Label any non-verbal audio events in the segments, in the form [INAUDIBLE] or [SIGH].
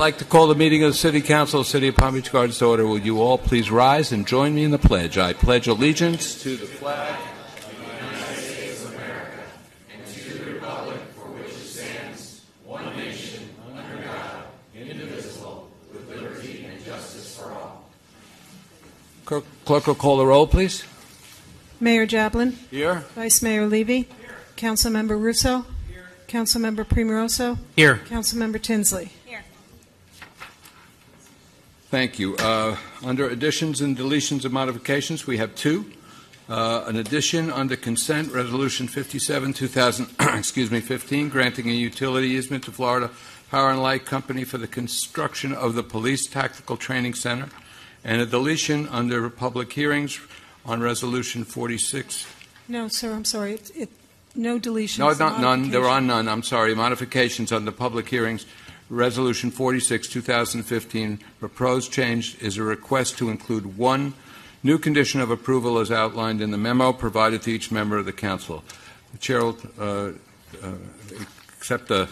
like to call the meeting of the City Council of the City of Palm Beach Gardens to order. Will you all please rise and join me in the pledge? I pledge allegiance to the flag of the United States of America and to the republic for which it stands, one nation under God, indivisible, with liberty and justice for Clerk clerk will call the roll, please. Mayor Jablin, Here. Vice Mayor Levy, Here. Councilmember Russo, Here. Councilmember Premuroso, Here. Councilmember Tinsley. Thank you. Uh, Under additions and deletions and modifications, we have two. Uh, An addition under consent, Resolution 57, 2000, [CLEARS THROAT] excuse me, 15, granting a utility easement to Florida Power and Light Company for the construction of the Police Tactical Training Center, and a deletion under public hearings on Resolution 46. No, sir, I'm sorry. It- it- No deletions. No, not none, there are none, I'm sorry, modifications on the public hearings. Resolution 46, 2015, proposed change is a request to include one new condition of approval as outlined in the memo provided to each member of the council. The Chair will uh, uh, accept the,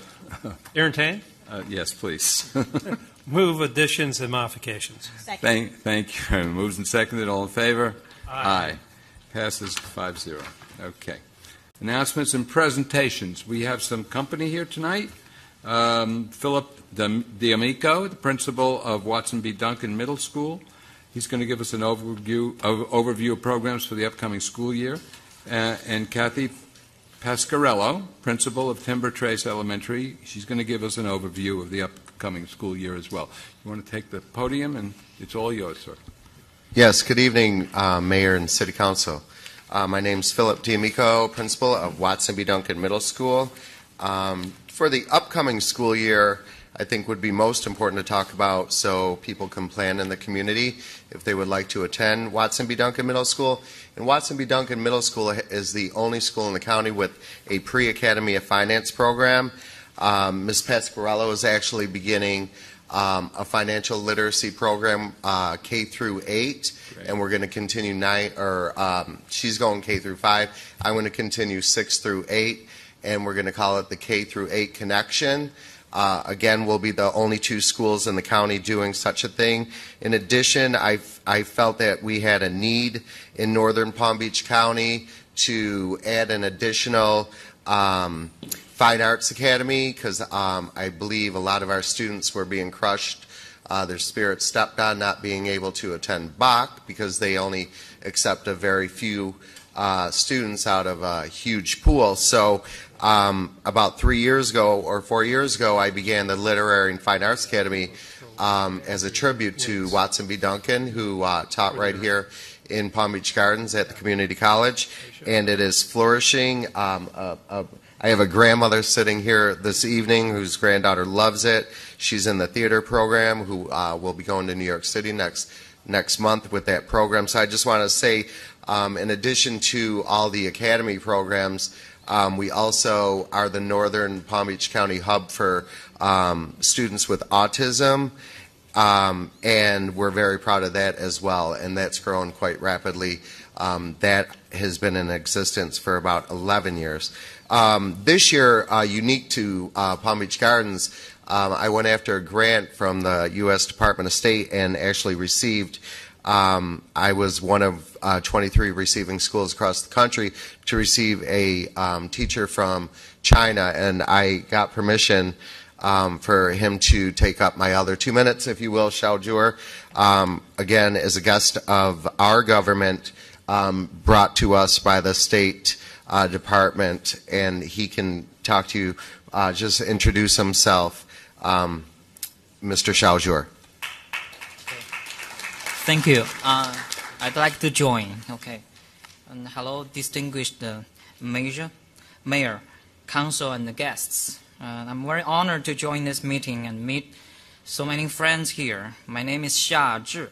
Entertain? uh, yes, please. [LAUGHS] Move additions and modifications. Thank thank you. [LAUGHS] Moves and seconded, all in favor? Aye. Passes 5-0. Okay. Announcements and presentations. We have some company here tonight. Um, Philip D'Am- D'Amico, the principal of Watson B. Duncan Middle School. He's going to give us an overview of, overview of programs for the upcoming school year. Uh, and Kathy Pasquarello, principal of Timber Trace Elementary. She's going to give us an overview of the upcoming school year as well. You want to take the podium, and it's all yours, sir. Yes, good evening, uh, Mayor and City Council. Uh, my is Philip D'Amico, principal of Watson B. Duncan Middle School. Um, for the upcoming school year, I think would be most important to talk about so people can plan in the community if they would like to attend Watson B. Duncan Middle School. And Watson B. Duncan Middle School is the only school in the county with a pre-Academy of Finance program. Um, Ms. Pasquarello is actually beginning um, a financial literacy program uh, K through eight, and we're going to continue nine or um, she's going K through five. I'm going to continue six through eight, and we're going to call it the K through eight connection. Uh, again, we'll be the only two schools in the county doing such a thing. In addition, I I felt that we had a need in northern Palm Beach County to add an additional. Um, Fine Arts Academy because um, I believe a lot of our students were being crushed, uh, their spirits stepped on, not being able to attend Bach because they only accept a very few uh, students out of a huge pool. So um, about three years ago or four years ago, I began the Literary and Fine Arts Academy um, as a tribute to Watson B. Duncan, who uh, taught right here in Palm Beach Gardens at the community college, and it is flourishing. Um, I have a grandmother sitting here this evening whose granddaughter loves it. She's in the theater program, who uh, will be going to New York City next next month with that program. So I just want to say, um, in addition to all the academy programs, um, we also are the Northern Palm Beach County hub for um, students with autism. Um, and we're very proud of that as well, and that's grown quite rapidly. Um, that has been in existence for about 11 years. Um, this year, uh, unique to uh, Palm Beach Gardens, um, I went after a grant from the U.S. Department of State and actually received. Um, I was one of uh, 23 receiving schools across the country to receive a um, teacher from China, and I got permission um, for him to take up my other two minutes, if you will, Xia Zhi. Um, again, as a guest of our government, um, brought to us by the State uh, Department, and he can talk to you, uh, just introduce himself. Um, Mr. Xia Zhi. Thank you. Uh, I'd like to join. Okay. And hello, distinguished uh, mayor, mayor, council, and the guests. Uh, I'm very honored to join this meeting and meet so many friends here. My name is Xia Zhi.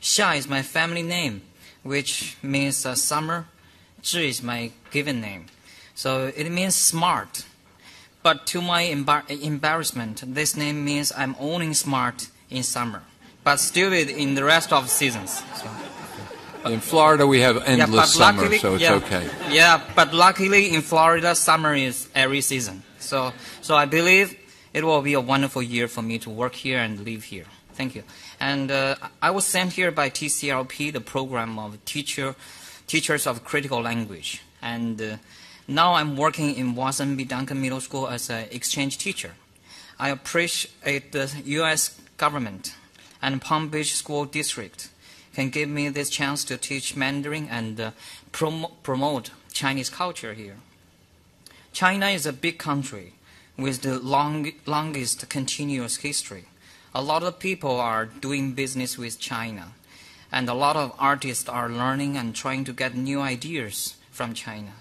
Xia is my family name, which means uh, summer. Zhi is my given name. So it means smart. But to my embar- embarrassment, this name means I'm only smart in summer, but stupid in the rest of the seasons. So. In Florida, we have endless summer, luckily- so it's yeah. okay. Yeah, but luckily in Florida, summer is every season. So, so I believe it will be a wonderful year for me to work here and live here. Thank you. And uh, I was sent here by TCLP, the program of teacher, teachers of critical language. And uh, now I'm working in Watson B. Duncan Middle School as an exchange teacher. I appreciate the U.S. government and Palm Beach School District can give me this chance to teach Mandarin and uh, prom- promote Chinese culture here. China is a big country with the long, longest continuous history. A lot of people are doing business with China, and a lot of artists are learning and trying to get new ideas from China.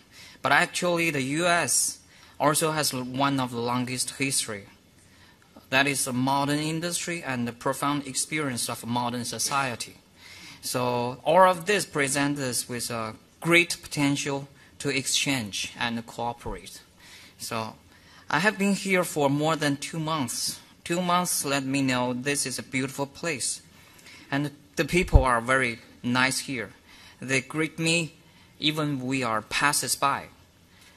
But actually, the U.S. also has one of the longest history. That is a modern industry and the profound experience of modern society. So all of this presents us with a great potential to exchange and cooperate. So I have been here for more than two months. Two months let me know this is a beautiful place. And the people are very nice here. They greet me even we are passers by.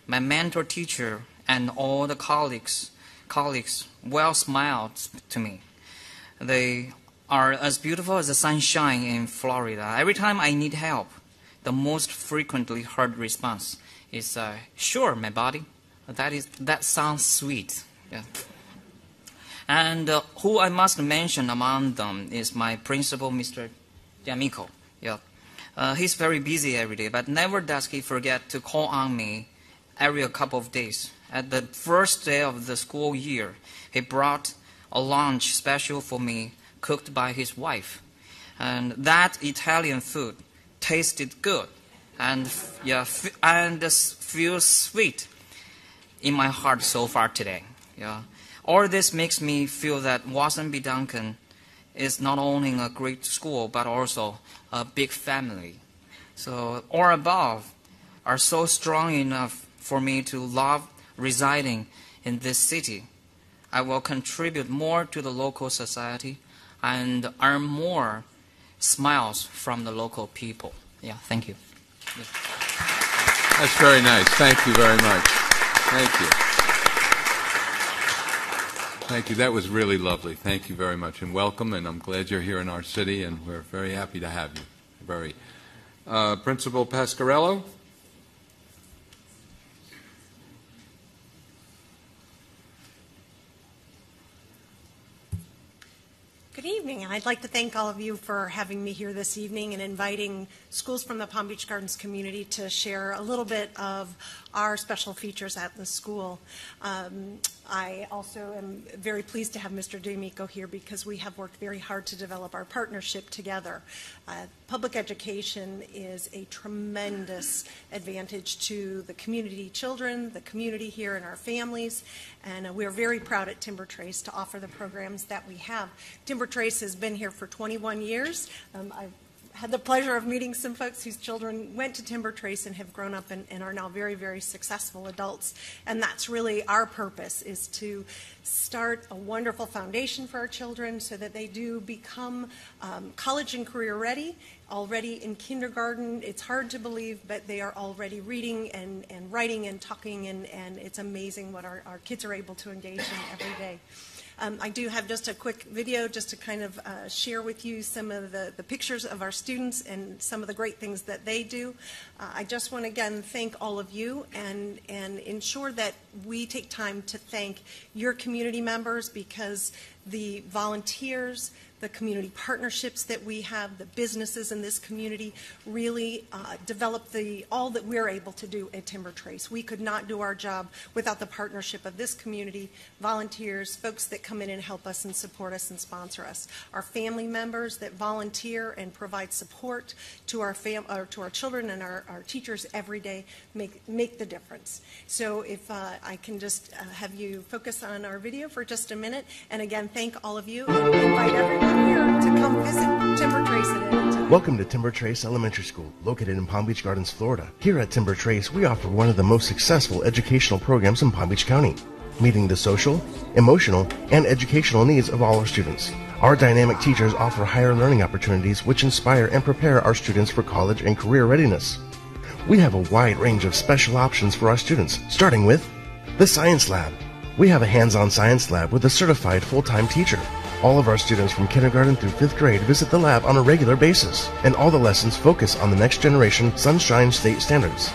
My mentor teacher and all the colleagues colleagues well smiled to me. They are as beautiful as the sunshine in Florida. Every time I need help, the most frequently heard response is, uh, "Sure, my body." That is that sounds sweet. Yeah. And uh, who I must mention among them is my principal, Mr. D'Amico. Yeah. Uh, he's very busy every day, but never does he forget to call on me every couple of days. At the first day of the school year, he brought a lunch special for me, cooked by his wife. And that Italian food tasted good and, yeah, and feels sweet in my heart so far today. Yeah. All this makes me feel that Watson Duncan is not only a great school, but also a big family. So all above are so strong enough for me to love residing in this city. I will contribute more to the local society and earn more smiles from the local people. Yeah, thank you. Yeah. That's very nice. Thank you very much. Thank you. Thank you. That was really lovely. Thank you very much. And welcome, and I'm glad you're here in our city, and we're very happy to have you. Very. Uh, Principal Pasquarello? Good evening. And I'd like to thank all of you for having me here this evening and inviting schools from the Palm Beach Gardens community to share a little bit of our special features at the school. Um, I also am very pleased to have Mr. D'Amico here because we have worked very hard to develop our partnership together. Uh, public education is a tremendous advantage to the community children, the community here, and our families. And uh, we're very proud at Timber Trace to offer the programs that we have. Timber Trace has been here for 21 years. Um, I've had the pleasure of meeting some folks whose children went to Timber Trace and have grown up and, and, are now very, very successful adults. And that's really our purpose is to start a wonderful foundation for our children so that they do become um, college and career ready. Already in kindergarten, it's hard to believe, but they are already reading and, and writing and talking, and, and it's amazing what our, our kids are able to engage in every day. Um, I do have just a quick video just to kind of uh, share with you some of the, the pictures of our students and some of the great things that they do. Uh, I just want to again thank all of you and, and ensure that we take time to thank your community members because the volunteers, the community partnerships that we have, the businesses in this community really uh, develop the all that we're able to do at Timber Trace. We could not do our job without the partnership of this community, volunteers, folks that come in and help us and support us and sponsor us, our family members that volunteer and provide support to our fam or to our children and our, our teachers every day make make the difference. So if uh, I can just uh, have you focus on our video for just a minute, and again thank all of you and invite everyone time. Welcome to Timber Trace Elementary School, located in Palm Beach Gardens, Florida. Here at Timber Trace, we offer one of the most successful educational programs in Palm Beach County, meeting the social, emotional, and educational needs of all our students. Our dynamic teachers offer higher learning opportunities which inspire and prepare our students for college and career readiness. We have a wide range of special options for our students, starting with the Science Lab, We have a hands-on science lab with a certified full-time teacher. All of our students from kindergarten through fifth grade visit the lab on a regular basis, and all the lessons focus on the next generation Sunshine State standards.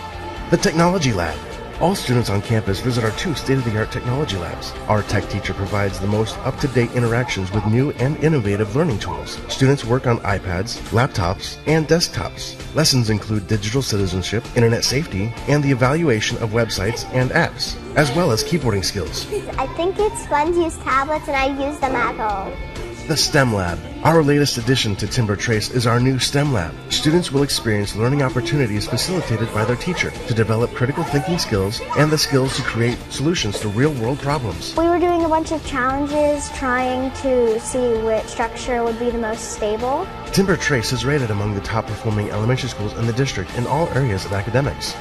The Technology Lab. All students on campus visit our two state-of-the-art technology labs. Our tech teacher provides the most up-to-date interactions with new and innovative learning tools. Students work on iPads, laptops, and desktops. Lessons include digital citizenship, internet safety, and the evaluation of websites and apps, as well as keyboarding skills. [LAUGHS] I think it's fun to use tablets and I use them at home. The STEM Lab. Our latest addition to Timber Trace is our new STEM Lab. Students will experience learning opportunities facilitated by their teacher to develop critical thinking skills and the skills to create solutions to real world problems. We were doing a bunch of challenges trying to see which structure would be the most stable. Timber Trace is rated among the top performing elementary schools in the district in all areas of academics.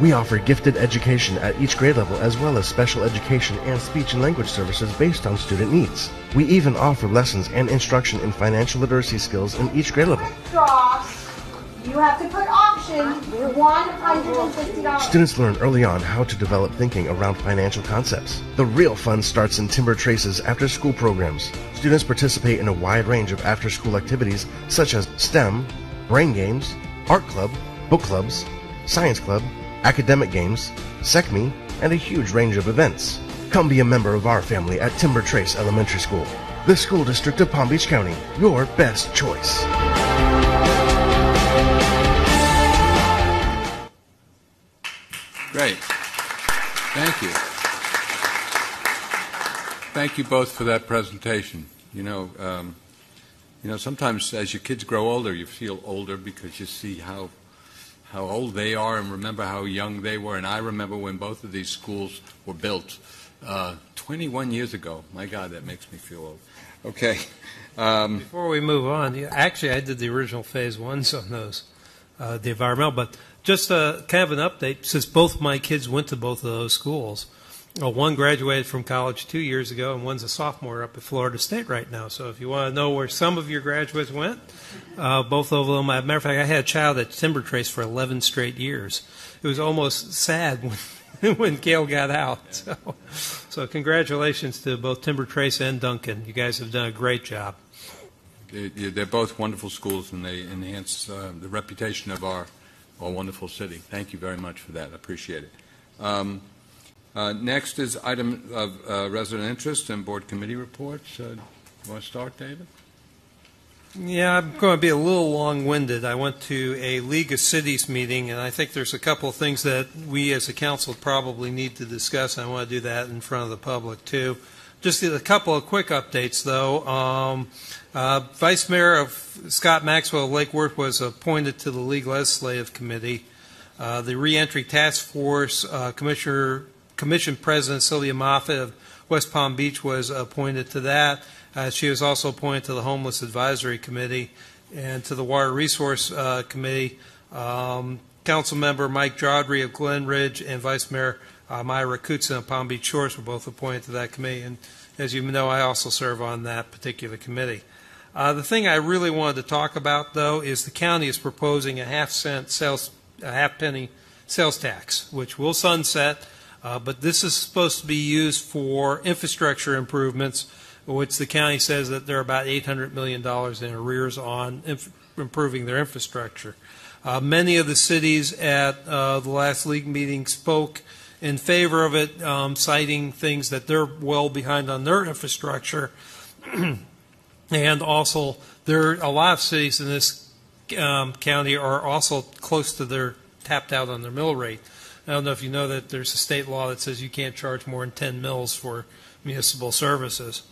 We offer gifted education at each grade level as well as special education and speech and language services based on student needs. We even offer lessons and instruction in financial literacy skills in each grade level. You have to put option $150. Students learn early on how to develop thinking around financial concepts. The real fun starts in Timber Trace's after school programs. Students participate in a wide range of after school activities such as STEM, brain games, art club, book clubs, science club, academic games, SECME, and a huge range of events. Come be a member of our family at Timber Trace Elementary School, the school district of Palm Beach County, your best choice. Great. Thank you. Thank you both for that presentation. You know, um, you know, sometimes as your kids grow older, you feel older because you see how how old they are and remember how young they were. And I remember when both of these schools were built uh, 21 years ago. My God, that makes me feel old. Okay. Um, Before we move on, actually, I did the original phase ones on those, uh, the environmental, but just uh, kind of an update since both my kids went to both of those schools. Well, one graduated from college two years ago, and one's a sophomore up at Florida State right now. So if you want to know where some of your graduates went, uh, both of them. As a matter of fact, I had a child at Timber Trace for 11 straight years. It was almost sad [LAUGHS] when, when Gail got out. So, so congratulations to both Timber Trace and Duncan. You guys have done a great job. they- they're both wonderful schools, and they enhance uh, the reputation of our, our wonderful city. Thank you very much for that. I appreciate it. Um, uh, next is item of uh, resident interest and board committee reports. Uh, you want to start, David? Yeah, I'm going to be a little long-winded. I went to a League of Cities meeting, and I think there's a couple of things that we as a council probably need to discuss. I want to do that in front of the public, too. Just a couple of quick updates, though. Um, uh, Vice Mayor of Scott Maxwell of Lake Worth was appointed to the League Legislative Committee. Uh, the Reentry Task Force uh, Commissioner, Commission President Sylvia Moffett of West Palm Beach was appointed to that. Uh, she was also appointed to the Homeless Advisory Committee and to the Water Resource uh, Committee. Um, Councilmember Mike Jodry of Glen Ridge and Vice Mayor uh, Myra Kutza of Palm Beach Shores were both appointed to that committee. And as you know, I also serve on that particular committee. Uh, the thing I really wanted to talk about, though, is the county is proposing a half cent sales, a half penny sales tax, which will sunset. Uh, but this is supposed to be used for infrastructure improvements, which the county says that they're about $800 million in arrears on improving their infrastructure. Uh, many of the cities at uh, the last league meeting spoke in favor of it, um, citing things that they're well behind on their infrastructure. [CLEARS THROAT] and also, there are a lot of cities in this um, county are also close to their tapped out on their mill rate. I don't know if you know that there's a state law that says you can't charge more than 10 mills for municipal services.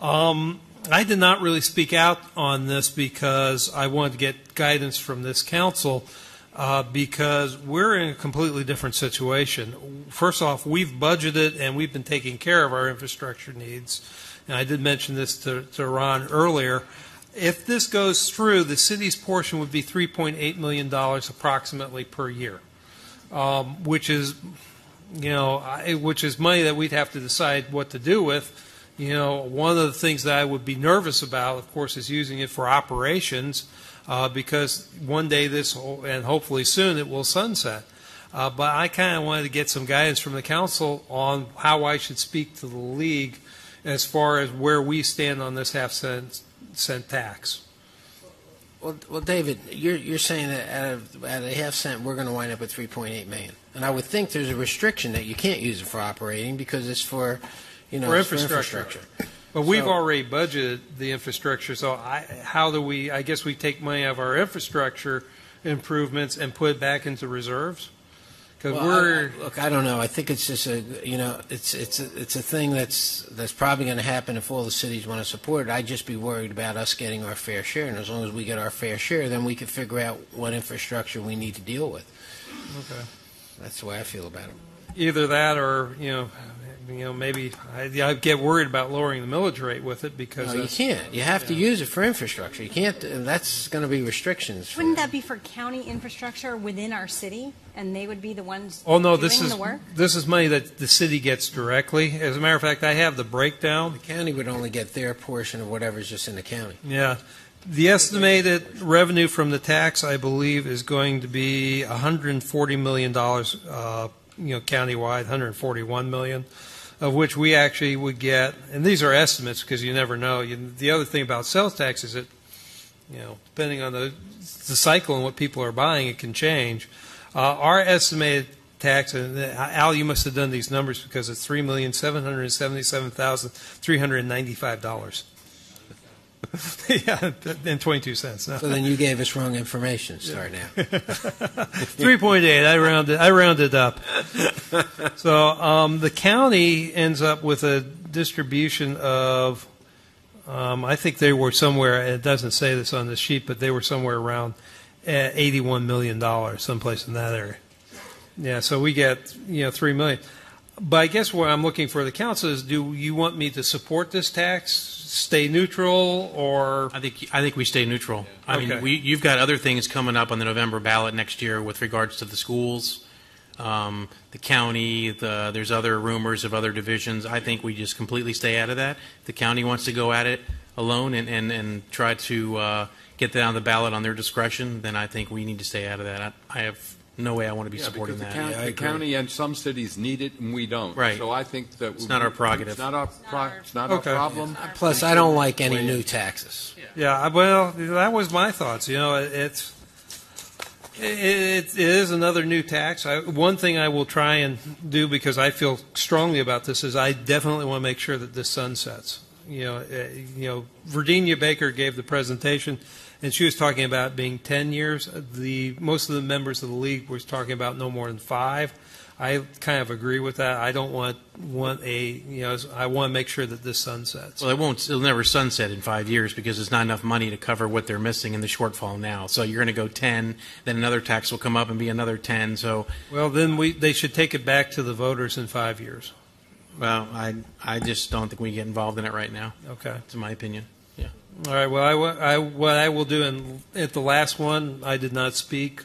Um, I did not really speak out on this because I wanted to get guidance from this council uh, because we're in a completely different situation. First off, we've budgeted and we've been taking care of our infrastructure needs. And I did mention this to, to Ron earlier. If this goes through, the city's portion would be $3.8 million approximately per year, um, which is, you know, I- which is money that we'd have to decide what to do with. You know, one of the things that I would be nervous about, of course, is using it for operations, uh, because one day this, will- and hopefully soon, it will sunset. Uh, but I kind of wanted to get some guidance from the council on how I should speak to the league as far as where we stand on this half cent, cent tax. Well, well, David, you're, you're saying that out of, out of a half cent, we're going to wind up with 3.8 million. And I would think there's a restriction that you can't use it for operating because it's for, you know, For it's infrastructure. But we've already budgeted the infrastructure, so I, how do we, I guess we take money out of our infrastructure improvements and put it back into reserves? Because Well, we're, I- look, I don't know. I think it's just a, you know, it's it's a, it's a thing that's that's probably going to happen if all the cities want to support it. I'd just be worried about us getting our fair share, and as long as we get our fair share, then we can figure out what infrastructure we need to deal with. okay. That's the way I feel about it. either that or, you know, you know, maybe, I, I get worried about lowering the millage rate with it because No, you can't. You have to use it for infrastructure. You can't. and That's going to be restrictions. Wouldn't that be for county infrastructure within our city, and they would be the ones Oh, no, doing this is, the work? this is money that the city gets directly. As a matter of fact, I have the breakdown. The county would only get their portion of whatever's just in the county. Yeah. The estimated revenue from the tax, I believe, is going to be $140 million, uh, you know, countywide, 141 million, of which we actually would get, and these are estimates because you never know. You, the other thing about sales tax is that, you know, depending on the, the cycle and what people are buying, it can change. Uh, our estimated tax, and uh, Al, you must have done these numbers because it's $3,777,395. [LAUGHS] yeah, and twenty-two cents. No. So then you gave us wrong information starting now. [LAUGHS] Three point eight. I rounded. I rounded up. [LAUGHS] So um, the county ends up with a distribution of. Um, I think they were somewhere. It doesn't say this on the sheet, but they were somewhere around uh, eighty-one million dollars, someplace in that area. Yeah. So we get you know three million. But I guess what I'm looking for the council is: Do you want me to support this tax, stay neutral, or I think I think we stay neutral. I Okay. mean, we, you've got other things coming up on the November ballot next year with regards to the schools, um, the county. The, there's other rumors of other divisions. I think we just completely stay out of that. The county wants to go at it alone and, and, and try to uh, get that on the ballot on their discretion, then I think we need to stay out of that. I, I have no way I want to be Yeah, supporting because that. the county, Yeah, I the agree. county and some cities need it and we don't. Right. So I think that. It's not our prerogative. It's not our, pro- it's not Okay. our problem. Plus, I don't like any new taxes. Yeah, I- well, that was my thoughts. You know, it's it, it is another new tax. I, one thing I will try and do because I feel strongly about this is I definitely want to make sure that this sunsets. You know, uh, you know, Virginia Baker gave the presentation, and she was talking about being ten years. The most of the members of the league was talking about no more than five. I kind of agree with that. I don't want want a you know I want to make sure that this sunsets. Well, it won't. It'll never sunset in five years because there's not enough money to cover what they're missing in the shortfall now. So you're going to go ten, then another tax will come up and be another ten. So, Well, then we, they should take it back to the voters in five years. well, I I just don't think we get involved in it right now. Okay. To my opinion. All right, well, I, I, what I will do, in, at the last one, I did not speak.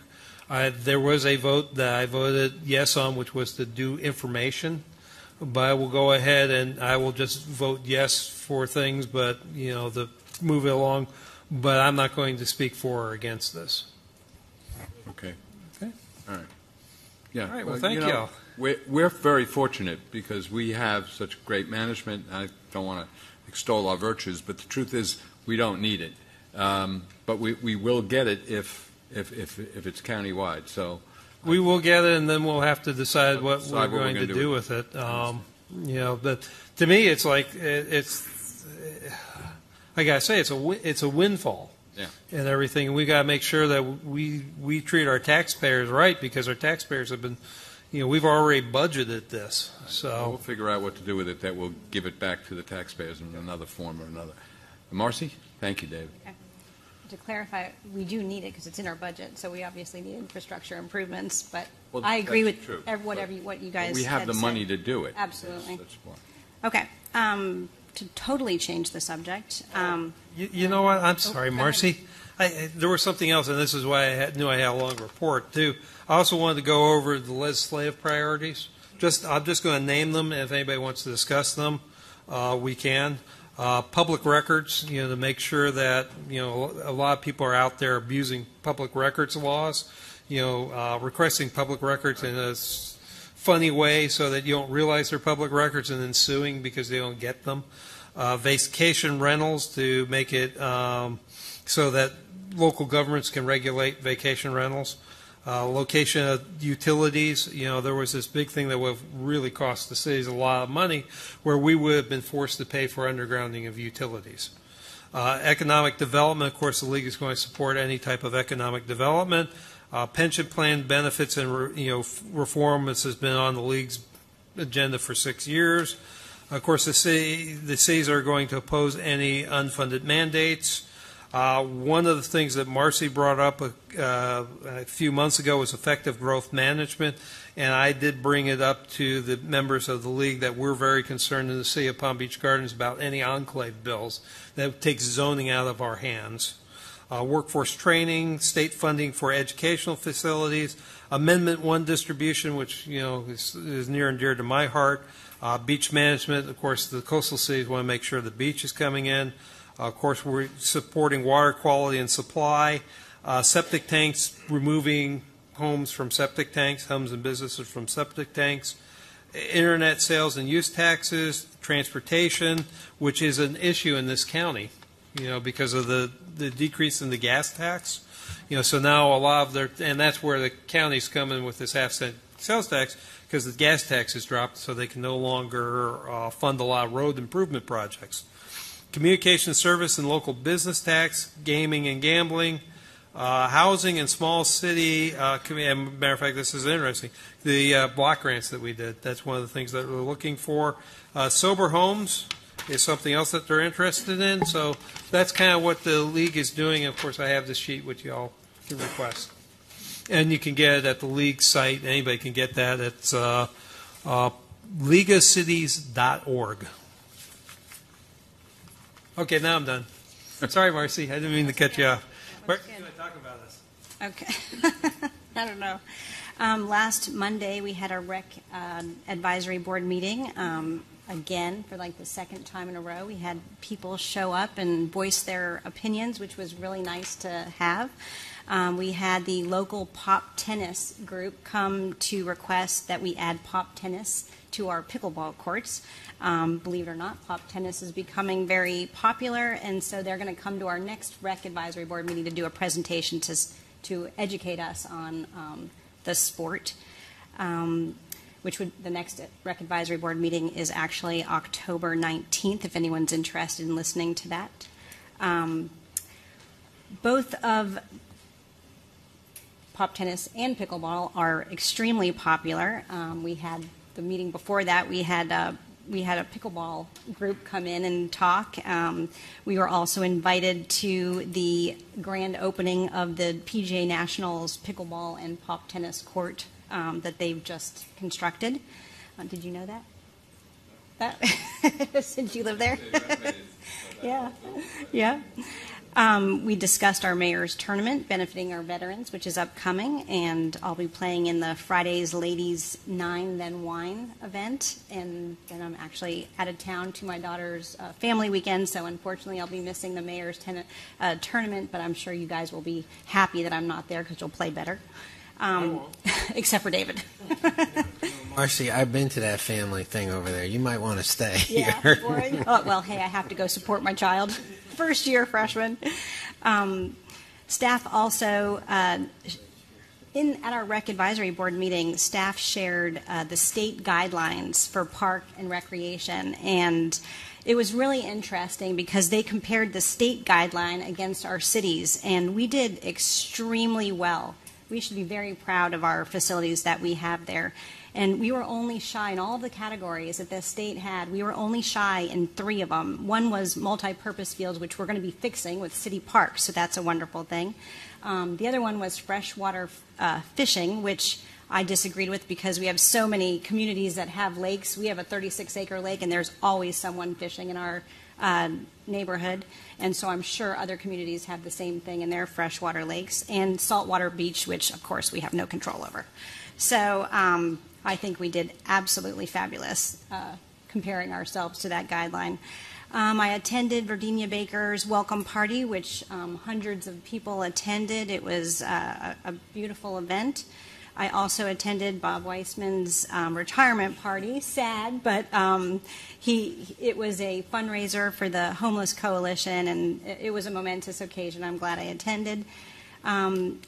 I, there was a vote that I voted yes on, which was to do information. But I will go ahead and I will just vote yes for things, but, you know, the, move it along. But I'm not going to speak for or against this. Okay. Okay. All right. Yeah. All right, well, thank know, y'all. We're, we're very fortunate because we have such great management. I don't want to extol our virtues, but the truth is we don't need it. Um, but we, we will get it if, if, if, if it's countywide. So We will get it, and then we'll have to decide what Decide we're what we're going gonna do do with it. Um, you know, but to me, it's like it, it's like I say, it's a it's a windfall. Yeah. And everything, we got to make sure that we we treat our taxpayers right because our taxpayers have been, you know, we've already budgeted this. So. We'll figure out what to do with it that will give it back to the taxpayers in another form or another. Marcy? Thank you, David. To clarify, we do need it because it's in our budget, so we obviously need infrastructure improvements, but Well, I agree that's with true, ev- whatever, you- what you But guys We have had the said. money to do it. Absolutely. That's- that's why. Okay, um, to totally change the subject, um, you, you know what? I'm sorry, go Marcy. I, I, there was something else, and this is why I had, knew I had a long report too. I also wanted to go over the legislative priorities. Just I'm just going to name them. If anybody wants to discuss them, uh, we can. Uh, public records, you know, to make sure that you know a lot of people are out there abusing public records laws. you know, uh, requesting public records in a funny way so that you don't realize they're public records and then suing because they don't get them. Uh, vacation rentals to make it um, so that local governments can regulate vacation rentals. Uh, location of utilities, you know, there was this big thing that would have really cost the cities a lot of money where we would have been forced to pay for undergrounding of utilities. Uh, economic development, of course, the league is going to support any type of economic development. Uh, pension plan benefits and you know reform. This has been on the league's agenda for six years. Of course, the, city, the cities are going to oppose any unfunded mandates. Uh, one of the things that Marcy brought up a, uh, a few months ago was effective growth management, and I did bring it up to the members of the league that we're very concerned in the city of Palm Beach Gardens about any enclave bills that takes zoning out of our hands. Uh, workforce training, state funding for educational facilities, Amendment One distribution, which you know is, is near and dear to my heart. Uh, beach management, of course, the coastal cities want to make sure the beach is coming in. Of course, we're supporting water quality and supply, uh, septic tanks, removing homes from septic tanks, homes and businesses from septic tanks, internet sales and use taxes, transportation, which is an issue in this county, you know, because of the, the decrease in the gas tax. You know, so now a lot of their, and that's where the county's coming with this half cent sales tax, because the gas tax has dropped, so they can no longer uh, fund a lot of road improvement projects. Communication service and local business tax, gaming and gambling, uh, housing and small city, uh, matter of fact, this is interesting, the uh, block grants that we did, that's one of the things that we're looking for. Uh, sober homes is something else that they're interested in, so that's kind of what the league is doing. Of course, I have this sheet which y'all can request. And you can get it at the league site, anybody can get that, it's uh, uh. Okay, now I'm done. Sorry, Marcy, I didn't mean to cut you off. Mar- talk about this. Okay. [LAUGHS] I don't know. Um, last Monday, we had a rec um, advisory board meeting. Um, again, for like the second time in a row, we had people show up and voice their opinions, which was really nice to have. Um, we had the local pop tennis group come to request that we add pop tennis to our pickleball courts. Um, believe it or not, pop tennis is becoming very popular, and so they're going to come to our next rec advisory board meeting to do a presentation to to educate us on um, the sport. Um, which would the next rec advisory board meeting is actually October 19th. If anyone's interested in listening to that, um, both of pop tennis and pickleball are extremely popular. Um, we had the meeting before that. We had uh, we had a pickleball group come in and talk. Um, we were also invited to the grand opening of the PGA Nationals pickleball and pop tennis court um, that they've just constructed. Uh, did you know that? That [LAUGHS] since you live there. [LAUGHS] yeah, yeah. Um, we discussed our mayor's tournament benefiting our veterans, which is upcoming, and I'll be playing in the Fridays Ladies Nine Then Wine event. And then I'm actually out of town to my daughter's uh, family weekend, so unfortunately I'll be missing the mayor's ten- uh, tournament. But I'm sure you guys will be happy that I'm not there because you'll play better, um, [LAUGHS] except for David. [LAUGHS] Marcy, I've been to that family thing over there. You might want to stay Yeah, here. boring. oh, well, hey, I have to go support my child, first year freshman. Um, staff also, uh, in at our rec advisory board meeting, staff shared uh, the state guidelines for park and recreation, and it was really interesting because they compared the state guideline against our cities, and we did extremely well. We should be very proud of our facilities that we have there. And we were only shy in all of the categories that the state had. We were only shy in three of them. One was multi-purpose fields, which we're going to be fixing with city parks, so that's a wonderful thing. Um, the other one was freshwater uh, fishing, which I disagreed with because we have so many communities that have lakes. We have a 36-acre lake, and there's always someone fishing in our uh, neighborhood. And so I'm sure other communities have the same thing in their freshwater lakes. And saltwater beach, which, of course, we have no control over. So um, I think we did absolutely fabulous uh, comparing ourselves to that guideline. Um, I attended Virginia Baker's welcome party, which um, hundreds of people attended. It was uh, a, beautiful event. I also attended Bob Weisman's um, retirement party. Sad, but um, he it was a fundraiser for the Homeless Coalition, and it, it was a momentous occasion. I'm glad I attended. Um,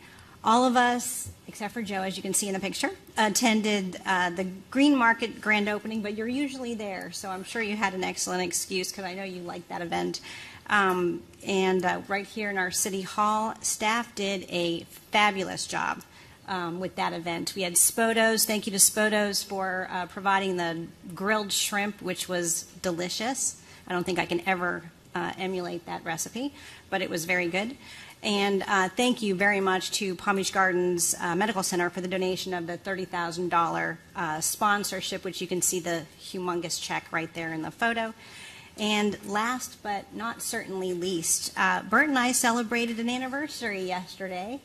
all of us, except for Joe, as you can see in the picture, attended uh, the Green Market grand opening, but you're usually there, so I'm sure you had an excellent excuse because I know you liked that event. Um, and uh, right here in our city hall, staff did a fabulous job um, with that event. We had Spoto's. Thank you to Spoto's for uh, providing the grilled shrimp, which was delicious. I don't think I can ever uh, emulate that recipe, but it was very good. And uh, thank you very much to Palm Beach Gardens uh, Medical Center for the donation of the $30,000 uh, sponsorship, which you can see the humongous check right there in the photo. And last but not certainly least, uh, Bert and I celebrated an anniversary yesterday.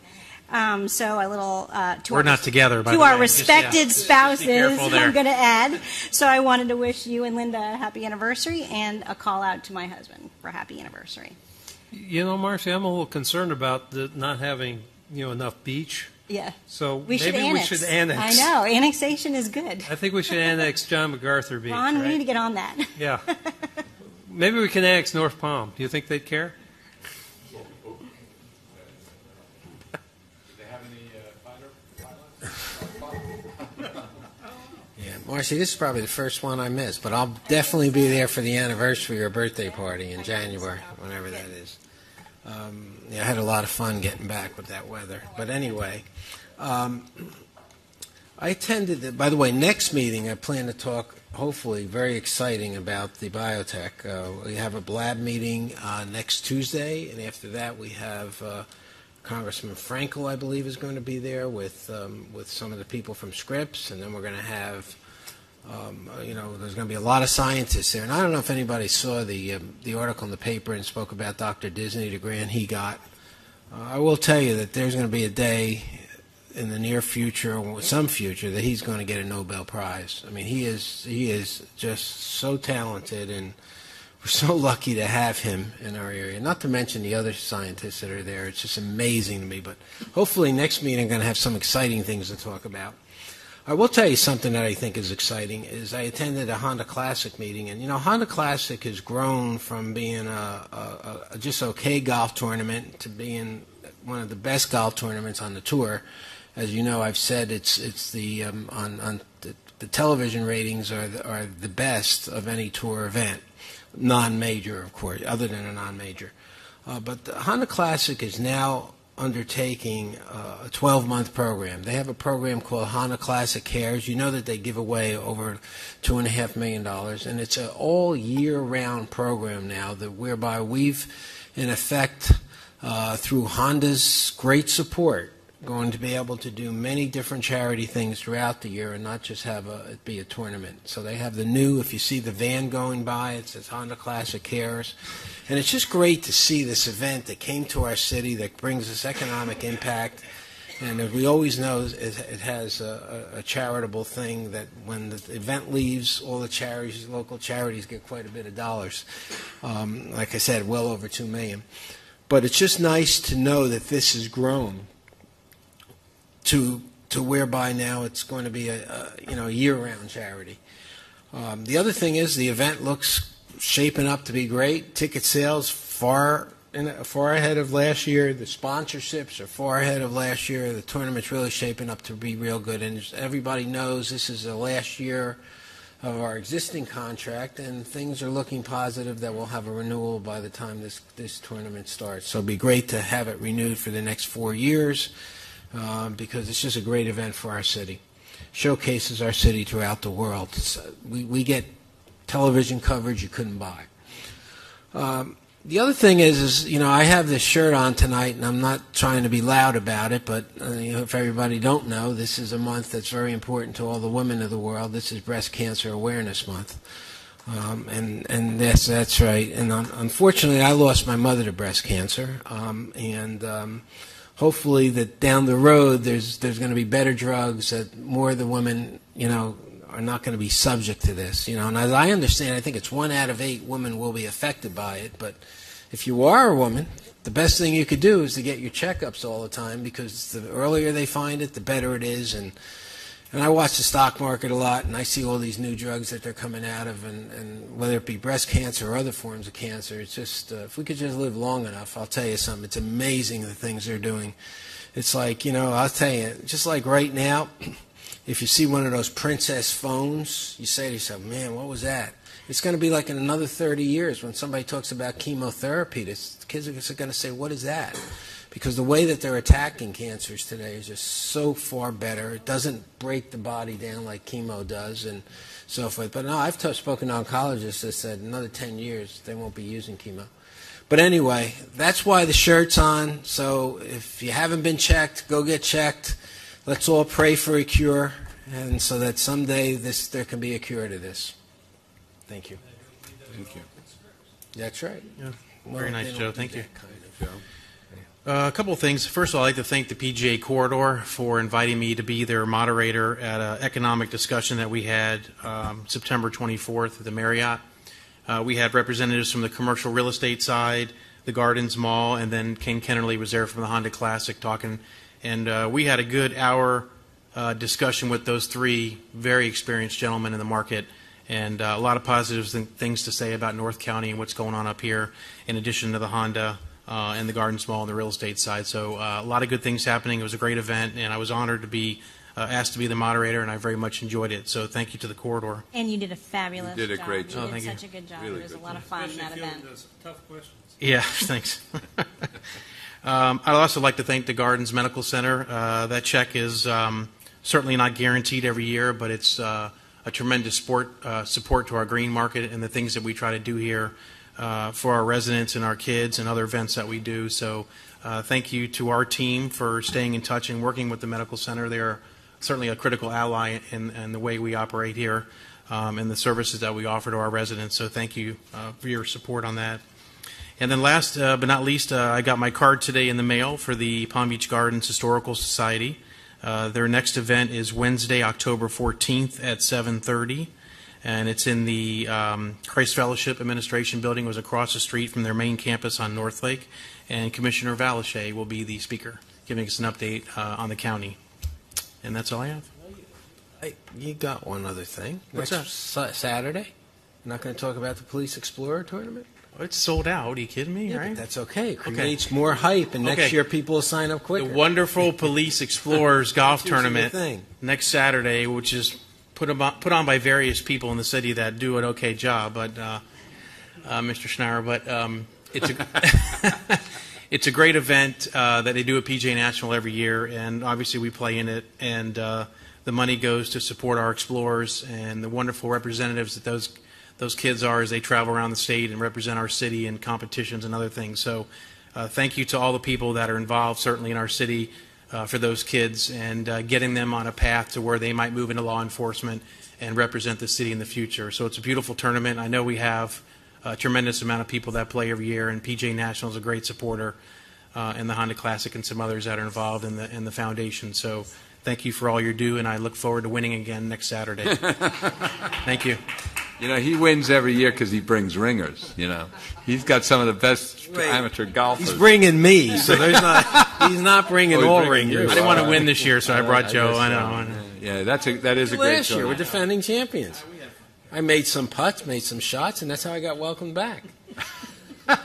Um, so a little uh, to We're our, not together, to our way. Respected yeah, just- just spouses. [LAUGHS] I'm going to add. So I wanted to wish you and Linda a happy anniversary and a call out to my husband for happy anniversary. You know, Marcy, I'm a little concerned about the not having you know enough beach. Yeah. So We maybe should annex. we should annex. I know annexation is good. I think we should annex John MacArthur Beach. Ron, we need to get on that. Yeah. Maybe we can annex North Palm. Do you think they'd care? Yeah, Marcy, this is probably the first one I missed, but I'll definitely be there for the anniversary or birthday party in January, whenever that is. Um, yeah, I had a lot of fun getting back with that weather. But anyway, um, I attended. The, by the way, next meeting I plan to talk. Hopefully, very exciting about the biotech. Uh, we have a blab meeting uh, next Tuesday, and after that we have. Uh, Congressman Frankel, I believe, is going to be there with um, with some of the people from Scripps, and then we're going to have, um, uh, you know, there's going to be a lot of scientists there. And I don't know if anybody saw the um, the article in the paper and spoke about Dr. Disney, the grant he got. Uh, I will tell you that there's going to be a day in the near future, some future, that he's going to get a Nobel Prize. I mean, he is he is just so talented and we're [LAUGHS] so lucky to have him in our area. Not to mention the other scientists that are there. It's just amazing to me. But hopefully, next meeting, I'm going to have some exciting things to talk about. I will tell you something that I think is exciting. Is I attended a Honda Classic meeting, and you know, Honda Classic has grown from being a, a, a just okay golf tournament to being one of the best golf tournaments on the tour. As you know, I've said it's it's the um, on on the, the television ratings are the, are the best of any tour event non-major, of course, other than a non-major. Uh, but the Honda Classic is now undertaking uh, a 12-month program. They have a program called Honda Classic Cares. You know that they give away over two and a half million dollars, and it's an all-year-round program now that whereby we've, in effect, uh, through Honda's great support, going to be able to do many different charity things throughout the year and not just have a, it be a tournament. So they have the new, if you see the van going by, it says Honda Classic Cares. And it's just great to see this event that came to our city that brings us economic impact. And as we always know, it, has a, a, charitable thing that when the event leaves, all the charities, local charities get quite a bit of dollars. Um, like I said, well over two million. But it's just nice to know that this has grown to to whereby now it's going to be a, a you know year-round charity. Um, the other thing is the event looks shaping up to be great. Ticket sales far in, far ahead of last year. The sponsorships are far ahead of last year. The tournament's really shaping up to be real good, and everybody knows this is the last year of our existing contract, and things are looking positive that we'll have a renewal by the time this this tournament starts. So it'd be great to have it renewed for the next four years uh, because it's just a great event for our city. Showcases our city throughout the world. Uh, we, we get television coverage you couldn't buy. Um, the other thing is, is you know, I have this shirt on tonight, and I'm not trying to be loud about it, but uh, you know, if everybody don't know, this is a month that's very important to all the women of the world. This is Breast Cancer Awareness Month. Um, and and yes, that's right. And un- unfortunately, I lost my mother to breast cancer. Um, and um, hopefully, that down the road, there's there's going to be better drugs that more of the women, you know, are not going to be subject to this. You know, and as I understand, I think it's one out of eight women will be affected by it. But if you are a woman, the best thing you could do is to get your checkups all the time because the earlier they find it, the better it is. And and I watch the stock market a lot, and I see all these new drugs that they're coming out of, and, and whether it be breast cancer or other forms of cancer, it's just uh, if we could just live long enough, I'll tell you something. It's amazing the things they're doing. It's like you know, I'll tell you, just like right now, [CLEARS THROAT] if you see one of those princess phones, you say to yourself, "Man, what was that?" It's going to be like in another 30 years when somebody talks about chemotherapy. This, kids are going to say, "What is that?" Because the way that they're attacking cancers today is just so far better. It doesn't break the body down like chemo does and so forth. But no, I've t- spoken to oncologists that said another 10 years they won't be using chemo. But anyway, that's why the shirt's on. So if you haven't been checked, go get checked. Let's all pray for a cure, and so that someday this there can be a cure to this. Thank you. Thank you. That's right. Yeah. Very they nice, Joe. Thank you. kind of- Uh, a couple of things. First of all, I'd like to thank the PGA Corridor for inviting me to be their moderator at an economic discussion that we had um, September 24th at the Marriott. Uh, we had representatives from the commercial real estate side, the Gardens Mall, and then Ken Kennerly was there from the Honda Classic talking. And uh, we had a good hour uh, discussion with those three very experienced gentlemen in the market and uh, a lot of positive th- things to say about North County and what's going on up here, in addition to the Honda uh, and the Gardens Mall and the real estate side. So uh, a lot of good things happening. It was a great event, and I was honored to be uh, asked to be the moderator, and I very much enjoyed it. So thank you to the corridor. And you did a fabulous You did a job. great You job. Oh, did thank you. such a good job. Really it was good a lot of fun, that event. tough questions. Yeah, [LAUGHS] thanks. [LAUGHS] um, I'd also like to thank the Gardens Medical Center. Uh, that check is um, certainly not guaranteed every year, but it's uh, a tremendous support, uh, support to our green market and the things that we try to do here uh, for our residents and our kids and other events that we do. So uh, thank you to our team for staying in touch and working with the medical center. They are certainly a critical ally in, in the way we operate here um, and the services that we offer to our residents. So thank you uh, for your support on that. And then last uh, but not least, uh, I got my card today in the mail for the Palm Beach Gardens Historical Society. Uh, their next event is Wednesday, October 14th at 7:30, and it's in the um, Christ Fellowship Administration Building. It was across the street from their main campus on North Lake, and Commissioner Valeche will be the speaker, giving us an update uh, on the county. And that's all I have. Hey, you got one other thing. What's Next Sa- Saturday? You're not going to talk about the Police Explorer tournament? It's sold out. Are you kidding me? Yeah, right? but that's okay. It Okay. creates more hype, and next Okay. year people will sign up quicker. the wonderful Police Explorers [LAUGHS] Golf Tournament next Saturday, which is put on, put on by various people in the city that do an okay job, but uh, uh, Mr. Schneier, but um, it's a [LAUGHS] it's a great event uh, that they do at PGA National every year, and obviously we play in it, and uh, the money goes to support our explorers and the wonderful representatives that those those kids are as they travel around the state and represent our city in competitions and other things. So, uh, thank you to all the people that are involved, certainly in our city, uh, for those kids and uh, getting them on a path to where they might move into law enforcement and represent the city in the future. So, it's a beautiful tournament. I know we have a tremendous amount of people that play every year, and PGA National is a great supporter, uh, and the Honda Classic and some others that are involved in the in the foundation. So, thank you for all you do, and I look forward to winning again next Saturday. [LAUGHS] thank you. You know, he wins every year because he brings ringers. You know, he's got some of the best Wait, amateur golfers. He's bringing me, so there's not. [LAUGHS] He's not bringing Oh, all bringing you. ringers. I didn't want to win this year, so I brought Joe. I so. know. I know. Yeah, that's a that is a great Last year, we're defending champions. I made some putts, made some shots, and that's how I got welcomed back. [LAUGHS]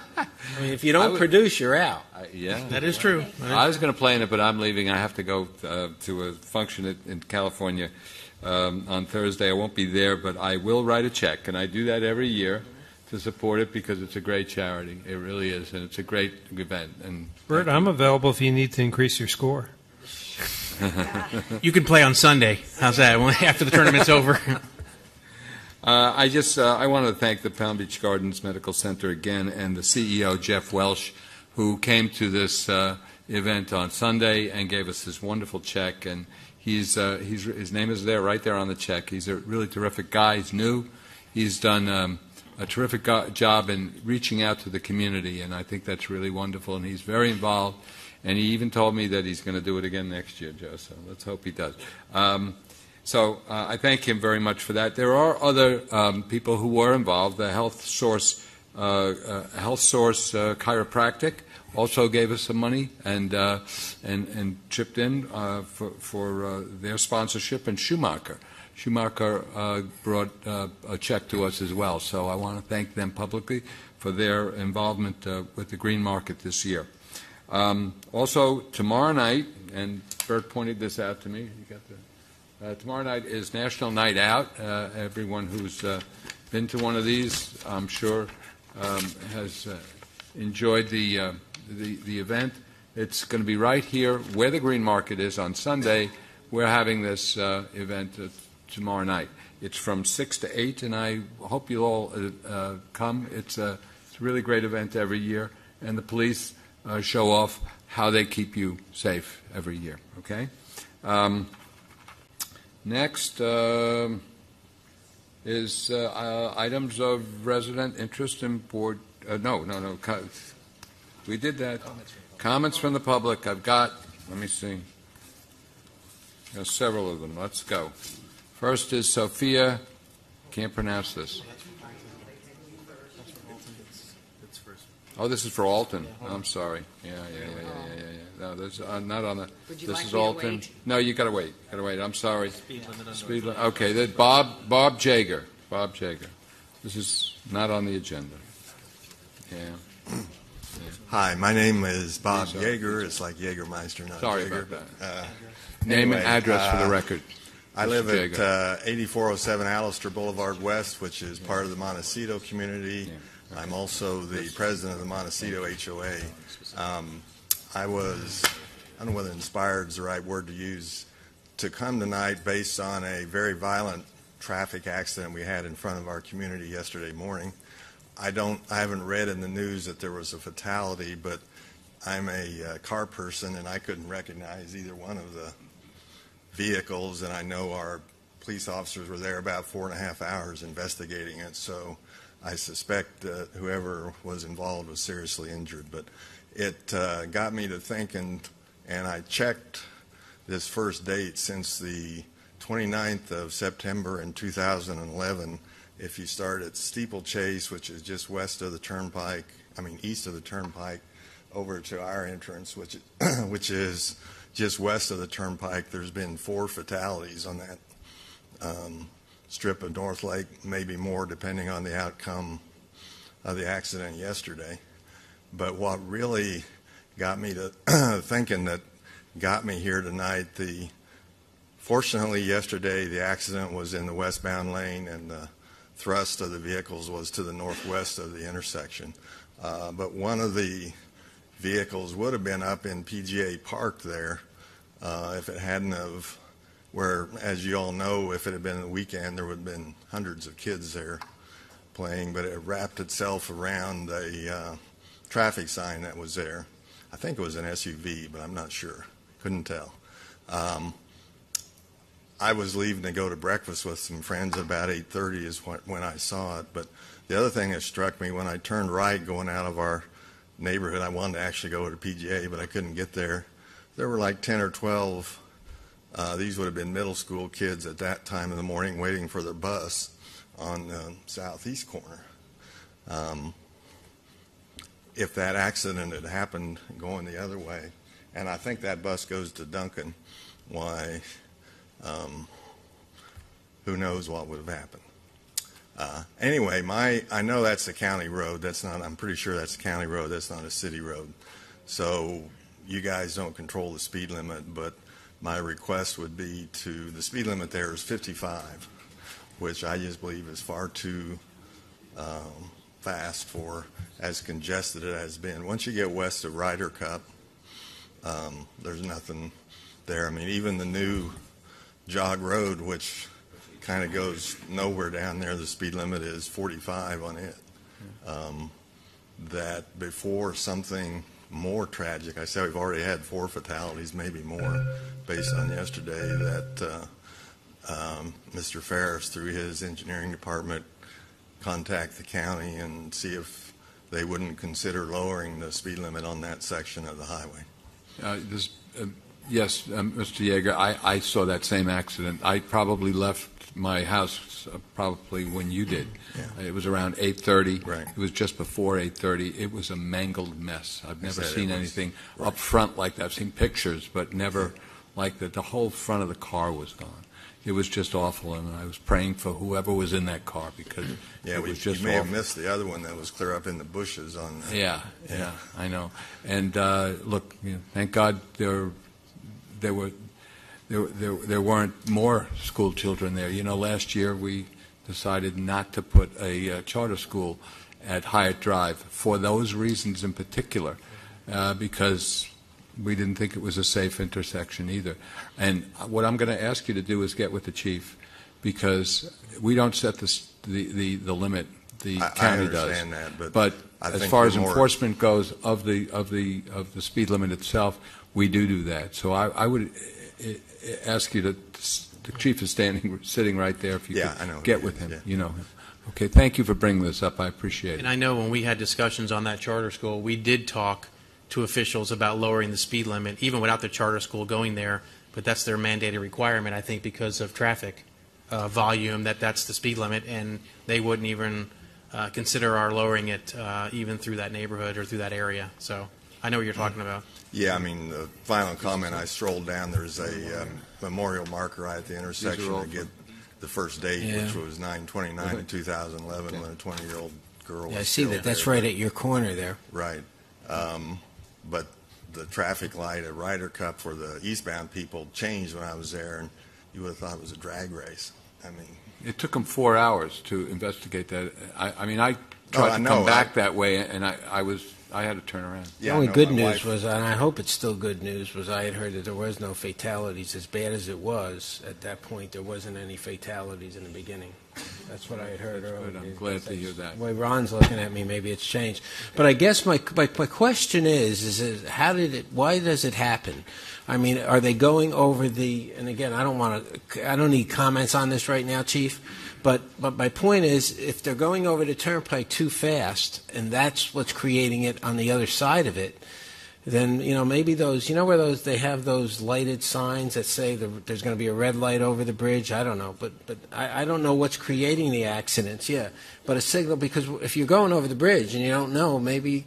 I mean, if you don't would- produce, you're out. I- yeah, That is true. That is- I was going to play in it, but I'm leaving. I have to go uh, to a function at, in California um, on Thursday. I won't be there, but I will write a check, and I do that every year to support it because it's a great charity. It really is, and it's a great event. And Bert, I'm available if you need to increase your score. [LAUGHS] You can play on Sunday. How's that? When- After the tournament's over. [LAUGHS] Uh, I just uh, I want to thank the Palm Beach Gardens Medical Center again and the CEO Jeff Welsh, who came to this uh, event on Sunday and gave us this wonderful check. And he's uh, he's his name is there right there on the check. He's a really terrific guy. He's new. He's done um, a terrific job in reaching out to the community, and I think that's really wonderful. And he's very involved. And he even told me that he's going to do it again next year, Joe. So let's hope he does. Um, So uh, I thank him very much for that. There are other um, people who were involved. The Health Source, uh, uh, Health Source uh, Chiropractic also gave us some money and uh, and, and chipped in uh, for, for their sponsorship. And Schumacher, Schumacher brought a check to us as well. So I want to thank them publicly for their involvement with the green market this year. Um, also, tomorrow night, and Bert pointed this out to me. You got the uh, tomorrow night is National Night Out. Uh, everyone who's uh, been to one of these, I'm sure, um, has uh, enjoyed the, uh, the the event. It's going to be right here where the Green Market is on Sunday. We're having this uh, event tomorrow night. It's from six to eight, and I hope you'll all come. It's a, it's a really great event every year, and the police show off how they keep you safe every year. Okay. Um, Next um, is uh, uh, items of resident interest in board, uh, no, no, no, co- we did that. Comments from the public, I've got, let me see. There's several of them, let's go. First is Sophia, can't pronounce this. Oh, this is for Alton, I'm sorry. Yeah, yeah, yeah, yeah, yeah, yeah. No, this, uh, not on the, Would you this like is me to Alton. wait? No, you gotta wait, gotta wait, I'm sorry. Speed limit on Speed North li- Okay, that Bob, Bob Jager, Bob Jager. This is not on the agenda. Yeah. Hi, my name is Bob Please, uh, Yeager. It's like Jägermeister, not Sorry Jaeger, about but, uh, Name and anyway, address for the uh, record. I Mr. live Jaeger. at uh, 8407 Allister Boulevard West, which is part of the Montecito community. I'm also the president of the Montecito HOA. Um, I was, I don't know whether inspired is the right word to use, to come tonight based on a very violent traffic accident we had in front of our community yesterday morning. I don't, I haven't read in the news that there was a fatality, but I'm a uh, car person and I couldn't recognize either one of the vehicles, and I know our police officers were there about four and a half hours investigating it, so I suspect that whoever was involved was seriously injured. But it uh, got me to thinking, and I checked this first date since the 29th of September in 2011. If you start at Steeplechase, which is just west of the Turnpike, I mean east of the Turnpike, over to our entrance, which [CLEARS THROAT] which is just west of the Turnpike, there's been four fatalities on that um, strip of North Lake, maybe more depending on the outcome of the accident yesterday. But what really got me to [CLEARS THROAT] thinking that got me here tonight, the fortunately yesterday the accident was in the westbound lane and the thrust of the vehicles was to the northwest of the intersection. Uh, but one of the vehicles would have been up in PGA Park there uh, if it hadn't of where, as you all know, if it had been a weekend, there would have been hundreds of kids there playing, but it wrapped itself around a uh, traffic sign that was there. I think it was an SUV, but I'm not sure. Couldn't tell. Um, I was leaving to go to breakfast with some friends about 8:30 is when, I saw it. But the other thing that struck me when I turned right going out of our neighborhood, I wanted to actually go to PGA, but I couldn't get there. There were like 10 or 12. Uh, these would have been middle school kids at that time in the morning waiting for their bus on the southeast corner. Um, if that accident had happened going the other way, and I think that bus goes to Duncan, why, um, who knows what would have happened. Uh, anyway, my I know that's a county road. That's not. I'm pretty sure that's a county road. That's not a city road. So you guys don't control the speed limit, but my request would be to the speed limit there is 55, which I just believe is far too um, fast for as congested it has been. Once you get west of Ryder Cup, um, there's nothing there. I mean, even the new jog road, which kind of goes nowhere down there, the speed limit is 45 on it. Um, that before something more tragic, I said we've already had four fatalities, maybe more, based on yesterday, that uh, um, Mr. Ferris, through his engineering department, contact the county and see if they wouldn't consider lowering the speed limit on that section of the highway. Uh, This, uh, Yes, um, Mr. Yeager, I, I saw that same accident. I probably left my house uh, probably when you did. It was around 8:30. Right. It was just before 8:30. It was a mangled mess. I've never seen anything right. up front like that. I've seen pictures, but never like that. The whole front of the car was gone. It was just awful, and I was praying for whoever was in that car because [CLEARS THROAT] Yeah, it we- was just you may awful. have missed the other one that was clear up in the bushes on. the- Yeah, yeah, I know. And uh, look, you know, thank God there, there were, there, there, there weren't more school children there. You know, last year we decided not to put a uh, charter school at Hyatt Drive for those reasons in particular, uh, because we didn't think it was a safe intersection either. And what I'm going to ask you to do is get with the chief, because we don't set the, the, the, the limit. The I- I county does. understand that, but But I as think far the as more- enforcement goes of the, of the, of the speed limit itself, we do do that. So I, I would uh, uh, ask you to, the chief is standing, sitting right there, if you Yeah, I know could get he with is, him, yeah. you know him. Okay, thank you for bringing this up, I appreciate it. And I know when we had discussions on that charter school, we did talk to officials about lowering the speed limit, even without the charter school going there. But that's their mandated requirement, I think, because of traffic uh, volume, that that's the speed limit, and they wouldn't even uh, consider our lowering it uh, even through that neighborhood or through that area. So I know what you're talking about. Yeah, I mean, the final comment, I strolled down, there's a um, memorial marker right at the intersection to get the first date, Yeah. which was 9/29 in 2011, when a 20-year-old girl Yeah, I see killed that. That's there. right at your corner there. Right. Um, But the traffic light at Ryder Cup for the eastbound people changed when I was there, and you would have thought it was a drag race. I mean, It took them four hours to investigate that. I, I mean, I Oh, tried I to know. come back I- that way, and I, I was, I had to turn around. the only good news was, and I hope it's still good news, was I had heard that there was no fatalities. As bad as it was, at that point, there wasn't any fatalities in the beginning. That's what I had heard earlier. I'm glad to hear that. The way Ron's looking at me, maybe it's changed. But I guess my, my, my question is, is, is how did it, why does it happen? I mean, are they going over the, and again, I don't want to, I don't need comments on this right now, Chief, but, but my point is, if they're going over the turnpike too fast, and that's what's creating it on the other side of it, then, you know, maybe those, you know where those, they have those lighted signs that say the, there's going to be a red light over the bridge? I don't know, but, but I, I don't know what's creating the accidents, yeah. But a signal, because if you're going over the bridge and you don't know, maybe,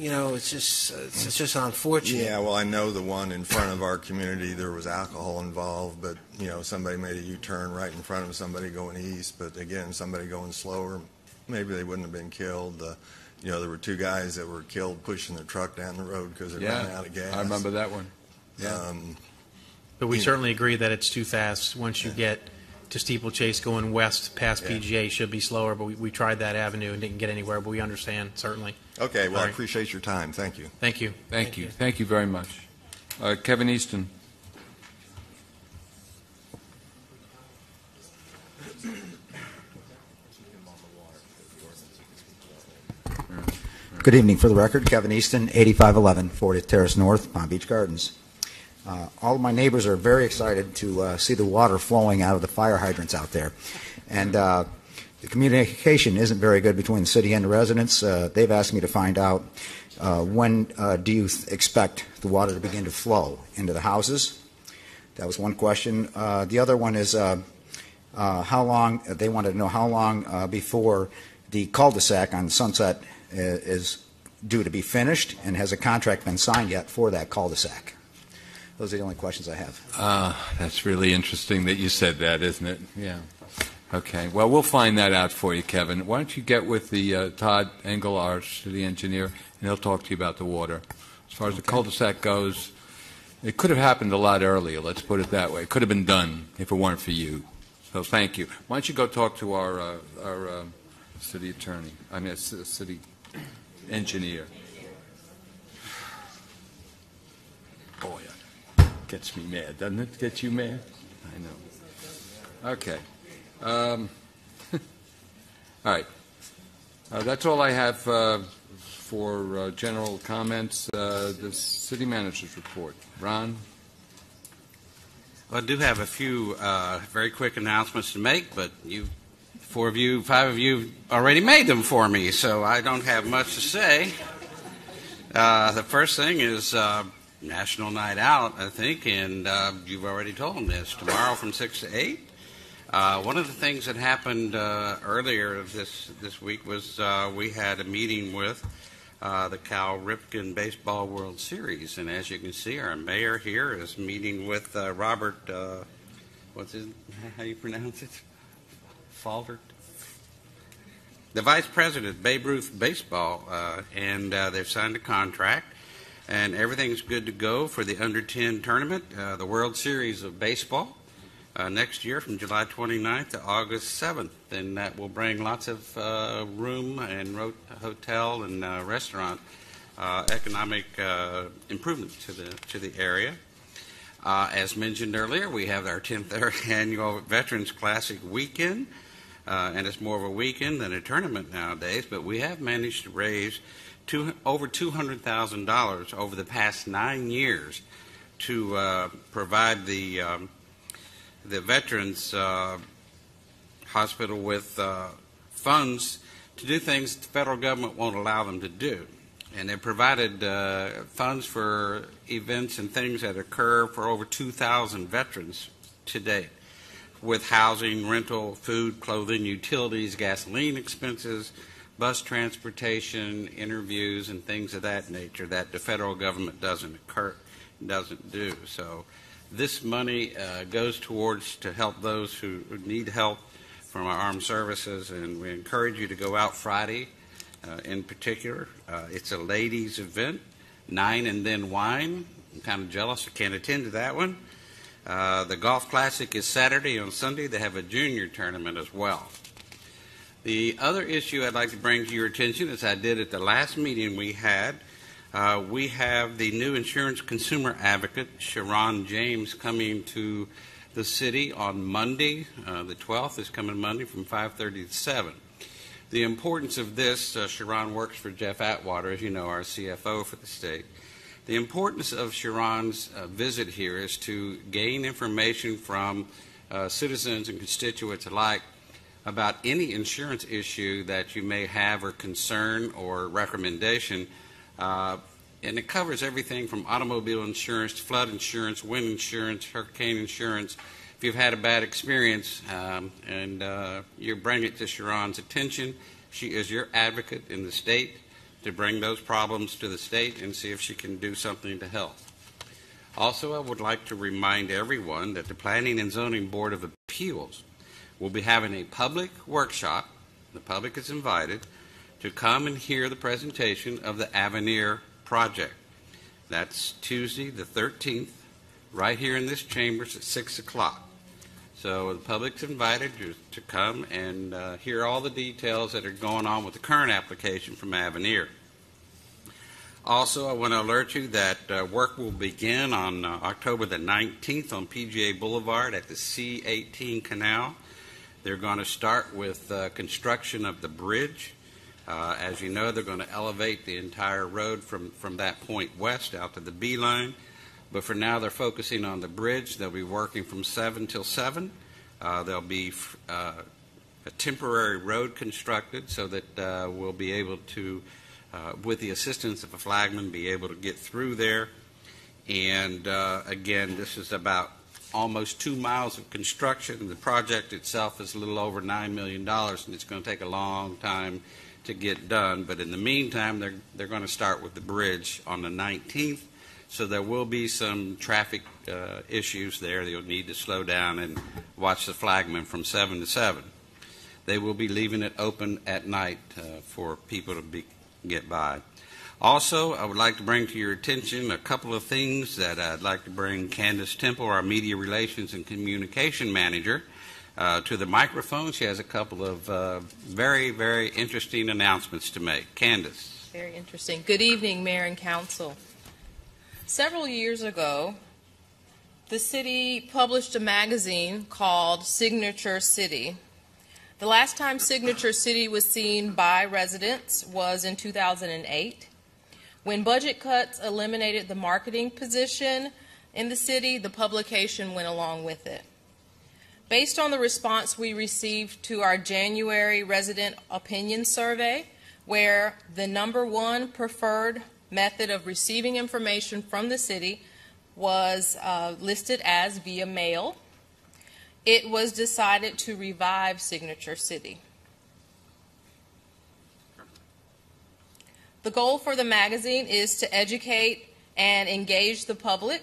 you know, it's just, it's, it's just unfortunate. Yeah, well, I know the one in front of our community, there was alcohol involved, but, you know, somebody made a U-turn right in front of somebody going east, but again, somebody going slower, maybe they wouldn't have been killed. Uh, You know, there were two guys that were killed pushing their truck down the road because they ran out of gas. I remember that one. Yeah. Um, But we Yeah. certainly agree that it's too fast. Once you get to steeplechase going west past Yeah. PGA, should be slower. But we, we tried that avenue and didn't get anywhere. But we understand certainly. Okay, well, All I right. appreciate your time. Thank you. Thank you. Thank you, thank you very much. Uh, Kevin Easton. Good evening. For the record, Kevin Easton, 8511 40th Terrace North, Palm Beach Gardens. Uh, all of my neighbors are very excited to uh, see the water flowing out of the fire hydrants out there. And uh, the communication isn't very good between the city and the residents. Uh, they've asked me to find out uh, when uh, do you expect the water to begin to flow into the houses? That was one question. The other one is how long, they wanted to know how long before the cul-de-sac on Sunset is due to be finished, and has a contract been signed yet for that cul-de-sac? Those are the only questions I have. Ah, that's really interesting that you said that, isn't it? Yeah. Okay. Well, we'll find that out for you, Kevin. Why don't you get with the uh, Todd Engel, our city engineer, and he'll talk to you about the water. As far as the cul-de-sac goes, it could have happened a lot earlier. Let's put it that way. It could have been done if it weren't for you. So thank you. Why don't you go talk to our uh, our uh, city attorney? I mean, uh, city engineer. Boy, it gets me mad, doesn't it? Get you mad? I know. Okay. Um, [LAUGHS] all right. Uh, that's all I have uh, for uh, general comments. Uh, the city manager's report. Ron? Well, I do have a few uh, very quick announcements to make, but you, four of you, five of you already made them for me, so I don't have much to say. Uh, the first thing is National Night Out, I think, and uh, you've already told them this. Tomorrow from 6 to 8. Uh, one of the things that happened uh, earlier this, this week was uh, we had a meeting with uh, the Cal Ripken Baseball World Series. And as you can see, our mayor here is meeting with uh, Robert, what's his, [LAUGHS] how you pronounce it? Falter? The vice president Babe Ruth Baseball, and they've signed a contract, and everything's good to go for the under 10 tournament, uh, the World Series of Baseball. Uh, next year from July 29th to August 7th, and that will bring lots of uh, room and ro- hotel and uh, restaurant uh, economic uh, improvement to the to the area. As mentioned earlier, we have our 10th [LAUGHS] annual Veterans Classic weekend, and it's more of a weekend than a tournament nowadays. But we have managed to raise two, over $200,000 over the past nine years to uh, provide the um, the Veterans uh, Hospital with uh, funds to do things the federal government won't allow them to do. And they provided uh, funds for events and things that occur for over 2,000 veterans to date, with housing, rental, food, clothing, utilities, gasoline expenses, bus transportation, interviews, and things of that nature that the federal government doesn't occur, doesn't do. So this money uh, goes towards to help those who need help from our armed services, and we encourage you to go out Friday uh, in particular. Uh, it's a ladies' event, nine and then wine. I'm kind of jealous I can't attend to that one. Uh, the Golf Classic is Saturday. On Sunday, they have a junior tournament as well. The other issue I'd like to bring to your attention, as I did at the last meeting we had, uh, we have the new insurance consumer advocate, Sha'Ron James, coming to the city on Monday. Uh, the 12th is coming Monday from 5:30 to 7. The importance of this, uh, Sha'Ron works for Jeff Atwater, as you know, our CFO for the state. The importance of Sha'Ron's uh, visit here is to gain information from uh, citizens and constituents alike about any insurance issue that you may have or concern or recommendation uh, and it covers everything from automobile insurance to flood insurance, wind insurance, hurricane insurance. If you've had a bad experience um, and uh, you bring it to Sha'Ron's attention, she is your advocate in the state to bring those problems to the state and see if she can do something to help. Also, I would like to remind everyone that the Planning and Zoning Board of Appeals will be having a public workshop. The public is invited to come and hear the presentation of the Avenir project. That's Tuesday, the 13th, right here in this chambers at 6 o'clock. So the public's invited to, to come and uh, hear all the details that are going on with the current application from Avenir. Also, I want to alert you that uh, work will begin on uh, October the 19th on PGA Boulevard at the C18 Canal. They're going to start with uh, construction of the bridge. Uh, as you know, they're going to elevate the entire road from, from that point west out to the Beeline. But for now, they're focusing on the bridge. They'll be working from 7 till 7. Uh, there'll be uh, a temporary road constructed so that uh, we'll be able to, uh, with the assistance of a flagman, be able to get through there. And again, this is about almost two miles of construction. The project itself is a little over $9 million, and it's going to take a long time to get done. But in the meantime, they're, they're going to start with the bridge on the 19th. So there will be some traffic uh, issues there. They'll need to slow down and watch the flagman from 7 to 7. They will be leaving it open at night uh, for people to be, get by. Also, I would like to bring to your attention a couple of things that I'd like to bring Candace Temple, our Media Relations and Communication Manager, uh, to the microphone. She has a couple of uh, very, very interesting announcements to make. Candace. Very interesting. Good evening, Mayor and Council. Several years ago, the city published a magazine called Signature City. The last time Signature City was seen by residents was in 2008. When budget cuts eliminated the marketing position in the city, the publication went along with it. Based on the response we received to our January resident opinion survey, where the number one preferred method of receiving information from the city was uh, listed as via mail. It was decided to revive Signature City. The goal for the magazine is to educate and engage the public.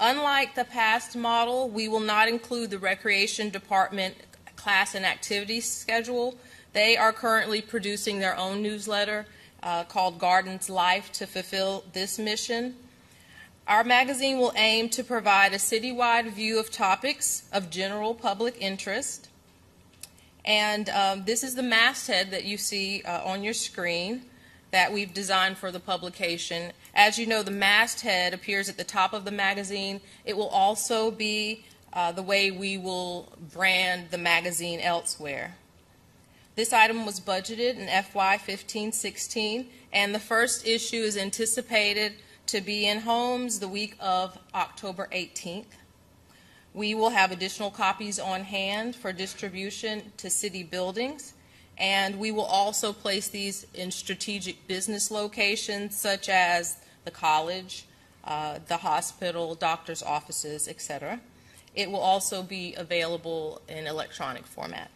Unlike the past model, we will not include the Recreation Department class and activity schedule. They are currently producing their own newsletter uh, called Gardens Life to fulfill this mission. Our magazine will aim to provide a citywide view of topics of general public interest. And um, this is the masthead that you see uh, on your screen that we've designed for the publication. As you know, the masthead appears at the top of the magazine. It will also be uh, the way we will brand the magazine elsewhere. This item was budgeted in FY 15-16, and the first issue is anticipated to be in homes the week of October 18th. We will have additional copies on hand for distribution to city buildings, and we will also place these in strategic business locations such as the college, uh, the hospital, doctor's offices, etc. It will also be available in electronic format.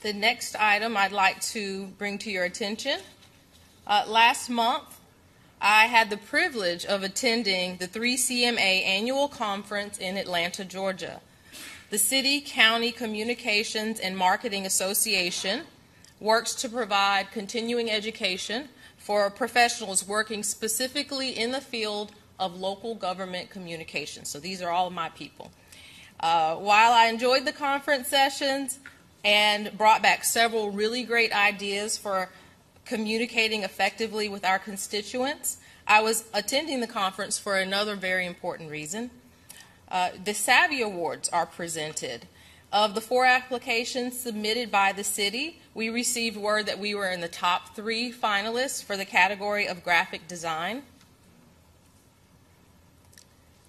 The next item I'd like to bring to your attention. Uh, last month, I had the privilege of attending the 3CMA annual conference in Atlanta, Georgia. The City County Communications and Marketing Association works to provide continuing education for professionals working specifically in the field of local government communications. So these are all of my people. Uh, while I enjoyed the conference sessions and brought back several really great ideas for communicating effectively with our constituents, I was attending the conference for another very important reason. Uh, the Savvy Awards are presented. Of the four applications submitted by the city, we received word that we were in the top three finalists for the category of graphic design.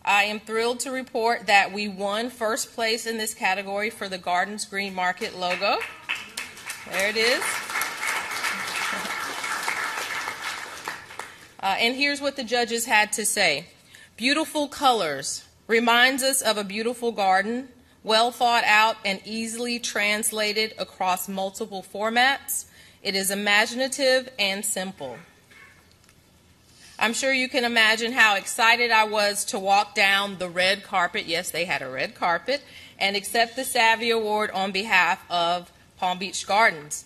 I am thrilled to report that we won first place in this category for the Gardens Green Market logo. There it is. [LAUGHS] Uh, and here's what the judges had to say Beautiful colors reminds us of a beautiful garden, well thought out and easily translated across multiple formats. It is imaginative and simple. I'm sure you can imagine how excited I was to walk down the red carpet. Yes, they had a red carpet and accept the Savvy Award on behalf of Palm Beach Gardens.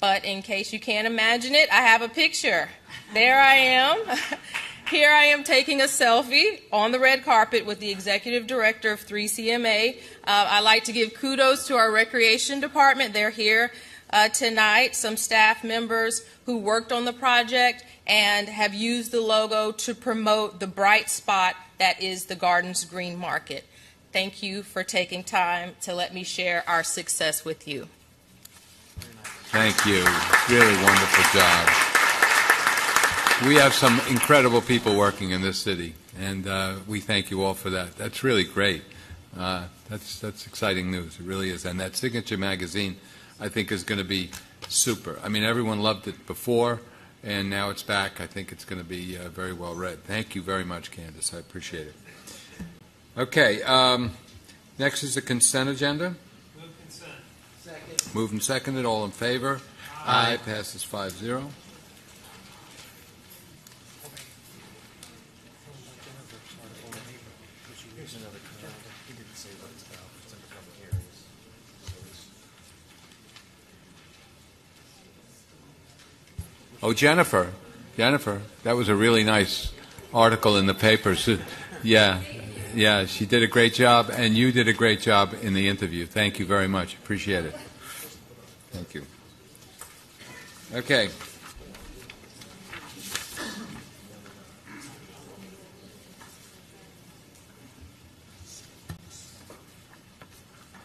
But in case you can't imagine it, I have a picture. There I am. [LAUGHS] Here I am taking a selfie on the red carpet with the executive director of 3CMA. Uh, I like to give kudos to our recreation department. They're here uh, tonight, some staff members who worked on the project and have used the logo to promote the bright spot that is the Gardens Green Market. Thank you for taking time to let me share our success with you. Thank you. Really wonderful job. We have some incredible people working in this city, and uh, we thank you all for that. That's really great. Uh, that's that's exciting news. It really is. And that signature magazine, I think, is going to be super. I mean, everyone loved it before, and now it's back. I think it's going to be uh, very well read. Thank you very much, Candace. I appreciate it. Okay. Um, next is the consent agenda. Move consent. Second. Moved and seconded. All in favor? Aye. Passes 5 Oh, Jennifer. Jennifer. That was a really nice article in the papers. [LAUGHS] Yeah. Yeah, she did a great job, and you did a great job in the interview. Thank you very much. Appreciate it. Thank you. Okay.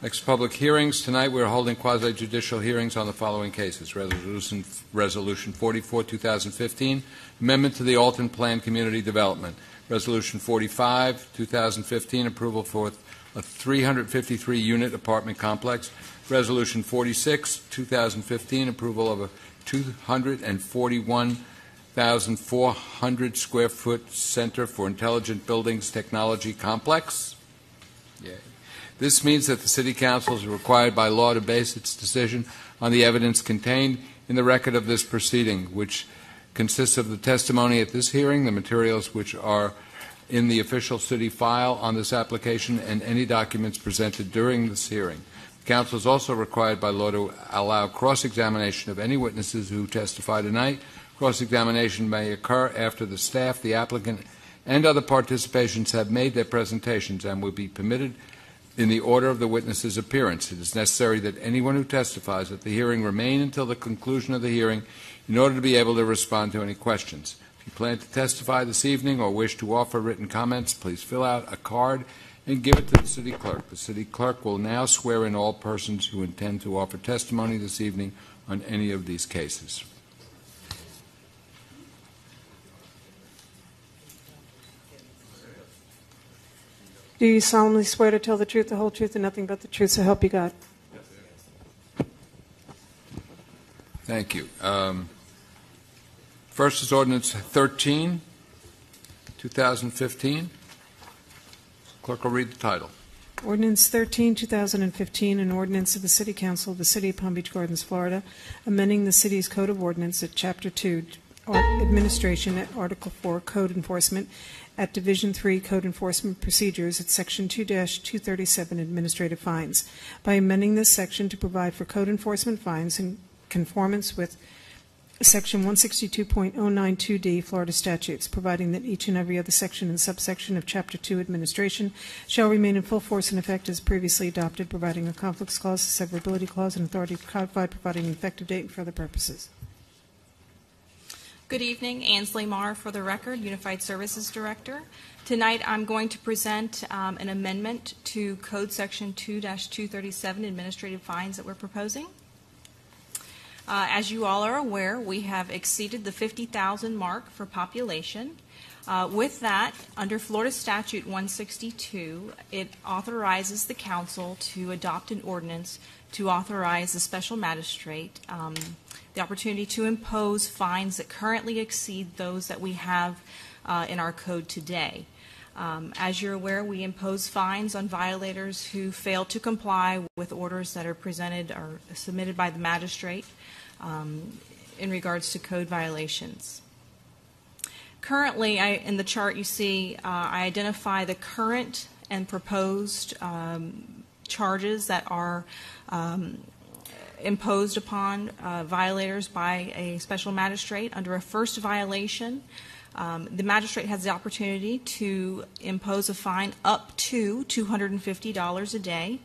Next public hearings. Tonight we're holding quasi-judicial hearings on the following cases. Resolution, Resolution 44, 2015, Amendment to the Alton Plan Community Development. Resolution 45, 2015, approval for a 353-unit apartment complex. Resolution 46, 2015, approval of a 241,400 square foot Center for Intelligent Buildings Technology Complex. This means that the City Council is required by law to base its decision on the evidence contained in the record of this proceeding, which consists of the testimony at this hearing, the materials which are in the official city file on this application, and any documents presented during this hearing. The Council is also required by law to allow cross-examination of any witnesses who testify tonight. Cross-examination may occur after the staff, the applicant, and other participations have made their presentations and will be permitted in the order of the witness's appearance. It is necessary that anyone who testifies at the hearing remain until the conclusion of the hearing in order to be able to respond to any questions. If you plan to testify this evening or wish to offer written comments, please fill out a card and give it to the city clerk. The city clerk will now swear in all persons who intend to offer testimony this evening on any of these cases. Do you solemnly swear to tell the truth, the whole truth, and nothing but the truth, so help you God? Thank you. Um, First is ordinance 13, 2015. Clerk will read the title. Ordinance 13, 2015, an ordinance of the City Council of the City of Palm Beach Gardens, Florida, amending the city's Code of Ordinance at Chapter 2, Art- Administration at Article 4, Code Enforcement, at Division 3, Code Enforcement Procedures at Section 2-237, Administrative Fines, by amending this section to provide for code enforcement fines in conformance with Section 162.092D Florida statutes, providing that each and every other section and subsection of Chapter 2 administration shall remain in full force and effect as previously adopted, providing a conflicts clause, a severability clause, and authority codified, providing an effective date and for other purposes. Good evening, Ansley Marr for the record, Unified Services Director. Tonight, I'm going to present um, an amendment to Code Section 2-237 Administrative Fines that we're proposing. Uh, As you all are aware, we have exceeded the 50,000 mark for population. Uh, With that, under Florida Statute 162, it authorizes the council to adopt an ordinance to authorize the special magistrate um, the opportunity to impose fines that currently exceed those that we have uh, in our code today. Um, As you're aware, we impose fines on violators who fail to comply with orders that are presented or submitted by the magistrate um, in regards to code violations. Currently, I, in the chart you see, uh, I identify the current and proposed um, charges that are um, imposed upon uh, violators by a special magistrate. Under a first violation, um, the magistrate has the opportunity to impose a fine up to $250 a day.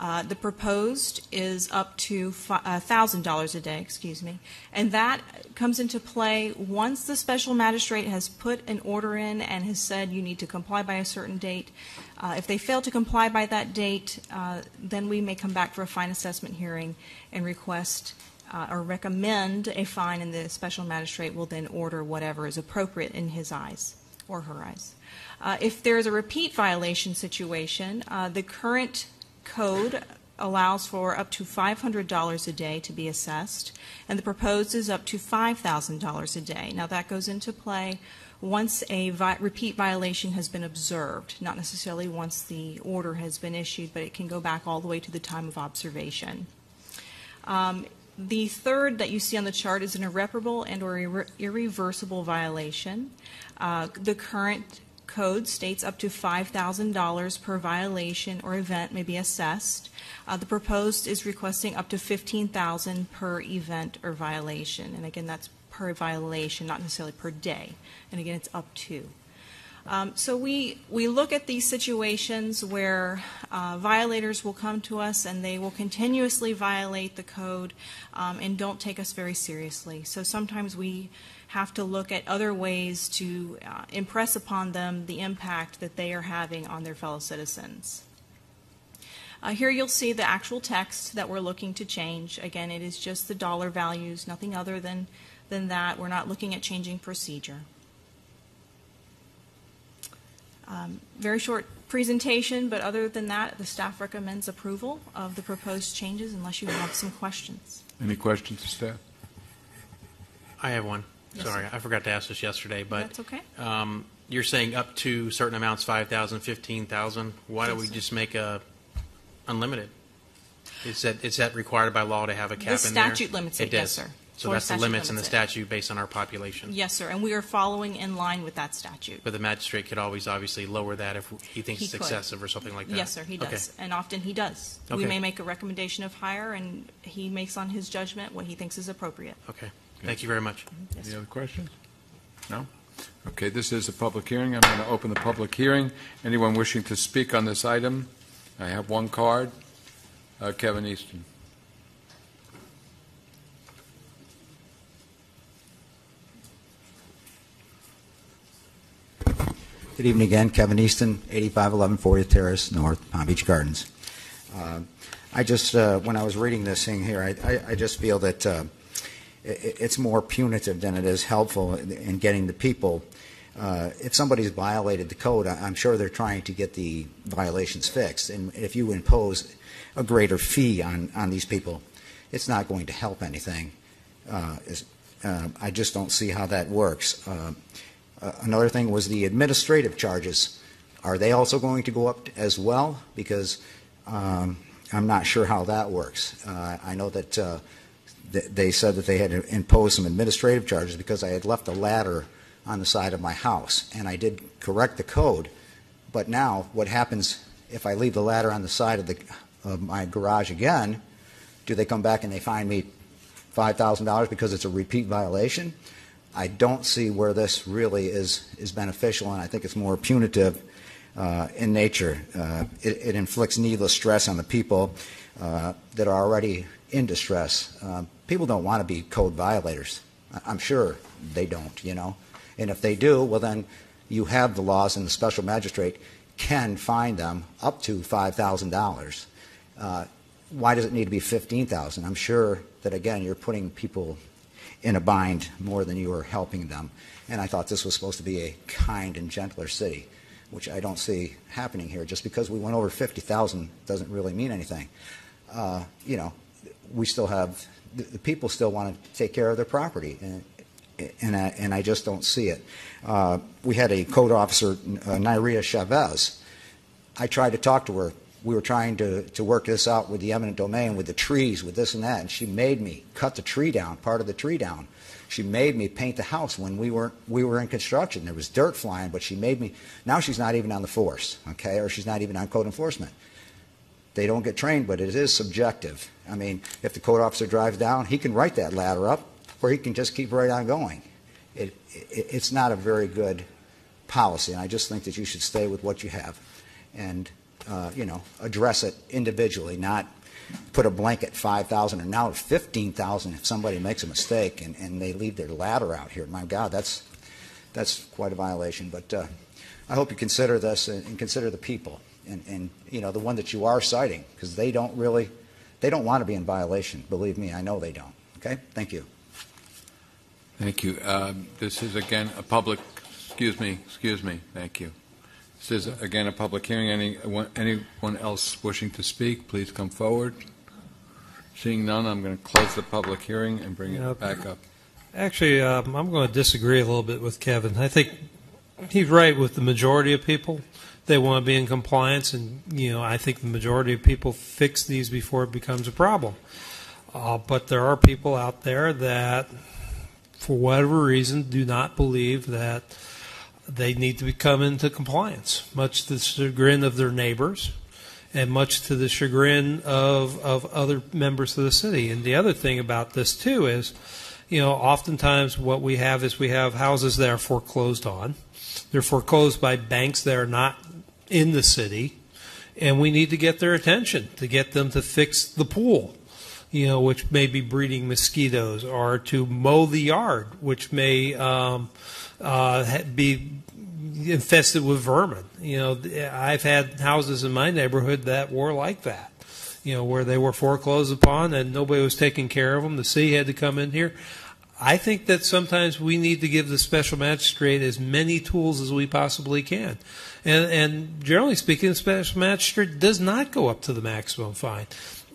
Uh, the proposed is up to $1,000 a day, excuse me. And that comes into play once the special magistrate has put an order in and has said you need to comply by a certain date. Uh, if they fail to comply by that date, uh, then we may come back for a fine assessment hearing and request uh, or recommend a fine, and the special magistrate will then order whatever is appropriate in his eyes or her eyes. Uh, if there is a repeat violation situation, uh, the current code allows for up to $500 a day to be assessed, and the proposed is up to $5,000 a day. Now, that goes into play once a vi- repeat violation has been observed, not necessarily once the order has been issued, but it can go back all the way to the time of observation. Um, the third that you see on the chart is an irreparable and or irre- irreversible violation. Uh, the current code states up to $5,000 per violation or event may be assessed. Uh, the proposed is requesting up to 15000 per event or violation. And again, that's per violation, not necessarily per day. And again, it's up to. Um, so we, we look at these situations where uh, violators will come to us and they will continuously violate the code um, and don't take us very seriously. So sometimes we have to look at other ways to uh, impress upon them the impact that they are having on their fellow citizens. Uh, here you'll see the actual text that we're looking to change. Again, it is just the dollar values, nothing other than, than that. We're not looking at changing procedure. Um, very short presentation, but other than that, the staff recommends approval of the proposed changes unless you have some questions. Any questions, staff? I have one. Yes, Sorry, sir. I forgot to ask this yesterday, but That's okay. um, you're saying up to certain amounts, 5,000, 15,000. Why don't Yes, we sir. just make a unlimited? Is that, is that required by law to have a The cap in there? statute limits it, yes, does. sir. So Florida that's the statute limits in the limits it. statute based on our population? Yes, sir, and we are following in line with that statute. But the magistrate could always obviously lower that if he thinks He it's could. excessive or something like that? Yes, sir, he Okay. does, and often he does. We Okay. may make a recommendation of higher, and he makes on his judgment what he thinks is appropriate. Okay. Thank you very much. Any other questions? No? Okay, this is a public hearing. I'm going to open the public hearing. Anyone wishing to speak on this item? I have one card. Uh, Kevin Easton. Good evening again, Kevin Easton, 8511 40th Terrace North, Palm Beach Gardens. Uh, I just, uh, when I was reading this thing here, I, I, I just feel that uh, i it's more punitive than it is helpful in, in getting the people. Uh, if somebody's violated the code, I'm sure they're trying to get the violations fixed. And if you impose a greater fee on, on these people, it's not going to help anything. Uh, uh, I just don't see how that works. Uh, uh, Another thing was the administrative charges. Are they also going to go up as well? Because um, I'm not sure how that works. Uh, I know that th- they said that they had to impose some administrative charges because I had left a ladder on the side of my house, and I did correct the code. But now, what happens if I leave the ladder on the side of, the, of my garage again? Do they come back and they fine me $5,000 because it's a repeat violation? I don't see where this really is, is beneficial, and I think it's more punitive uh, in nature. Uh, it, it inflicts needless stress on the people uh, that are already in distress. Uh, people don't want to be code violators. I'm sure they don't, you know. And if they do, well, then you have the laws, and the special magistrate can fine them up to $5,000. Uh, why does it need to be 15,000? I'm sure that again you're putting people in a bind more than you are helping them. And I thought this was supposed to be a kind and gentler city, which I don't see happening here. Just because we went over 50,000 doesn't really mean anything. Uh, you know, we still have the, the people still want to take care of their property, and and I, and I just don't see it. Uh, we had a code officer, uh, Nyria Chavez. I tried to talk to her. We were trying to, to work this out with the eminent domain, with the trees, with this and that, and she made me cut the tree down, part of the tree down. She made me paint the house when we were we were in construction. There was dirt flying, but she made me. Now she's not even on the force, okay, or she's not even on code enforcement. They don't get trained, but it is subjective. I mean, if the code officer drives down, he can write that ladder up, or he can just keep right on going. It, it, it's not a very good policy, and I just think that you should stay with what you have, and uh, you know, address it individually, not put a blanket 5,000 and now 15,000 if somebody makes a mistake and, and they leave their ladder out here. My God, that's that's quite a violation. But uh, I hope you consider this and, and consider the people and, and you know the one that you are citing because they don't really they don't want to be in violation. Believe me, I know they don't. Okay, thank you. Thank you. Um, This is again a public, excuse me, excuse me, thank you. This is again a public hearing. Anyone anyone else wishing to speak, please come forward. Seeing none, I'm going to close the public hearing and bring it back up. Actually, um, I'm going to disagree a little bit with Kevin. I think he's right with the majority of people. They want to be in compliance, and you know, I think the majority of people fix these before it becomes a problem. Uh, but there are people out there that, for whatever reason, do not believe that they need to come into compliance, much to the chagrin of their neighbors and much to the chagrin of, of other members of the city. And the other thing about this, too, is, you know, oftentimes what we have is we have houses that are foreclosed on. They're foreclosed by banks that are not in the city, and we need to get their attention to get them to fix the pool, you know, which may be breeding mosquitoes, or to mow the yard, which may um, uh, be infested with vermin. You know, I've had houses in my neighborhood that were like that. You know, where they were foreclosed upon and nobody was taking care of them. The city had to come in here. I think that sometimes we need to give the special magistrate as many tools as we possibly can. And, and generally speaking, the special magistrate does not go up to the maximum fine.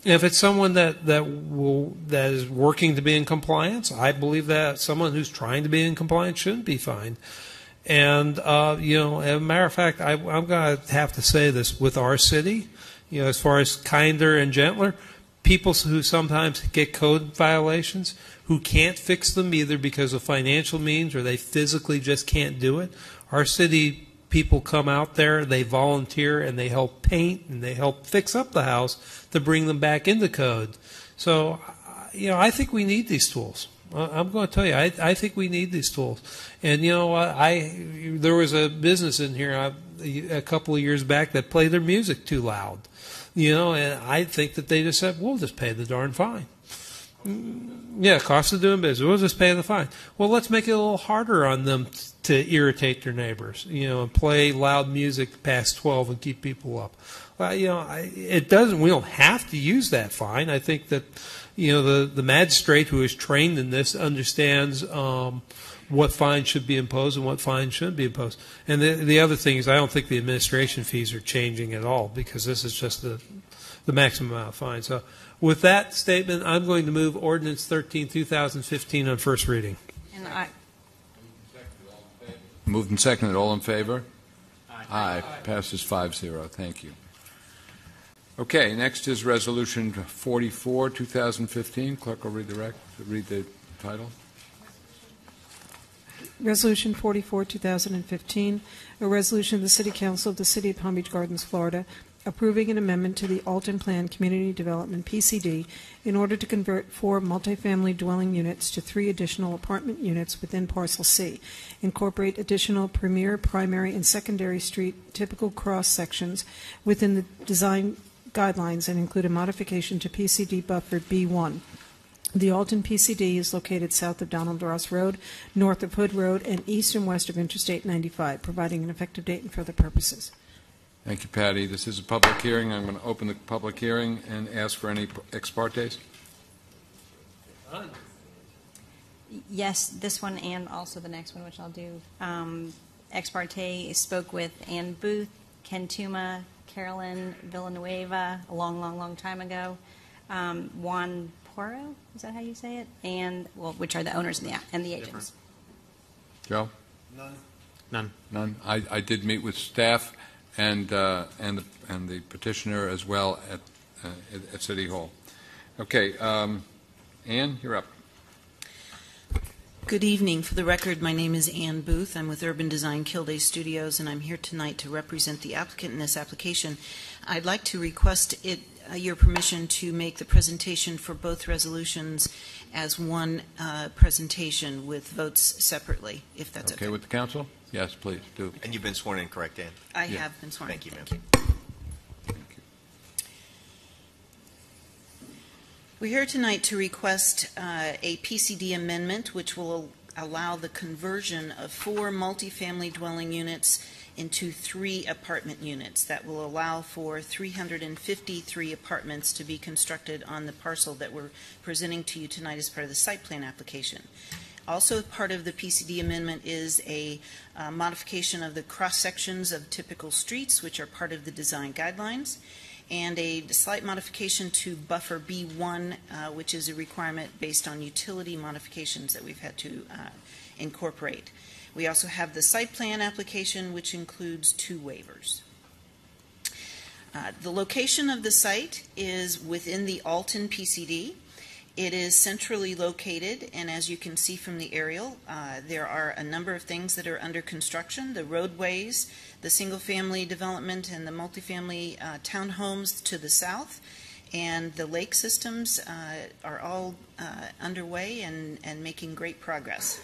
If it's someone that that will that is working to be in compliance, I believe that someone who's trying to be in compliance shouldn't be fined. And uh, you know, as a matter of fact, I, I'm going to have to say this with our city. You know, as far as kinder and gentler, people who sometimes get code violations who can't fix them either because of financial means or they physically just can't do it. Our city people come out there, they volunteer, and they help paint and they help fix up the house to bring them back into code. So, you know, I think we need these tools. I'm going to tell you, I, I think we need these tools. And you know, I there was a business in here uh, a couple of years back that played their music too loud. You know, and I think that they just said, "We'll just pay the darn fine." Yeah, cost of doing business. We'll just pay the fine. Well, let's make it a little harder on them to irritate their neighbors. You know, and play loud music past twelve and keep people up. Well, you know, I, it doesn't. We don't have to use that fine. I think that, you know, the the magistrate who is trained in this understands. Um, what fines should be imposed and what fines shouldn't be imposed. And the, the other thing is, I don't think the administration fees are changing at all because this is just the, the maximum amount of fine. So, with that statement, I'm going to move Ordinance 13, 2015 on first reading. And I, Moved and seconded. All in favor? Aye. Passes 5-0. Thank you. Okay, next is Resolution 44, 2015. Clerk will read the, rec- read the title. Resolution 44, 2015, a resolution of the City Council of the City of Palm Beach Gardens, Florida, approving an amendment to the Alton Plan Community Development PCD in order to convert four multifamily dwelling units to three additional apartment units within Parcel C, incorporate additional premier, primary, and secondary street typical cross sections within the design guidelines and include a modification to PCD buffer B1. The Alton PCD is located south of Donald Ross Road, north of Hood Road, and east and west of Interstate 95, providing an effective date and further purposes. Thank you, Patty. This is a public hearing. I'm going to open the public hearing and ask for any ex partes. yes, this one and also the next one, which I'll do. Um, ex parte spoke with Ann Booth, Ken Tuma, Carolyn Villanueva a long, long, long time ago. Um, Juan Porro, is that how you say it? And well, which are the owners and the, and the agents. Joe? None. None. None. I, I did meet with staff and, uh, and, the- and the petitioner as well at, uh, at- at City Hall. Okay, um, Ann, you're up. Good evening. For the record, my name is Ann Booth. I'm with Urban Design Kilday Studios, and I'm here tonight to represent the applicant in this application. I'd like to request it, uh, your permission to make the presentation for both resolutions as one uh, presentation with votes separately, if that's okay. Okay with the council? Yes, please, do. And you've been sworn in, correct, Ann? I Yeah. have been sworn. Thank you, ma'am. We're here tonight to request uh, a PCD amendment which will allow the conversion of four multifamily dwelling units into three apartment units. That will allow for 353 apartments to be constructed on the parcel that we're presenting to you tonight as part of the site plan application. Also, part of the PCD amendment is a uh, modification of the cross sections of typical streets, which are part of the design guidelines and a slight modification to buffer B1, uh, which is a requirement based on utility modifications that we've had to uh, incorporate. We also have the site plan application, which includes two waivers. Uh, the location of the site is within the Alton PCD. It is centrally located, and as you can see from the aerial, uh, there are a number of things that are under construction. The roadways, the single-family development, and the multifamily uh, townhomes to the south, and the lake systems uh, are all uh, underway and, and making great progress.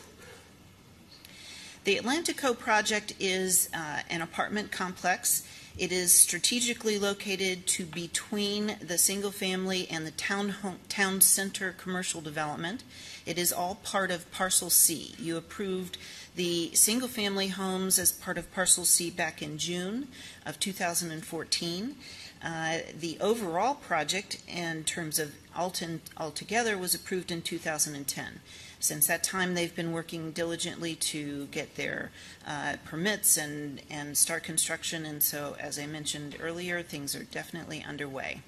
The Atlantico project is uh, an apartment complex. It is strategically located to between the single family and the town, home, town center commercial development. It is all part of Parcel C. You approved the single family homes as part of Parcel C back in June of 2014. Uh, the overall project, in terms of Alton altogether, was approved in 2010. Since that time, they've been working diligently to get their uh, permits and, and start construction, and so, as I mentioned earlier, things are definitely underway.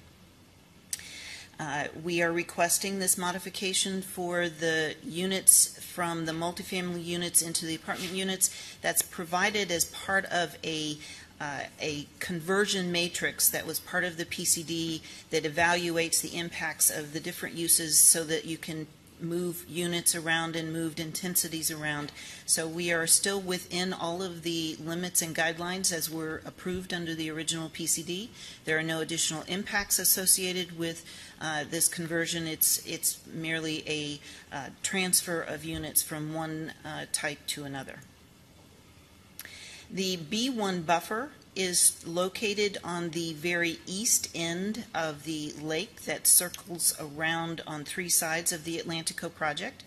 Uh, We are requesting this modification for the units from the multifamily units into the apartment units. That's provided as part of a, uh, a conversion matrix that was part of the PCD that evaluates the impacts of the different uses so that you can move units around and moved intensities around. So we are still within all of the limits and guidelines as were approved under the original PCD. There are no additional impacts associated with uh, this conversion. It's, it's merely a uh, transfer of units from one uh, type to another. The B1 buffer is located on the very east end of the lake that circles around on three sides of the Atlantico project.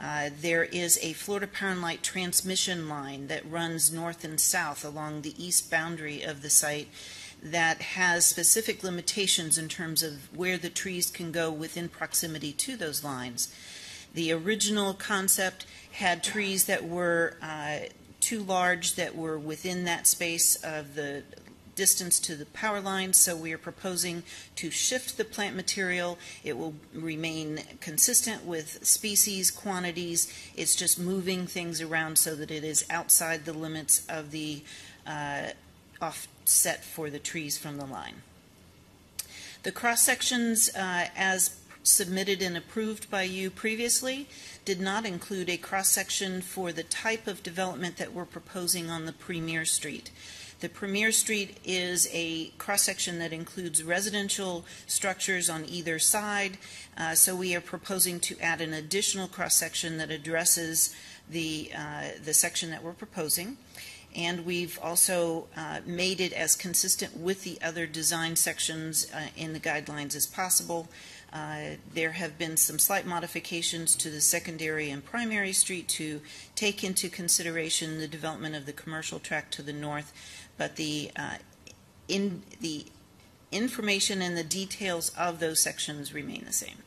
Uh, there is a Florida Power and Light transmission line that runs north and south along the east boundary of the site that has specific limitations in terms of where the trees can go within proximity to those lines. The original concept had trees that were uh, too large that were within that space of the distance to the power lines, so we are proposing to shift the plant material. It will remain consistent with species, quantities. It's just moving things around so that it is outside the limits of the uh, offset for the trees from the line. The cross sections, uh, as submitted and approved by you previously, did not include a cross-section for the type of development that we're proposing on the Premier Street. The Premier Street is a cross-section that includes residential structures on either side, uh, so we are proposing to add an additional cross-section that addresses the, uh, the section that we're proposing. And we've also uh, made it as consistent with the other design sections uh, in the guidelines as possible. Uh, There have been some slight modifications to the secondary and primary street to take into consideration the development of the commercial tract to the north, but the, uh, in, the information and the details of those sections remain the same.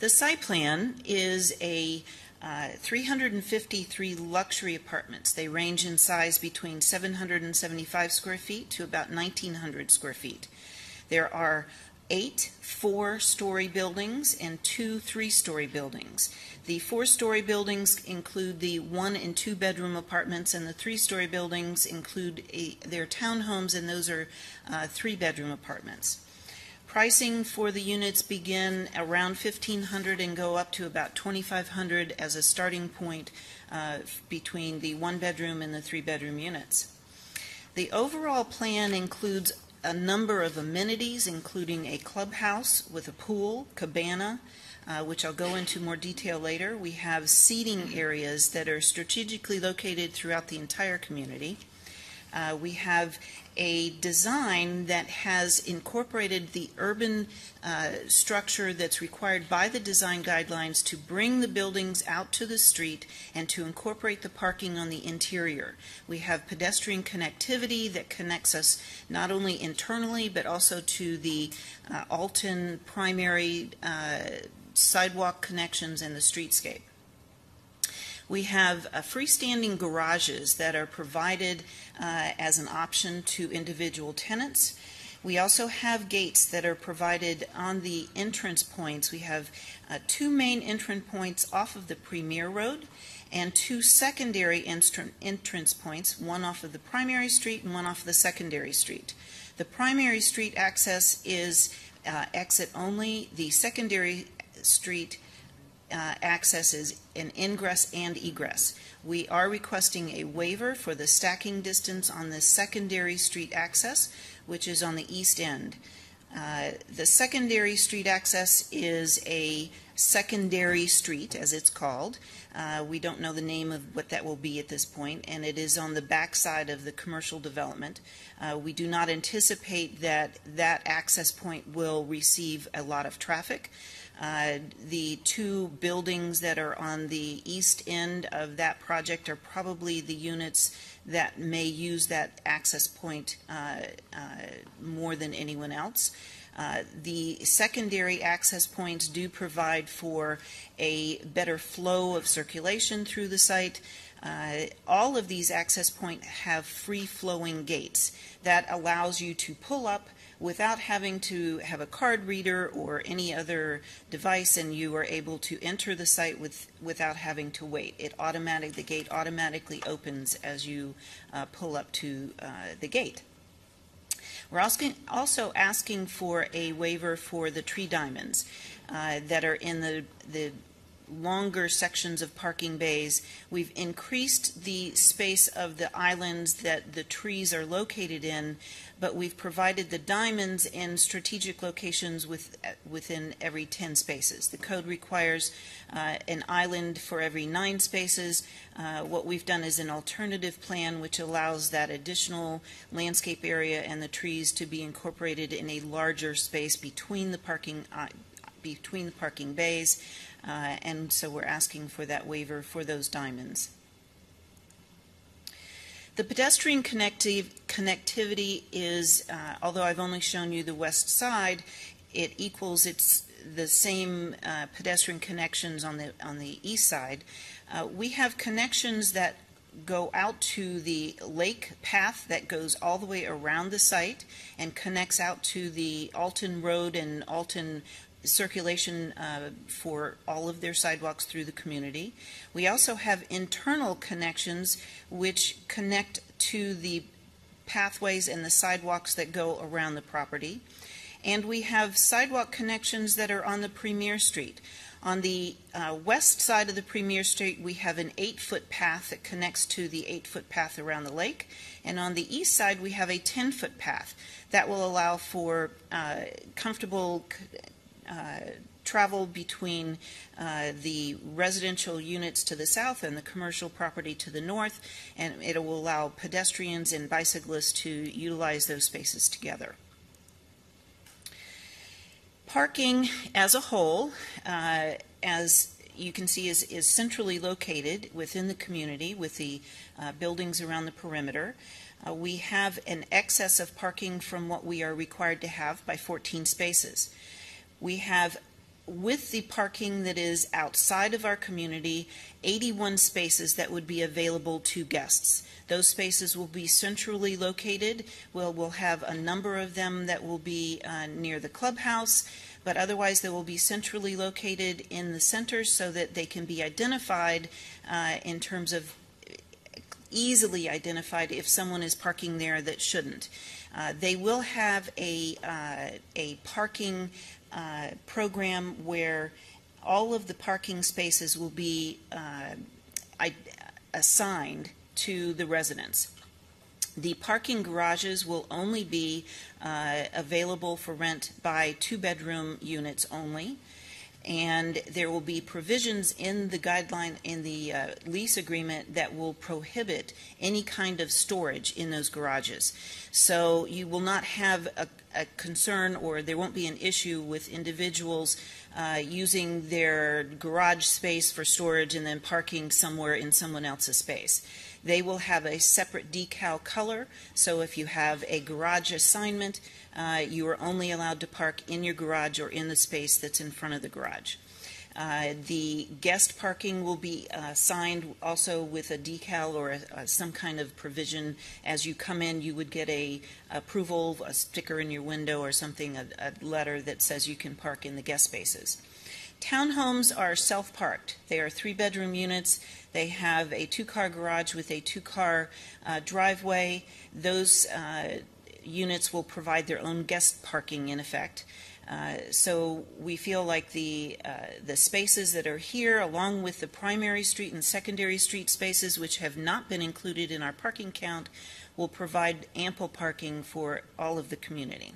The site plan is a uh, 353 luxury apartments. They range in size between 775 square feet to about 1,900 square feet. There are eight four-story buildings and two three-story buildings. The four-story buildings include the one and two-bedroom apartments, and the three-story buildings include a, their townhomes, and those are uh, three-bedroom apartments. Pricing for the units begin around 1500 and go up to about 2500 as a starting point uh, between the one-bedroom and the three-bedroom units. The overall plan includes a number of amenities, including a clubhouse with a pool, cabana, uh, which I'll go into more detail later. We have seating areas that are strategically located throughout the entire community. Uh, we have a design that has incorporated the urban uh, structure that's required by the design guidelines to bring the buildings out to the street and to incorporate the parking on the interior. We have pedestrian connectivity that connects us not only internally but also to the uh, Alton primary uh, sidewalk connections and the streetscape. We have uh, freestanding garages that are provided uh, as an option to individual tenants. We also have gates that are provided on the entrance points. We have uh, two main entrance points off of the Premier Road and two secondary entrance points, one off of the primary street and one off of the secondary street. The primary street access is uh, exit only. The secondary street uh, access is an ingress and egress. We are requesting a waiver for the stacking distance on the secondary street access, which is on the east end. Uh, the secondary street access is a secondary street, as it's called. Uh, we don't know the name of what that will be at this point, and it is on the backside of the commercial development. Uh, we do not anticipate that that access point will receive a lot of traffic. Uh, the two buildings that are on the east end of that project are probably the units that may use that access point uh, uh, more than anyone else. Uh, the secondary access points do provide for a better flow of circulation through the site. Uh, all of these access points have free flowing gates that allows you to pull up without having to have a card reader or any other device, and you are able to enter the site with, without having to wait. It automatic, the gate automatically opens as you uh, pull up to uh, the gate. We're asking, also asking for a waiver for the tree diamonds uh, that are in the, the longer sections of parking bays. We've increased the space of the islands that the trees are located in, but we've provided the diamonds in strategic locations with, within every 10 spaces. The code requires uh, an island for every nine spaces. Uh, what we've done is an alternative plan which allows that additional landscape area and the trees to be incorporated in a larger space between the parking uh, between the parking bays, uh, and so we're asking for that waiver for those diamonds. The pedestrian connectiv- connectivity is, uh, although I've only shown you the west side, it equals its the same uh, pedestrian connections on the on the east side. Uh, we have connections that go out to the lake path that goes all the way around the site and connects out to the Alton Road and Alton circulation uh, for all of their sidewalks through the community. We also have internal connections which connect to the pathways and the sidewalks that go around the property. And we have sidewalk connections that are on the Premier Street. On the uh, west side of the Premier Street, we have an eight foot path that connects to the eight foot path around the lake. And on the east side, we have a 10 foot path that will allow for uh, comfortable travel between uh, the residential units to the south and the commercial property to the north, and it will allow pedestrians and bicyclists to utilize those spaces together. Parking as a whole, uh, as you can see, is, is centrally located within the community with the uh, buildings around the perimeter. Uh, we have an excess of parking from what we are required to have by 14 spaces. We have, with the parking that is outside of our community, 81 spaces that would be available to guests. Those spaces will be centrally located. We'll, we'll have a number of them that will be uh, near the clubhouse, but otherwise they will be centrally located in the center so that they can be identified uh, in terms of easily identified if someone is parking there that shouldn't. Uh, they will have a, uh, a parking uh, program where all of the parking spaces will be uh, assigned to the residents. The parking garages will only be uh, available for rent by two bedroom units only and there will be provisions in the guideline in the uh, lease agreement that will prohibit any kind of storage in those garages. So you will not have a, a concern or there won't be an issue with individuals uh, using their garage space for storage and then parking somewhere in someone else's space. They will have a separate decal color, so if you have a garage assignment, uh, you are only allowed to park in your garage or in the space that's in front of the garage. Uh, the guest parking will be uh, signed also with a decal or a, a, some kind of provision. As you come in, you would get a approval, a sticker in your window or something, a, a letter that says you can park in the guest spaces. Townhomes are self-parked. They are three-bedroom units. They have a two-car garage with a two-car uh, driveway. Those uh, units will provide their own guest parking in effect. Uh, so we feel like the uh, the spaces that are here, along with the primary street and secondary street spaces, which have not been included in our parking count, will provide ample parking for all of the community.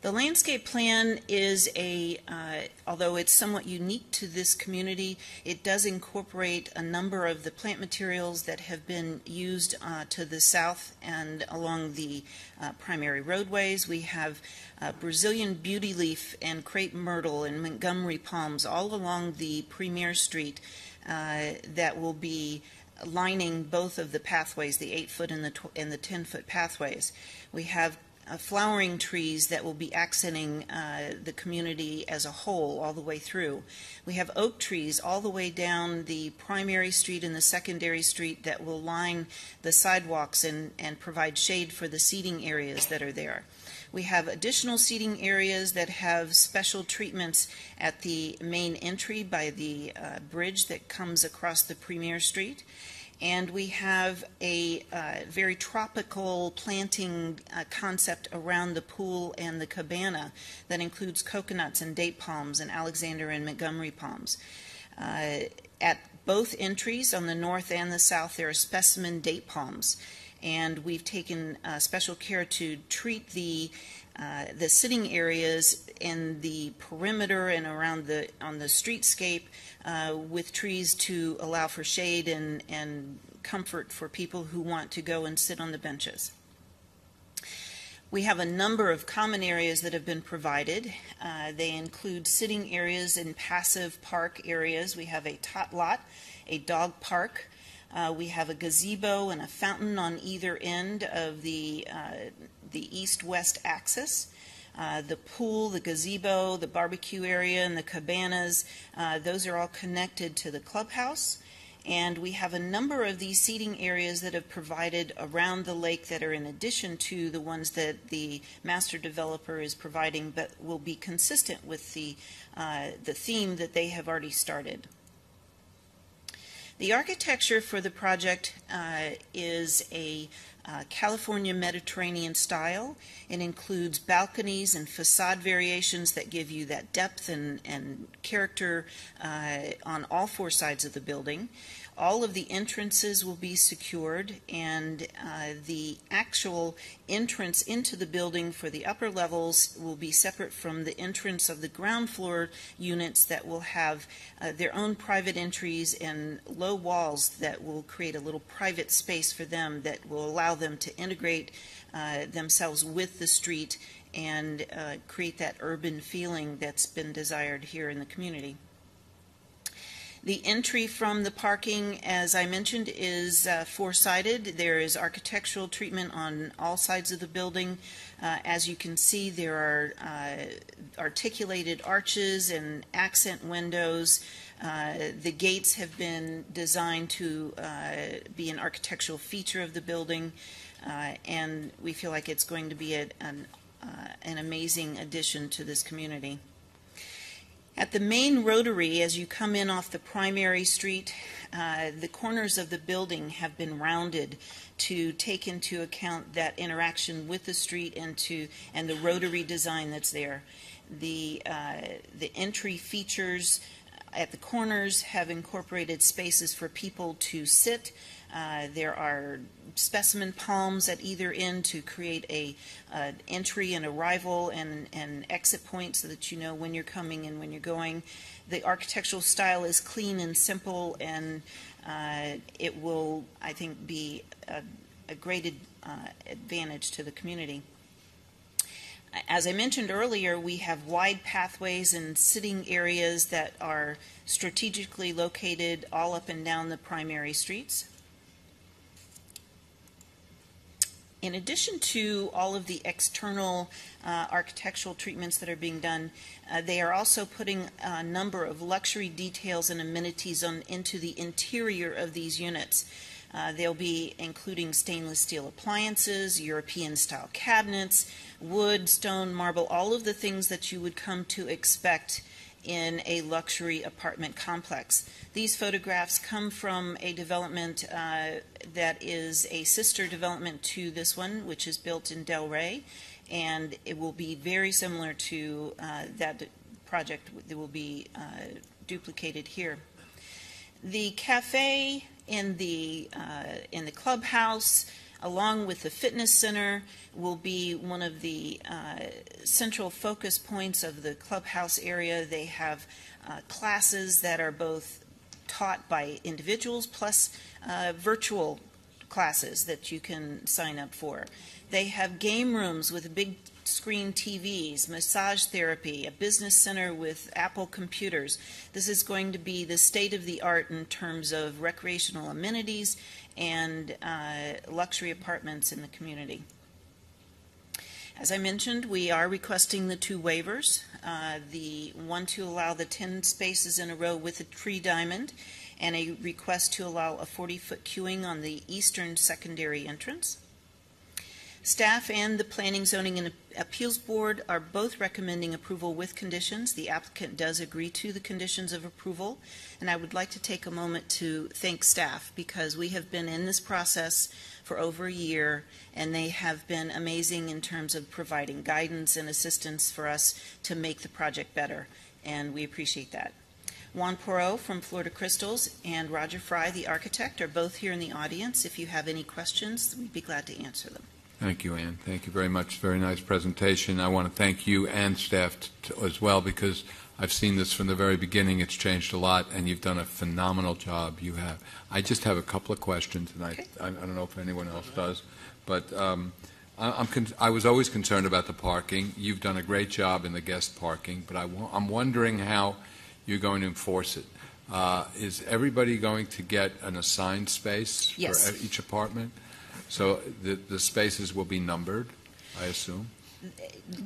The landscape plan is a, uh, although it's somewhat unique to this community, it does incorporate a number of the plant materials that have been used uh, to the south and along the uh, primary roadways. We have uh, Brazilian beauty leaf and crepe myrtle and Montgomery palms all along the Premier Street uh, that will be lining both of the pathways, the eight foot and the, and the 10 foot pathways. We have uh, flowering trees that will be accenting uh, the community as a whole all the way through. We have oak trees all the way down the primary street and the secondary street that will line the sidewalks and, and provide shade for the seating areas that are there. We have additional seating areas that have special treatments at the main entry by the uh, bridge that comes across the Premier Street. And we have a uh, very tropical planting uh, concept around the pool and the cabana that includes coconuts and date palms and Alexander and Montgomery palms. Uh, at both entries on the north and the south, there are specimen date palms and we've taken uh, special care to treat the uh, the sitting areas in the perimeter and around the on the streetscape uh, with trees to allow for shade and, and comfort for people who want to go and sit on the benches. We have a number of common areas that have been provided. Uh, they include sitting areas in passive park areas. We have a tot lot, a dog park, uh, we have a gazebo and a fountain on either end of the, uh, the east-west axis. Uh, the pool, the gazebo, the barbecue area, and the cabanas, uh, those are all connected to the clubhouse. And we have a number of these seating areas that have provided around the lake that are in addition to the ones that the master developer is providing, but will be consistent with the, uh, the theme that they have already started. The architecture for the project uh, is a uh, California Mediterranean style. It includes balconies and facade variations that give you that depth and, and character uh, on all four sides of the building. All of the entrances will be secured, and uh, the actual entrance into the building for the upper levels will be separate from the entrance of the ground floor units that will have uh, their own private entries and low walls that will create a little private space for them that will allow them to integrate uh, themselves with the street and uh, create that urban feeling that's been desired here in the community. The entry from the parking, as I mentioned, is uh, four-sided. There is architectural treatment on all sides of the building. Uh, as you can see, there are uh, articulated arches and accent windows. Uh, the gates have been designed to uh, be an architectural feature of the building, uh, and we feel like it's going to be a, an, an amazing addition to this community. At the main rotary, as you come in off the primary street, uh, the corners of the building have been rounded to take into account that interaction with the street and to and the rotary design that's there. The uh, the entry features at the corners have incorporated spaces for people to sit. Uh, there are specimen palms at either end to create a uh, entry and arrival and, and exit point so that you know when you're coming and when you're going. The architectural style is clean and simple, and uh, it will, I think, be a, a great uh, advantage to the community. As I mentioned earlier, we have wide pathways and sitting areas that are strategically located all up and down the primary streets. In addition to all of the external uh, architectural treatments that are being done, uh, they are also putting a number of luxury details and amenities on, into the interior of these units. Uh, they'll be including stainless steel appliances, European style cabinets, wood, stone, marble, all of the things that you would come to expect in a luxury apartment complex. These photographs come from a development uh, that is a sister development to this one, which is built in Delray, and it will be very similar to uh, that project that will be uh, duplicated here. The cafe in the uh, in the clubhouse along with the fitness center, will be one of the uh, central focus points of the clubhouse area. They have uh, classes that are both taught by individuals plus uh, virtual classes that you can sign up for. They have game rooms with big screen TVs, massage therapy, a business center with Apple computers. This is going to be the state of the art in terms of recreational amenities and uh, luxury apartments in the community. As I mentioned, we are requesting the two waivers. Uh, The one to allow the 10 spaces in a row with a tree diamond, and a request to allow a 40-foot queuing on the eastern secondary entrance. Staff and the Planning, Zoning, and Appeals Board are both recommending approval with conditions. The applicant does agree to the conditions of approval, and I would like to take a moment to thank staff because we have been in this process for over a year, and they have been amazing in terms of providing guidance and assistance for us to make the project better, and we appreciate that. Juan Porro from Florida Crystals and Roger Fry, the architect, are both here in the audience. If you have any questions, we'd be glad to answer them. Thank you, Ann. Thank you very much. Very nice presentation. I want to thank you and staff as well because I've seen this from the very beginning. It's changed a lot, and you've done a phenomenal job. You have. I just have a couple of questions, and I, I, I don't know if anyone else does, but um, I, I'm con- I was always concerned about the parking. You've done a great job in the guest parking, but I I'm wondering how you're going to enforce it. Uh, is everybody going to get an assigned space Yes. for each apartment? So the, the spaces will be numbered, I assume?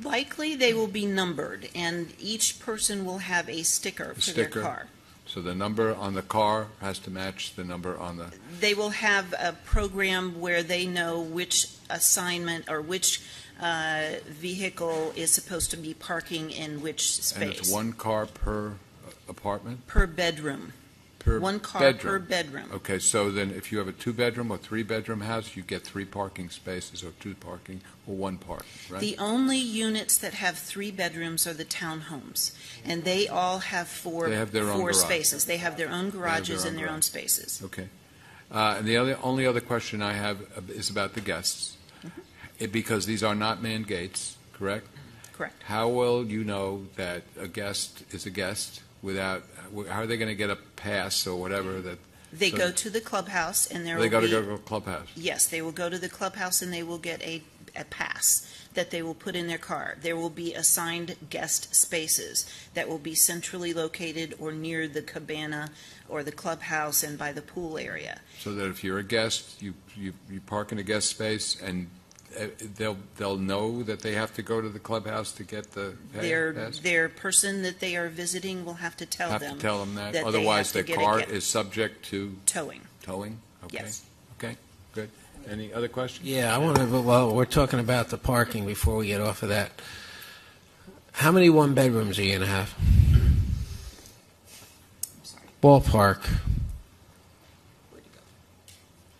Likely, they will be numbered, and each person will have a sticker A for their sticker. car. So the number on the car has to match the number on the, They will have a program where they know which assignment or which uh, vehicle is supposed to be parking in which space. and it's one car per apartment? Per bedroom. Per One car per bedroom. bedroom. Okay, so then if you have a two-bedroom or three-bedroom house, you get three parking spaces, or two parking, or one parking, right? The only units that have three bedrooms are the townhomes, and they all have four, They have their own four garage. spaces. They have their own garages and their own garage. spaces. Okay. Uh, And the other, only other question I have uh, is about the guests. Mm-hmm. It- Because these are not manned gates, correct? Correct. How will you know that a guest is a guest without, how are they going to get a pass or whatever that? They so- go to the clubhouse, and there They will got to be go to clubhouse? Yes, they will go to the clubhouse and they will get a, a pass that they will put in their car. There will be assigned guest spaces that will be centrally located or near the cabana or the clubhouse and by the pool area. So that if you're a guest, you, you, you park in a guest space and uh, they'll, they'll know that they have to go to the clubhouse to get the pa- Their, pass? their person that they are visiting will have to tell Have them. to tell them that? they Otherwise, have the get a car get- is subject to Towing. towing? Okay. Yes. Okay, good. Any other questions? Yeah, I want to, well, we're talking about the parking before we get off of that. How many one-bedrooms are you going to have? Ballpark.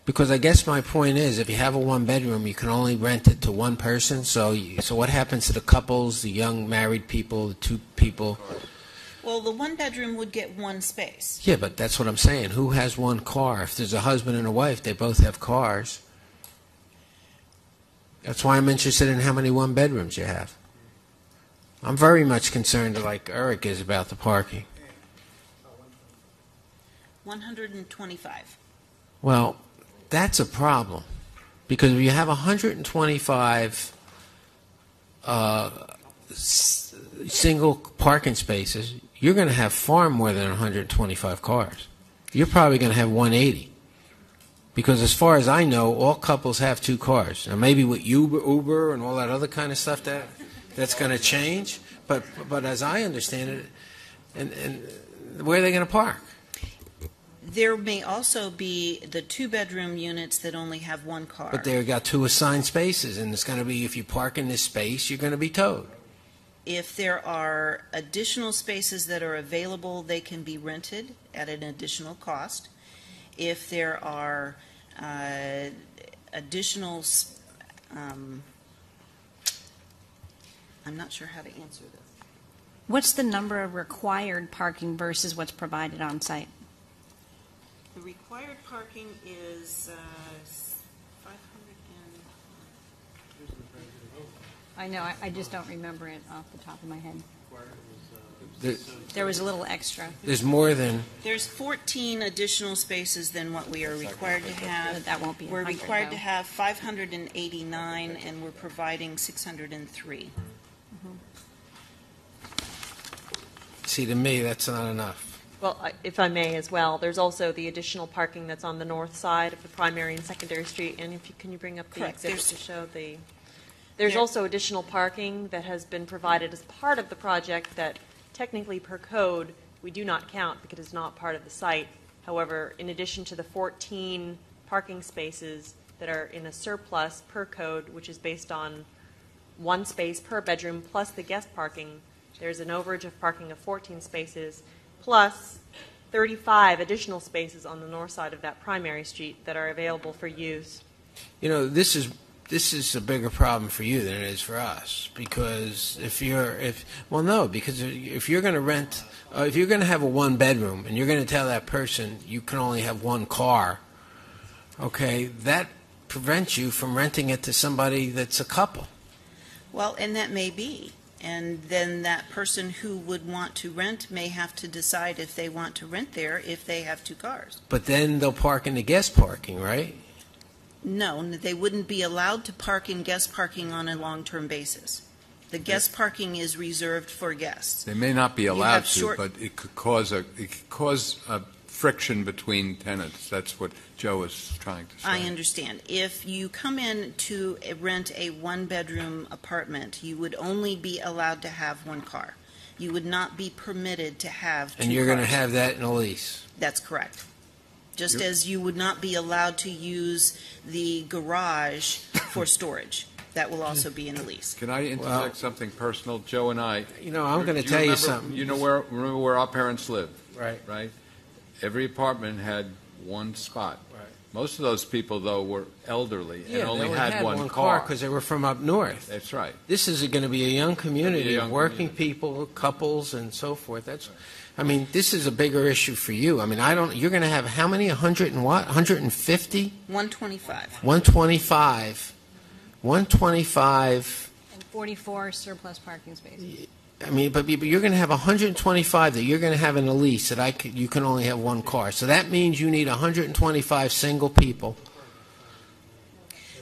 Because I guess my point is, if you have a one-bedroom, you can only rent it to one person, so, you- so what happens to the couples, the young married people, the two people? Well, the one bedroom would get one space. Yeah, but that's what I'm saying. Who has one car? If there's a husband and a wife, they both have cars. That's why I'm interested in how many one bedrooms you have. I'm very much concerned, like Eric is, about the parking. 125. Well, that's a problem because if you have 125 uh, single parking spaces, you're going to have far more than 125 cars. You're probably going to have 180. Because as far as I know, all couples have two cars. Now maybe with Uber, Uber and all that other kind of stuff that that's going to change. But but as I understand it, and, and where are they going to park? There may also be the two bedroom units that only have one car. But they've got two assigned spaces, and it's going to be if you park in this space, you're going to be towed. If there are additional spaces that are available, they can be rented at an additional cost. If there are uh, additional, um, I'm not sure how to answer this. What's the number of required parking versus what's provided on site? The required parking is uh, 500 and, I know, I, I just don't remember it off the top of my head. There- There was a little extra. There's more than there's 14 additional spaces than what we are required to have. That won't be a We're hundred, required to though. have 589, and we're providing 603. see to me that's not enough. Well, if I may as well, there's also the additional parking that's on the north side of the primary and secondary street. And if you, can you bring up the Correct. exhibit There's- to show the, There's There- also additional parking that has been provided as part of the project that technically per code, we do not count because it's not part of the site. However, in addition to the 14 parking spaces that are in a surplus per code, which is based on one space per bedroom plus the guest parking, there's an overage of parking of 14 spaces plus 35 additional spaces on the north side of that primary street that are available for use. You know, this is this is a bigger problem for you than it is for us because if you're if well no because if you're going to rent uh, if you're going to have a one bedroom and you're going to tell that person you can only have one car okay that prevents you from renting it to somebody that's a couple Well, and that may be. And then that person who would want to rent may have to decide if they want to rent there if they have two cars. but then they'll park in the guest parking right No, they wouldn't be allowed to park in guest parking on a long-term basis. The guest parking is reserved for guests. They may not be allowed to, short- but it could cause a, it could cause a friction between tenants. That's what Joe was trying to say. I understand. If you come in to rent a one-bedroom apartment, you would only be allowed to have one car. You would not be permitted to have two and you're going to have that in a lease That's correct. Just Yep. as you would not be allowed to use the garage for [LAUGHS] storage. That will also be in the lease. Can I interject Well- something personal? Joe and I. You know, I'm gonna Do tell you remember- something. You know where, remember where our parents lived? Right. Right? Every apartment had one spot. Right. Most of those people, though, were elderly and yeah, only they had, one car because they were from up north That's right. This is going to be a young community young of working people, couples, and so forth. That's, I mean, this is a bigger issue for you. I mean, I don't. You're going to have how many? Hundred and what? 150? 125. 125. 125. And 44 surplus parking spaces. I mean, but, but you're going to have 125 that you're going to have in a lease that I could, you can only have one car. So that means you need 125 single people.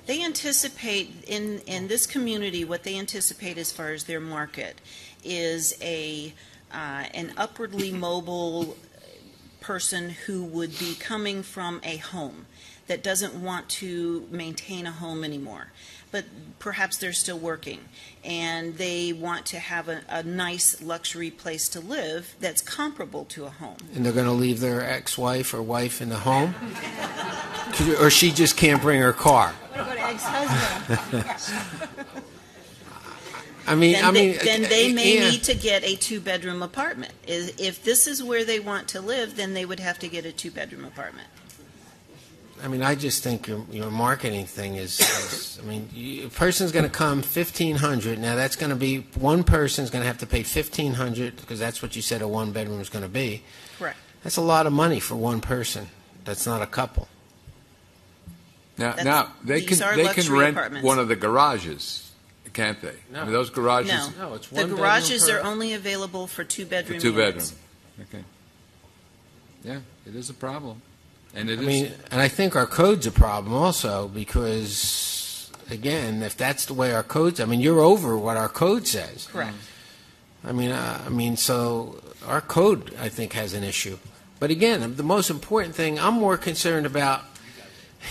They anticipate, in, in this community, what they anticipate as far as their market is a, uh, an upwardly [COUGHS] mobile person who would be coming from a home that doesn't want to maintain a home anymore. But perhaps they're still working and they want to have a, a nice luxury place to live that's comparable to a home. And they're going to leave their ex-wife or wife in the home, or she just can't bring her car. What about ex-husband? I mean, then I they, then uh, they may yeah. need to get a two-bedroom apartment. If this is where they want to live, then they would have to get a two-bedroom apartment. I mean, I just think your, your marketing thing is, is I mean, you, a person's going to come fifteen hundred. Now that's going to be one person's going to have to pay fifteen hundred because that's what you said a one bedroom is going to be. Correct. That's a lot of money for one person. That's not a couple. Now, That's- now they these can they can luxury rent apartments. one of the garages, can't they? I mean, those garages. No, No, it's the garages are only available for two-bedroom Two bedroom. units. Okay. Yeah, it is a problem, and it I is. mean, and I think our code's a problem also because, again, if that's the way our codes, I mean, you're over what our code says. Correct. I mean, uh, I mean, so our code, I think, has an issue. But again, the most important thing, I'm more concerned about,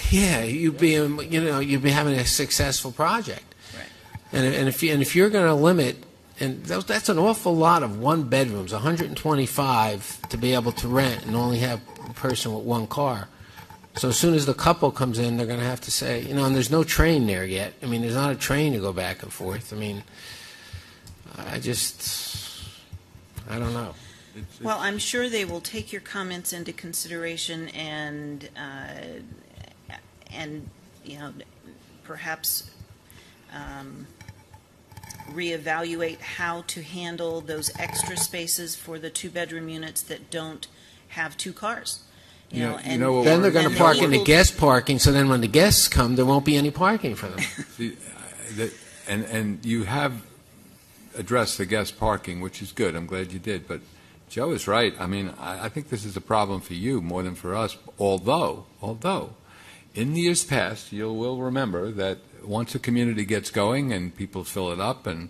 yeah, you being, you know, you be having a successful project. Right. And, and if you, and if you're going to limit, and those, that's an awful lot of one bedrooms, 125 to be able to rent and only have a person with one car. So as soon as the couple comes in, they're going to have to say, you know, and there's no train there yet. I mean, there's not a train to go back and forth. I mean, I just, I don't know. Well, I'm sure they will take your comments into consideration and, uh, and, you know, perhaps um, reevaluate how to handle those extra spaces for the two-bedroom units that don't have two cars. You know, and then they're going to park in the guest parking. So then, when the guests come, there won't be any parking for them. [LAUGHS] See, uh, the- and and you have addressed the guest parking, which is good. I'm glad you did. But Joe is right. I mean, I, I think this is a problem for you more than for us. Although, although, in the years past, you will remember that once a community gets going and people fill it up and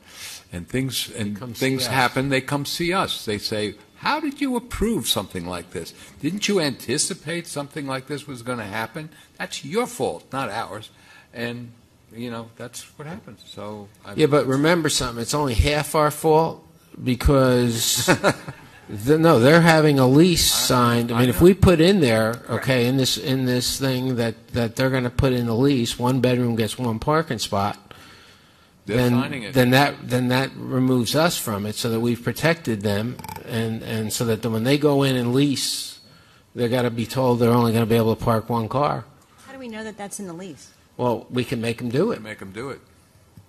and things and things happen, they come see us. They say. How did you approve something like this? Didn't you anticipate something like this was going to happen? That's your fault, not ours. And you know, that's what happens. So. I- Yeah, but remember something, it's only half our fault because, [LAUGHS] the- no, they're having a lease signed. I mean, if we put in there, okay, in this, in this thing that, that they're going to put in the lease, one bedroom gets one parking spot, They're signing then, it. then that, then that removes us from it so that we've protected them and, and so that when they go in and lease, they're got to be told they're only going to be able to park one car. How do we know that that's in the lease? Well, we can make them do it. Make them do it.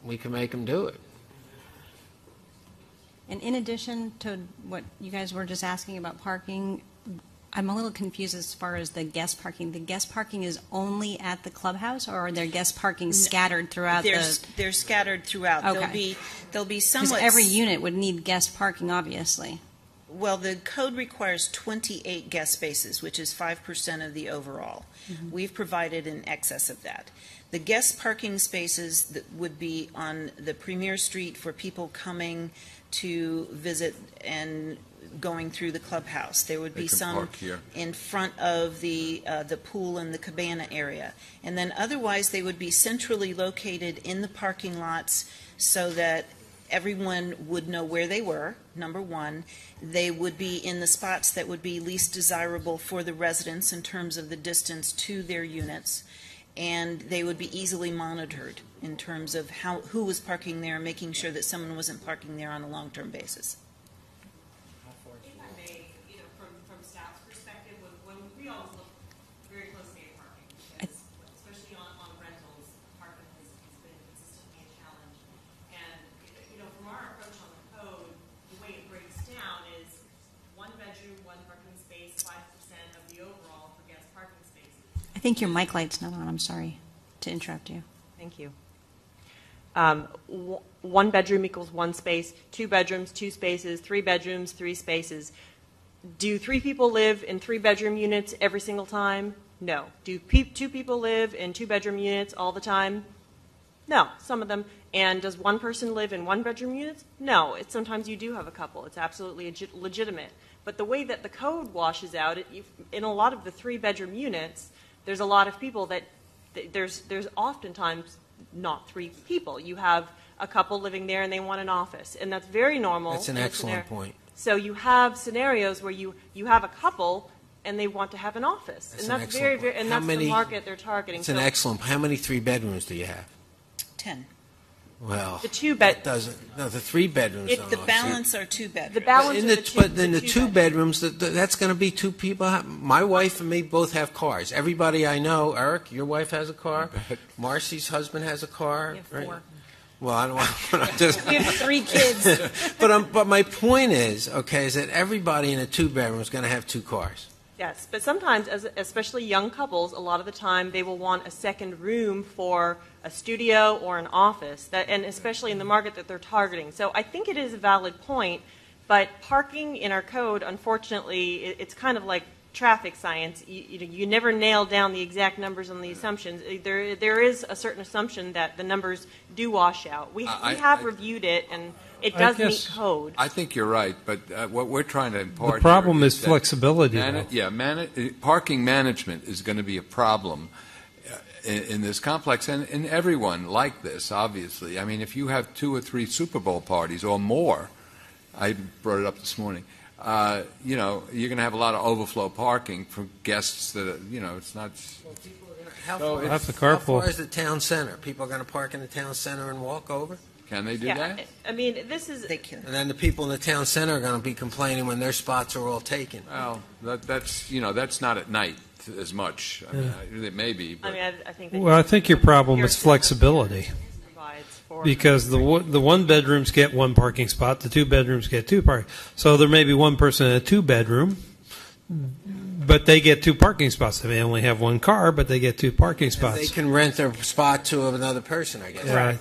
We can make them do it. And in addition to what you guys were just asking about parking, I'm a little confused as far as the guest parking. The guest parking is only at the clubhouse, or are there guest parking scattered throughout They're, the? they're scattered throughout. There'll Okay. be, there'll be Because somewhat. every unit would need guest parking, obviously. Well, the code requires 28 guest spaces, which is 5% of the overall. Mhm. We've provided in excess of that. The guest parking spaces that would be on the Premier Street for people coming to visit and going through the clubhouse. There would They be some in front of the, uh, the pool and the cabana area. And then otherwise, they would be centrally located in the parking lots so that everyone would know where they were, number one. They would be in the spots that would be least desirable for the residents in terms of the distance to their units. And they would be easily monitored in terms of how, who was parking there, making sure that someone wasn't parking there on a long-term basis. If I may, you know, from, from staff's perspective, when, when we always look very closely at parking, because especially on, on rentals, parking has, has been consistently a challenge. And, you know, from our approach on the code, the way it breaks down is one bedroom, one parking space, five percent of the overall for guest parking spaces. I think your mic light's not on. I'm sorry to interrupt you. Thank you. Um, w- One bedroom equals one space, two bedrooms, two spaces, three bedrooms, three spaces. Do three people live in three-bedroom units every single time? No. Do pe- two people live in two-bedroom units all the time? No, some of them. And does one person live in one-bedroom units? No. It's, sometimes you do have a couple. It's absolutely legit- legitimate. But the way that the code washes out, it, in a lot of the three-bedroom units, there's a lot of people that there's there's oftentimes not three people. You have a couple living there and they want an office, and that's very normal. That's an excellent scenario- point. So you have scenarios where you you have a couple and they want to have an office, That's and an that's excellent very point. very and How that's many- the market they're targeting. It's an So excellent, how many three bedrooms do you have? Ten. Well, The two bed- doesn't, no, the three bedrooms It, don't the offset. balance are two bedrooms. The balance in are the, the two- but in the the two two bedrooms, that, that- that's going to be two people. My wife and me both have cars. Everybody I know, Eric, your wife has a car. Marcy's husband has a car. We have right? four. Well, I don't want to [LAUGHS] just. We have three kids. [LAUGHS] but um, but my point is, okay, is that everybody in a two bedroom is going to have two cars. Yes, but sometimes, as, especially young couples, a lot of the time they will want a second room for a studio or an office, that, and especially in the market that they're targeting. So I think it is a valid point, but parking in our code, unfortunately, it, it's kind of like traffic science. You, you, know, you never nail down the exact numbers on the assumptions. There, there is a certain assumption that the numbers do wash out. We, I- we have I- reviewed it, and it does guess- meet code. I think you're right, but uh, what we're trying to impart. The problem here is that flexibility, mana- though. yeah, mana- uh, parking management is going to be a problem uh, in, in this complex, and, and everyone like this, obviously. I mean, if you have two or three Super Bowl parties or more, I brought it up this morning. Uh, you know, you're going to have a lot of overflow parking for guests that, are, you know, it's not. How So far, it's- Have to how carpool. far is the town center? People are going to park in the town center and walk over? Can they do yeah, that? I, I mean, this is. They can. And then the people in the town center are going to be complaining when their spots are all taken. Well, that, that's you know that's not at night as much. I mean, I- it may be, I but mean, I, I think that Well, I think your problem is Your- flexibility. Provides for Because the one- the one bedrooms get one parking spot, the two bedrooms get two parking. So there may be one person in a two bedroom, but they get two parking spots. They may only have one car, but they get two parking spots. They can rent their spot to another person, I guess. Right.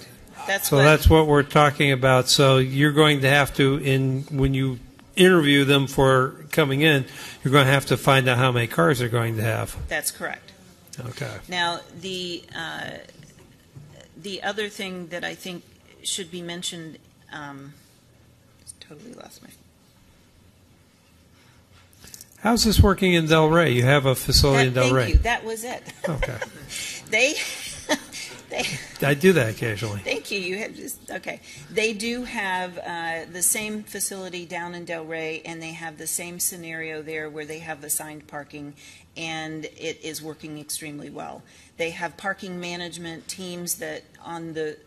That's So what, that's what we're talking about. So you're going to have to, in when you interview them for coming in, you're going to have to find out how many cars they're going to have. that's correct. Okay. Now, the, uh, the other thing that I think should be mentioned, um, totally lost my, How's this working in Delray? You have a facility in that, Del thank Rey. you, that was it. Okay. [LAUGHS] They, [LAUGHS] They, [LAUGHS] I do that occasionally. Thank you. You have just okay. They do have uh, the same facility down in Delray, and they have the same scenario there where they have assigned parking, and it is working extremely well. They have parking management teams that on the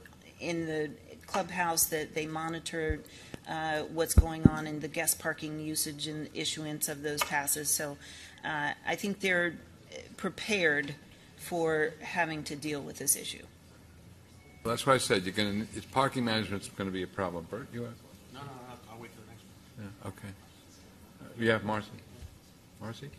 in the clubhouse that they monitor uh, what's going on in the guest parking usage and issuance of those passes. So uh, I think they're prepared for having to deal with this issue. Well, that's why I said, you're going to, parking management's going to be a problem. Bert, you have? No, no, no, I'll wait for the next one. Yeah, okay. Uh, You have Marcy? Marcy?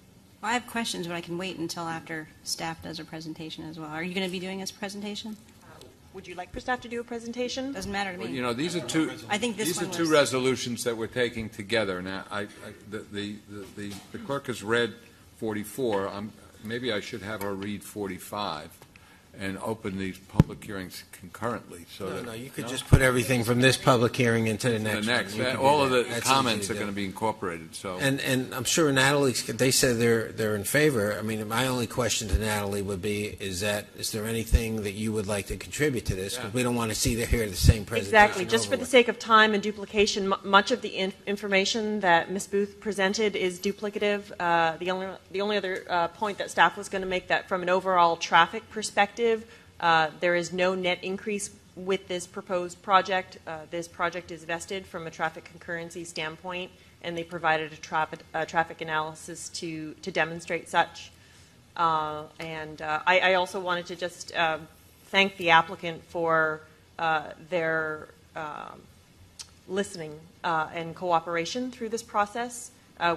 Well, I have questions, but I can wait until after staff does a presentation as well. Are you going to be doing this presentation? Uh, would you like for staff to do a presentation? Doesn't matter to me. Well, You know, these are two, I think this these are one two was- resolutions that we're taking together. Now, I, I- the, the, the the clerk has read 44. I'm, maybe I should have her read 45 and open these public hearings concurrently, so No, that... no, you could just put everything from this public hearing into the The next one. next, You can do all of that. the That's comments easy are to going to be incorporated, so... And, and I'm sure Natalie, they said they're, they're in favor. I mean, my only question to Natalie would be, is that, is there anything that you would like to contribute to this? Because we don't want to see the, hear the same presentation Exactly. Just for over the with. sake of time and duplication, mu- much of the in- information that Ms. Booth presented is duplicative. Uh, The only, the only other uh, point that staff was going to make that from an overall traffic perspective, uh, there is no net increase with this proposed project. Uh, This project is vested from a traffic concurrency standpoint, and they provided a traffic, a traffic analysis to, to demonstrate such. Uh, And uh, I, I also wanted to just uh, thank the applicant for uh, their um, listening uh, and cooperation through this process.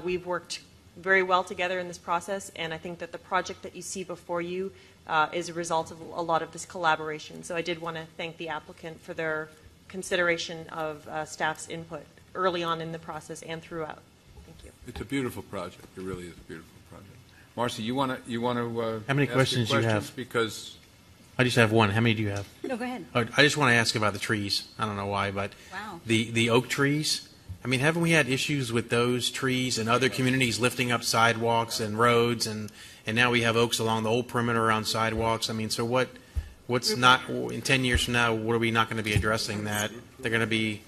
We've worked very well together in this process, and I think that the project that you see before you uh, is a result of a lot of this collaboration. So I did want to thank the applicant for their consideration of uh, staff's input early on in the process and throughout. Thank you. It's a beautiful project. It really is a beautiful project. Marcy, you want to, you want to... uh, How many ask your questions do you have? questions? Because I just have one. How many do you have? No, go ahead. Oh, I just want to ask about the trees. I don't know why, but Wow. the the oak trees. I mean, haven't we had issues with those trees and other communities lifting up sidewalks and roads, and and now we have oaks along the whole perimeter around sidewalks. I mean, so what? What's not in ten years from now? What are we not going to be addressing that they're going to be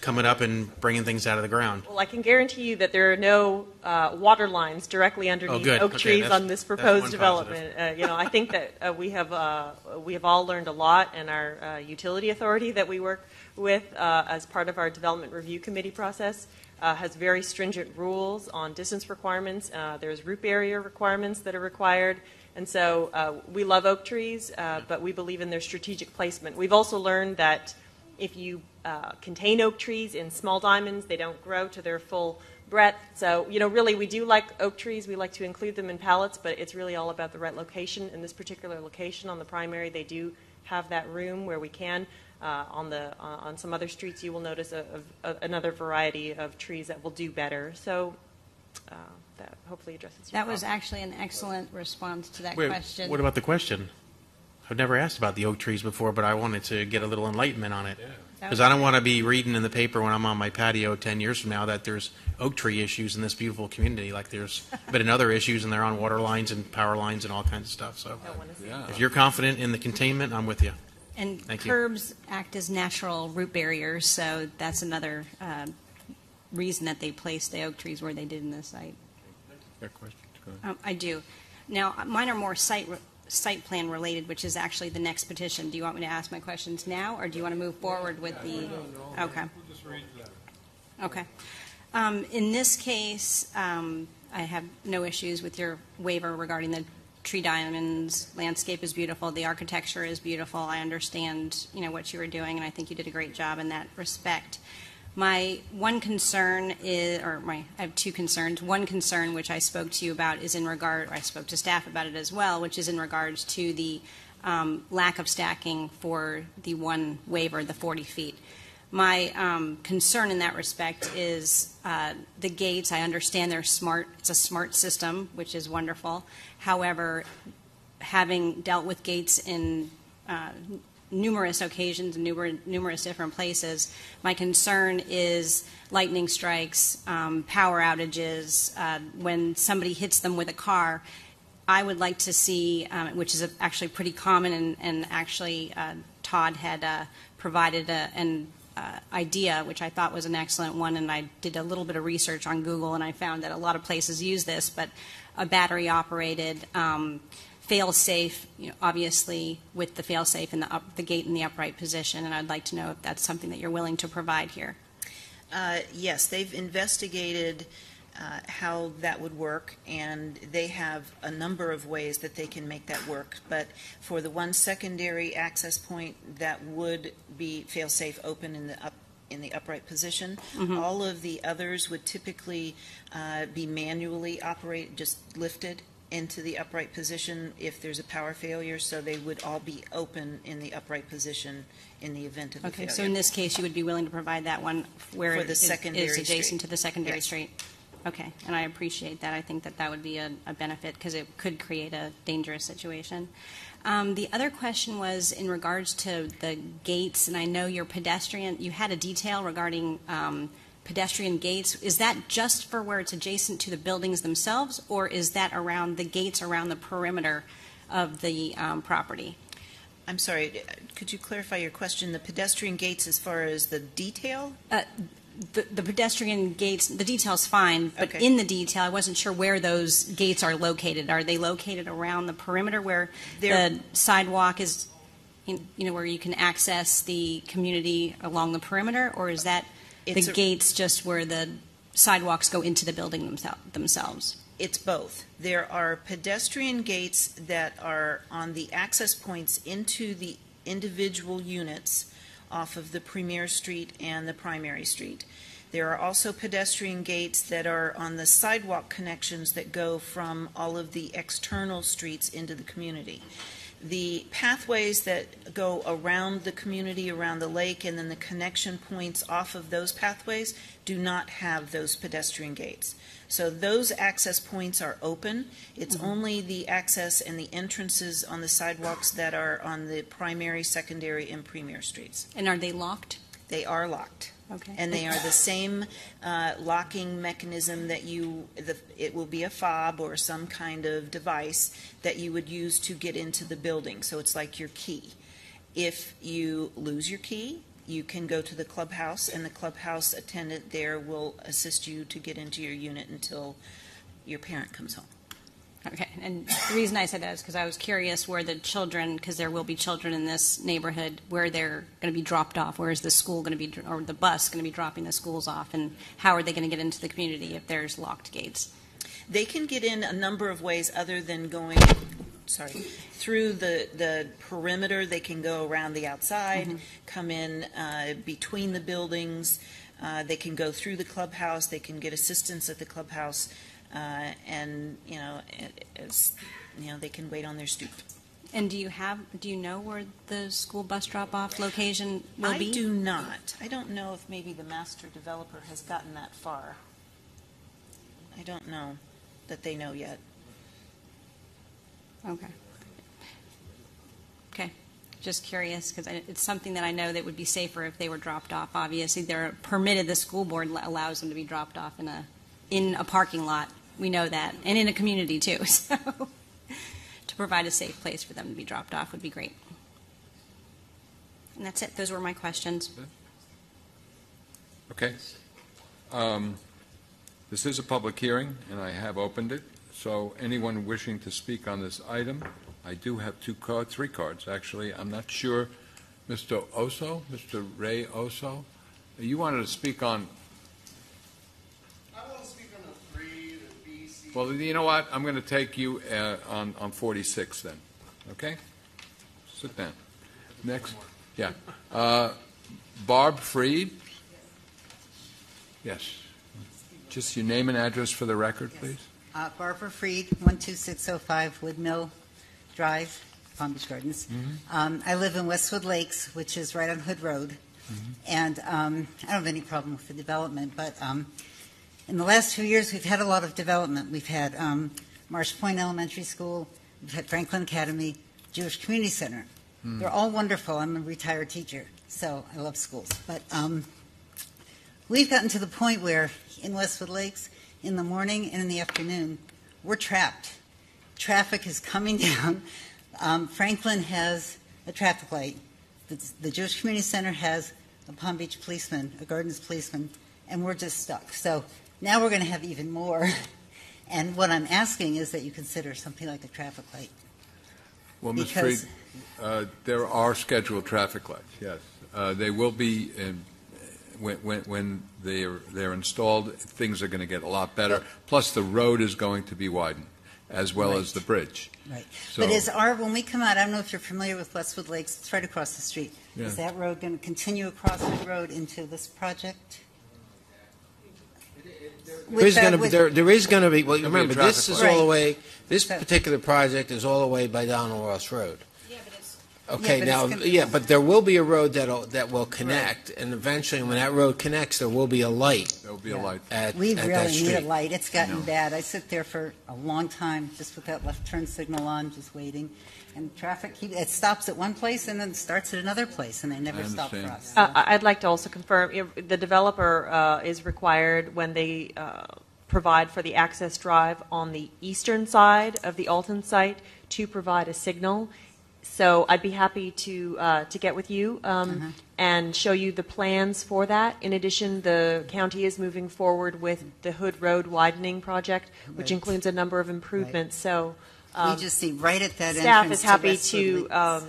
coming up and bringing things out of the ground? Well, I can guarantee you that there are no uh, water lines directly underneath good. oak Okay, trees that's- on this that's one proposed development. Uh, you know, I think that uh, we have uh, we have all learned a lot, and our uh, utility authority that we work with uh, as part of our development review committee process uh, has very stringent rules on distance requirements. Uh, there's root barrier requirements that are required. And so uh, we love oak trees, uh, but we believe in their strategic placement. We've also learned that if you uh, contain oak trees in small diamonds, they don't grow to their full breadth. So, you know, really, we do like oak trees. We like to include them in pallets, but it's really all about the right location. In this particular location on the primary, they do have that room where we can. Uh, on the uh, on some other streets, you will notice a, a, a, another variety of trees that will do better. So uh, that hopefully addresses your That was actually an excellent response to that Wait, question. what about the question? I've never asked about the oak trees before, but I wanted to get a little enlightenment on it. Because was I don't want to be reading in the paper when I'm on my patio 10 years from now that there's oak tree issues in this beautiful community, like there's been other issues and they're on water lines and power lines and all kinds of stuff. So if you're confident in the containment, I'm with you. And Thank you. curbs act as natural root barriers, so that's another uh, reason that they placed the oak trees where they did in this site. Got questions? Go ahead. Um, I do. Now, mine are more site, site plan related, which is actually the next petition. Do you want me to ask my questions now, or do you want to move forward with the? Okay. Okay. Um, In this case, um, I have no issues with your waiver regarding the tree diamonds. Landscape is beautiful, the architecture is beautiful. I understand, you know, what you were doing, and I think you did a great job in that respect. My one concern is, or my, I have two concerns. One concern, which I spoke to you about, is in regard, I spoke to staff about it as well, which is in regards to the um, lack of stacking for the one waiver, the 40 feet. My um, concern in that respect is uh, the gates. I understand they're smart. It's a smart system, which is wonderful. However, having dealt with gates in uh, numerous occasions, numerous, numerous different places, my concern is lightning strikes, um, power outages, uh, when somebody hits them with a car. I would like to see, um, which is actually pretty common, and, and actually uh, Todd had uh, provided a, an uh, idea, which I thought was an excellent one, and I did a little bit of research on Google, and I found that a lot of places use this, but a battery-operated um, fail-safe, you know, obviously with the fail-safe and the, up, the gate in the upright position, and I'd like to know if that's something that you're willing to provide here. Uh, yes, they've investigated uh, how that would work, and they have a number of ways that they can make that work. But for the one secondary access point that would be fail-safe open in the up in the upright position, Mhm. all of the others would typically uh, be manually operated, just lifted into the upright position if there's a power failure. So they would all be open in the upright position in the event of a Okay, failure. so in this case, you would be willing to provide that one where For it the is- is secondary adjacent street. to the secondary Yes. street? Okay, and I appreciate that. I think that that would be a, a benefit because it could create a dangerous situation. Um, the other question was in regards to the gates, and I know your pedestrian, you had a detail regarding um, pedestrian gates. Is that just for where it's adjacent to the buildings themselves, or is that around the gates around the perimeter of the um, property? I'm sorry, could you clarify your question? The pedestrian gates as far as the detail? Uh, the, the pedestrian gates, the detail's fine, but Okay. in the detail, I wasn't sure where those gates are located. Are they located around the perimeter where They're- the sidewalk is, in- you know, where you can access the community along the perimeter? Or is that the a- gates just where the sidewalks go into the building themsel- themselves? It's both. There are pedestrian gates that are on the access points into the individual units off of the Premier Street and the Primary Street. There are also pedestrian gates that are on the sidewalk connections that go from all of the external streets into the community. The pathways that go around the community, around the lake, and then the connection points off of those pathways do not have those pedestrian gates. So those access points are open. It's Mhm. only the access and the entrances on the sidewalks that are on the primary, secondary, and premier streets. And are they locked? They are locked. Okay. And they are the same uh, locking mechanism that you, the, it will be a fob or some kind of device that you would use to get into the building. So it's like your key. If you lose your key, you can go to the clubhouse, and the clubhouse attendant there will assist you to get into your unit until your parent comes home. Okay, and the reason I said that is because I was curious where the children, because there will be children in this neighborhood, where they're going to be dropped off. Where is the school going to be, or the bus going to be dropping the schools off, and how are they going to get into the community if there's locked gates? They can get in a number of ways other than going, sorry, through the, the perimeter. They can go around the outside, come in uh, between the buildings. Uh, They can go through the clubhouse. They can get assistance at the clubhouse. Uh, And, you know, it- it's, you know, they can wait on their stoop. And do you have, do you know where the school bus drop-off location will be? I be? do not. I don't know if maybe the master developer has gotten that far. I don't know that they know yet. Okay. Okay, just curious, because it's something that I know that would be safer if they were dropped off. Obviously, they're permitted, the school board allows them to be dropped off in a, in a parking lot. We know that, and in a community too, [LAUGHS] so to provide a safe place for them to be dropped off would be great. And that's it, those were my questions. Okay. Um, This is a public hearing, and I have opened it, so anyone wishing to speak on this item, I do have two cards, three cards, actually. I'm not sure, Mr. Oso, Mr. Ray Oso, you wanted to speak on, I want to speak on the three, the B, C. well, you know what, I'm going to take you uh, on on 46 then, okay? Sit down. Next, yeah. Uh, Barb Freed? Yes. Just your name and address for the record, please. Uh, Barbara Freed, 12605 Woodmill Drive, Palm Beach Gardens. Mhm. Um, I live in Westwood Lakes, which is right on Hood Road, and um, I don't have any problem with the development, but um, in the last few years, we've had a lot of development. We've had um, Marsh Pointe Elementary School, we've had Franklin Academy, Jewish Community Center. Hmm. They're all wonderful. I'm a retired teacher, so I love schools. But um, we've gotten to the point where in Westwood Lakes, in the morning and in the afternoon, we're trapped. traffic is coming [LAUGHS] down. Um, Franklin has a traffic light. The, the Jewish Community Center has a Palm Beach policeman, a Gardens policeman, and we're just stuck. So now we're going to have even more. [LAUGHS] And what I'm asking is that you consider something like a traffic light. Well, Ms. Freed, Because- uh, there are scheduled traffic lights, yes. Uh, They will be, in- when when- when they're they're installed, things are going to get a lot better. Plus, the road is going to be widened, as well as the bridge. Right. So- But is our, when we come out, I don't know if you're familiar with Westwood Lakes, it's right across the street. Yeah. Is that road going to continue across the road into this project? There is With, uh, going to be, there, there is going to be, well, There'll be a remember, this traffic is light. all the way, this particular project is all the way by Donald Ross Road. Okay, but now, it's gonna- yeah, but there will be a road that'll, that will connect, and eventually, when that road connects, there will be a light There'll be a light. at, We at that really need a street. light. It's gotten know. bad. I sit there for a long time, just with that left turn signal on, just waiting. And traffic, keep- it stops at one place and then starts at another place, and they never I stop for understand. us. Uh, I- I'd like to also confirm, you know, the developer uh, is required when they uh, provide for the access drive on the eastern side of the Alton site to provide a signal. So I'd be happy to, uh, to get with you um, and show you the plans for that. In addition, the county is moving forward with the Hood Road widening project, which Right. includes a number of improvements, so. We um, just see right at that Staff entrance is to happy Westwood to, Lakes. um,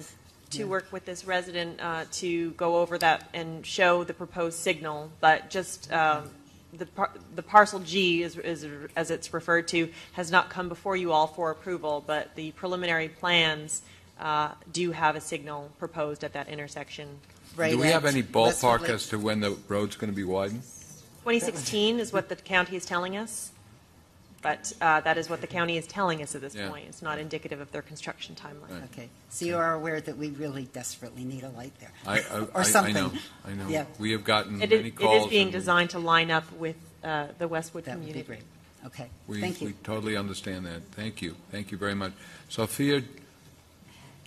to Yeah. work with this resident uh, to go over that and show the proposed signal, but just um, the par- the parcel G, is- is- as it's referred to, has not come before you all for approval, but the preliminary plans uh, do have a signal proposed at that intersection. Right Do we have at any Westwood ballpark Lakes. as to when the road's going to be widened? 2016 is what the county is telling us, but uh, that is what the county is telling us at this Yeah. point. It's not indicative of their construction timeline. Okay, so you are aware that we really desperately need a light there? I- I- Or I- I something. know, I know. Yeah. We have gotten It is, many it calls. is being and designed to line up with uh, the Westwood That would be community. great. Okay, We, thank you. we totally understand that. Thank you. Thank you very much. Sophia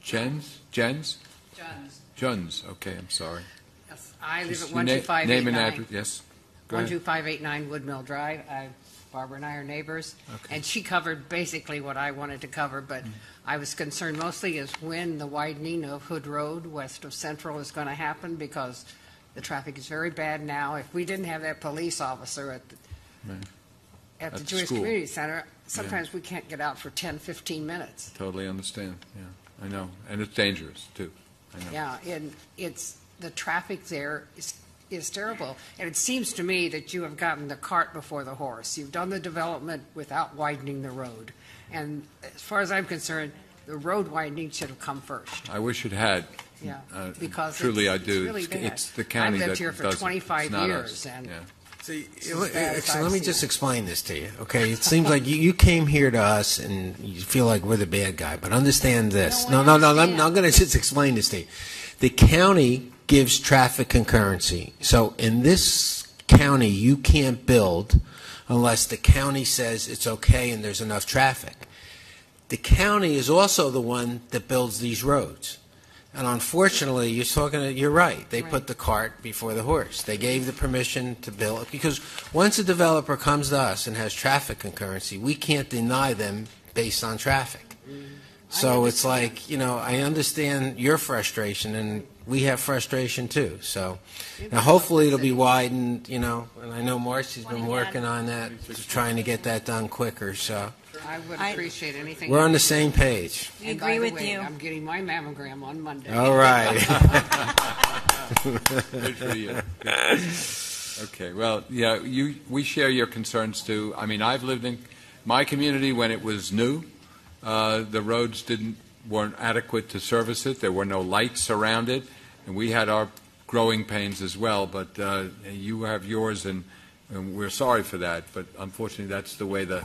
Jens? Jens? Johns. Juns, okay, I'm sorry. Yes, I live Just at your na- Name and 12589. address, yes. Go ahead. 12589 Woodmill Drive. I- Barbara and I are neighbors. Okay. And she covered basically what I wanted to cover, but Mm. I was concerned mostly is when the widening of Hood Road west of Central is going to happen because the traffic is very bad now. If we didn't have that police officer at the, Right. at the At the Jewish school. Community Center, sometimes we can't get out for 10, 15 minutes. Totally understand, yeah. I know. And it's dangerous, too. I know. Yeah, and it's, the traffic there is, is terrible. And it seems to me that you have gotten the cart before the horse. You've done the development without widening the road. And as far as I'm concerned, the road widening should have come first. I wish it had. Yeah, Uh, because Truly, it's- I do. it's really bad. It's the county I've that lived here for does 25 not years, us. and Yeah. See, It's as bad as so let me just it. explain this to you, okay? It seems like you, you came here to us and you feel like we're the bad guy, but understand this. No, no, no, let me- I'm going [LAUGHS] to just explain this to you. The county gives traffic concurrency. So in this county, you can't build unless the county says it's okay and there's enough traffic. The county is also the one that builds these roads. And unfortunately, you're talking, you're right. They put the cart before the horse. They gave the permission to build, because once a developer comes to us and has traffic concurrency, we can't deny them based on traffic. Mm. So it's like, you know, I understand your frustration, and we have frustration too. So now hopefully it'll be widened, you know, and I know Marcy's been working on that, trying to get that done quicker, so I would I- appreciate anything. we're on the same page. And Agree the with way, you. I'm getting my mammogram on Monday. All right. [LAUGHS] Good for you. Okay, well, yeah, you, we share your concerns too. I mean, I've lived in my community when it was new. Uh, the roads didn't, weren't adequate to service it. There were no lights around it, and we had our growing pains as well. But uh, you have yours, and, and we're sorry for that. But unfortunately, that's the way the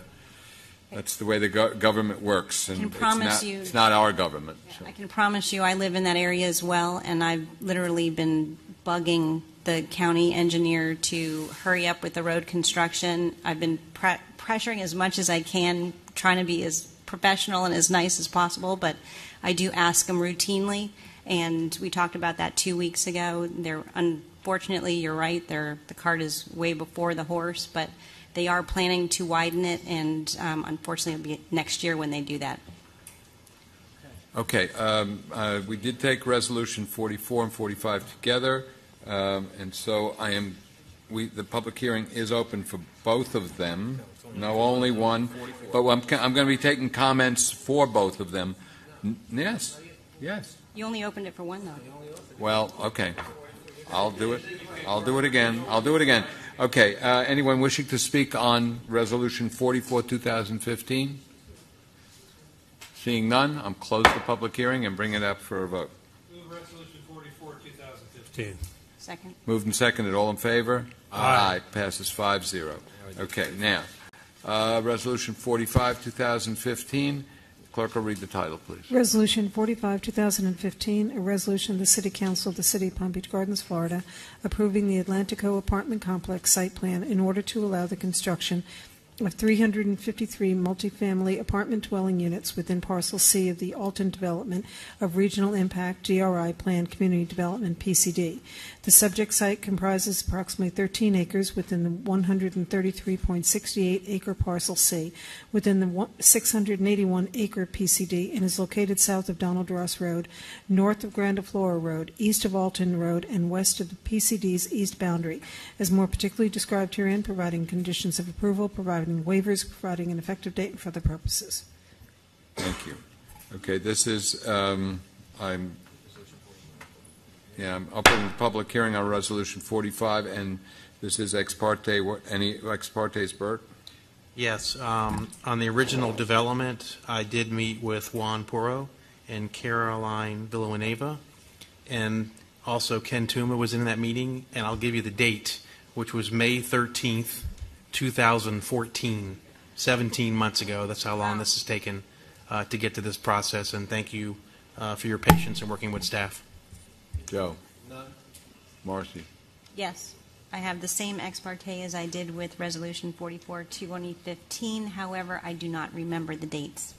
that's the way the go- government works, and Can it's promise not, you- it's not our government. so. I can promise you, I live in that area as well, and I've literally been bugging the county engineer to hurry up with the road construction. I've been pre- pressuring as much as I can, trying to be as professional and as nice as possible, but I do ask them routinely, and we talked about that two weeks ago. They're, unfortunately, you're right, they're, the cart is way before the horse, but they are planning to widen it, and um, unfortunately, it'll be next year when they do that. Okay, um, uh, we did take Resolution 44 and 45 together, um, and so I am, we, the public hearing is open for both of them. No, only one, but I'm, I'm going to be taking comments for both of them. N- Yes, yes. You only opened it for one, though. Well, okay. I'll do it. I'll do it again. I'll do it again. Okay, uh, anyone wishing to speak on Resolution 44, 2015? Seeing none, I'm close the public hearing and bring it up for a vote. Move Resolution 44, 2015. Second. Moved and seconded, all in favor? Aye. Passes 5-0. Okay, now, uh, Resolution 45, 2015. Clerk will read the title, please. Resolution 45, 2015, a resolution of the City Council of the City of Palm Beach Gardens, Florida, approving the Atlantico Apartment Complex site plan in order to allow the construction of 353 multifamily apartment dwelling units within Parcel C of the Alton Development of Regional Impact DRI Plan Community Development PCD. The subject site comprises approximately 13 acres within the 133.68 acre Parcel C within the 681 acre PCD and is located south of Donald Ross Road, north of Grandiflora Road, east of Alton Road, and west of the PCD's east boundary, as more particularly described herein, providing conditions of approval, providing waivers, providing an effective date and for other purposes. Thank you. Okay, this is, um, I'm, yeah, I'm opening the public hearing on Resolution 45, and this is ex parte, what, any ex partes, Bert? Yes, um, on the original development, I did meet with Juan Porro and Caroline Villanueva, and also Ken Tuma was in that meeting, and I'll give you the date, which was May 13th, 2014, 17 months ago. That's how long this has taken uh, to get to this process, and thank you uh, for your patience in working with staff. Joe? Marcy? Yes. I have the same ex parte as I did with Resolution 44, 2015. However, I do not remember the dates,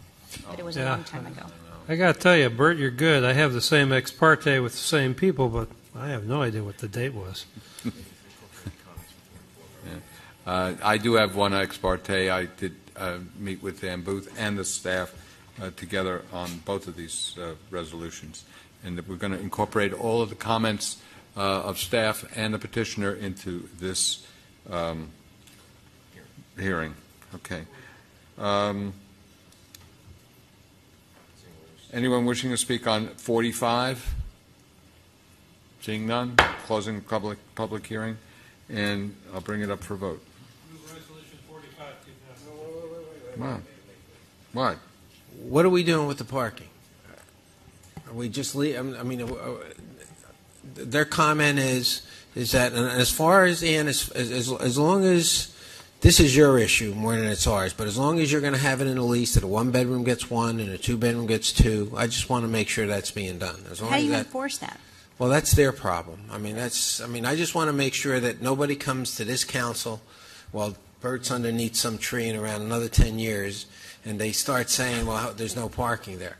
but it was a Yeah. long time ago. I got to tell you, Bert, you're good. I have the same ex parte with the same people, but I have no idea what the date was. [LAUGHS] Uh, I do have one ex parte. I did uh, meet with Dan Booth and the staff uh, together on both of these uh, resolutions. And that we're going to incorporate all of the comments uh, of staff and the petitioner into this um, hearing. Okay. Um, Anyone wishing to speak on 45? Seeing none, closing the public, public hearing, and I'll bring it up for vote. Come on. What? What are we doing with the parking? Are we just leave, I mean, uh, their comment is, is that, as far as, Ann, as, as, as long as, this is your issue more than it's ours, but as long as you're going to have it in a lease that a one-bedroom gets one and a two-bedroom gets two, I just want to make sure that's being done. As long How do as you that, enforce that? well, that's their problem. I mean, that's, I mean, I just want to make sure that nobody comes to this council while Bert's underneath some tree in around another 10 years, and they start saying, well, there's no parking there.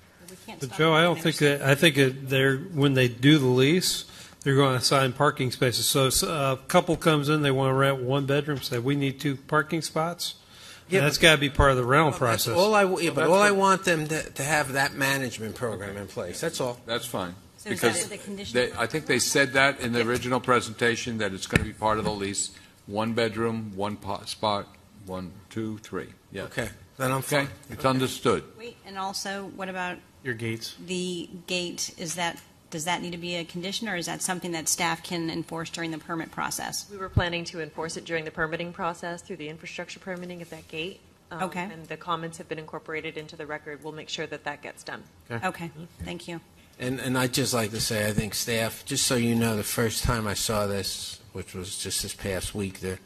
But Joe, I don't think that, I think that they're, when they do the lease, they're going to assign parking spaces. So s- a couple comes in, they want to rent one bedroom, say, we need two parking spots. Yeah, And that's but- got to be part of the rental process. All I, yeah, but That's all I want them to, to have that management program in place, that's all. That's fine. So is that Because with condition? they, I think they said that in the original presentation, that it's going to be part of the lease. One bedroom, one po- spot, one, two, three. Yeah. Okay, then I'm Okay, fine. it's understood. Wait, and also, what about Your gates. the gate? Is that, does that need to be a condition, or is that something that staff can enforce during the permit process? We were planning to enforce it during the permitting process through the infrastructure permitting of that gate. Um, Okay. And the comments have been incorporated into the record. We'll make sure that that gets done. Okay, thank you. And, and I'd just like to say, I think staff, just so you know, the first time I saw this, which was just this past week, there,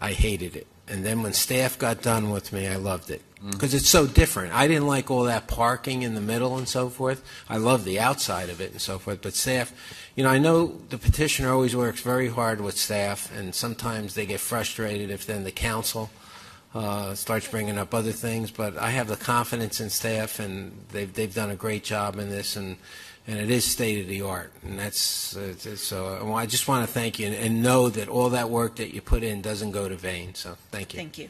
I hated it. And then when staff got done with me, I loved it. Because it's so different. I didn't like all that parking in the middle and so forth. I love the outside of it and so forth. But staff, you know, I know the petitioner always works very hard with staff, and sometimes they get frustrated if then the council uh, starts bringing up other things. But I have the confidence in staff, and they've they've done a great job in this, and and it is state of the art. And that's uh, it's- so. uh, I just want to thank you and, and know that all that work that you put in doesn't go to vain. So thank you. Thank you.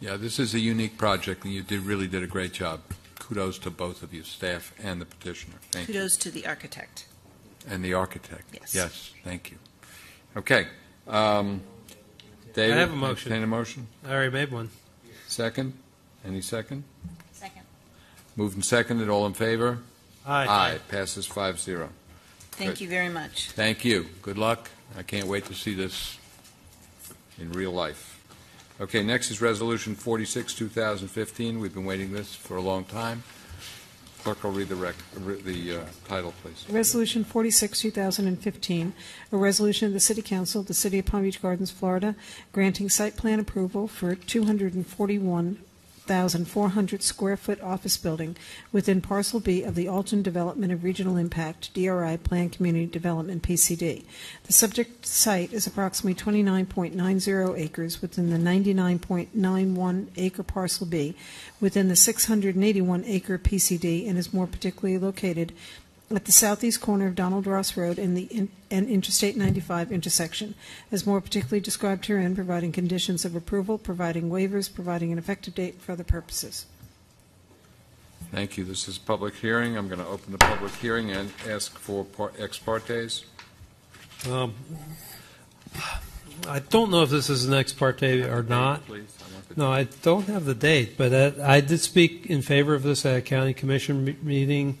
Yeah, this is a unique project, and you did, really did a great job. kudos to both of you, staff and the petitioner. Thank you. Kudos to the architect. And the architect. Yes. Yes, thank you. Okay. um, David? I have a motion. Entertain a motion? I already made one. Second? Any second? Second. Moved and seconded, all in favor? Aye. Aye, passes five zero. Thank Good. you very much. Thank you. Good luck. I can't wait to see this in real life. Okay, next is Resolution 46, 2015. We've been waiting this for a long time. Clerk will read the rec, re- the uh, title, please. Resolution 46, 2015, a resolution of the City Council of the City of Palm Beach Gardens, Florida, granting site plan approval for 241,400 square foot office building within Parcel B of the Alton Development of Regional Impact, DRI Plan Community Development, PCD. The subject site is approximately 29.90 acres within the 99.91 acre Parcel B within the 681 acre PCD and is more particularly located at the southeast corner of Donald Ross Road and the in- and Interstate 95 intersection, as more particularly described herein, providing conditions of approval, providing waivers, providing an effective date for other purposes. Thank you. This is a public hearing. I'm going to open the public hearing and ask for par- ex partes. Um, I don't know if this is an ex parte or not. Please, I No, I don't have the date, but uh, I did speak in favor of this at a county commission me- meeting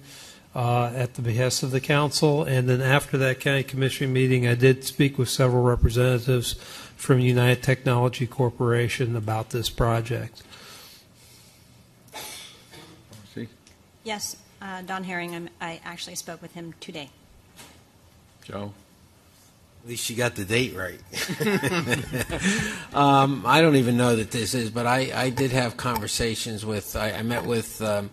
uh, at the behest of the council, and then after that county commission meeting, I did speak with several representatives from United Technology Corporation about this project. Yes, uh, Don Hearing, I'm- I actually spoke with him today. Joe? At least you got the date right. [LAUGHS] [LAUGHS] um, I don't even know that this is, but I, I did have conversations with, I, I met with um,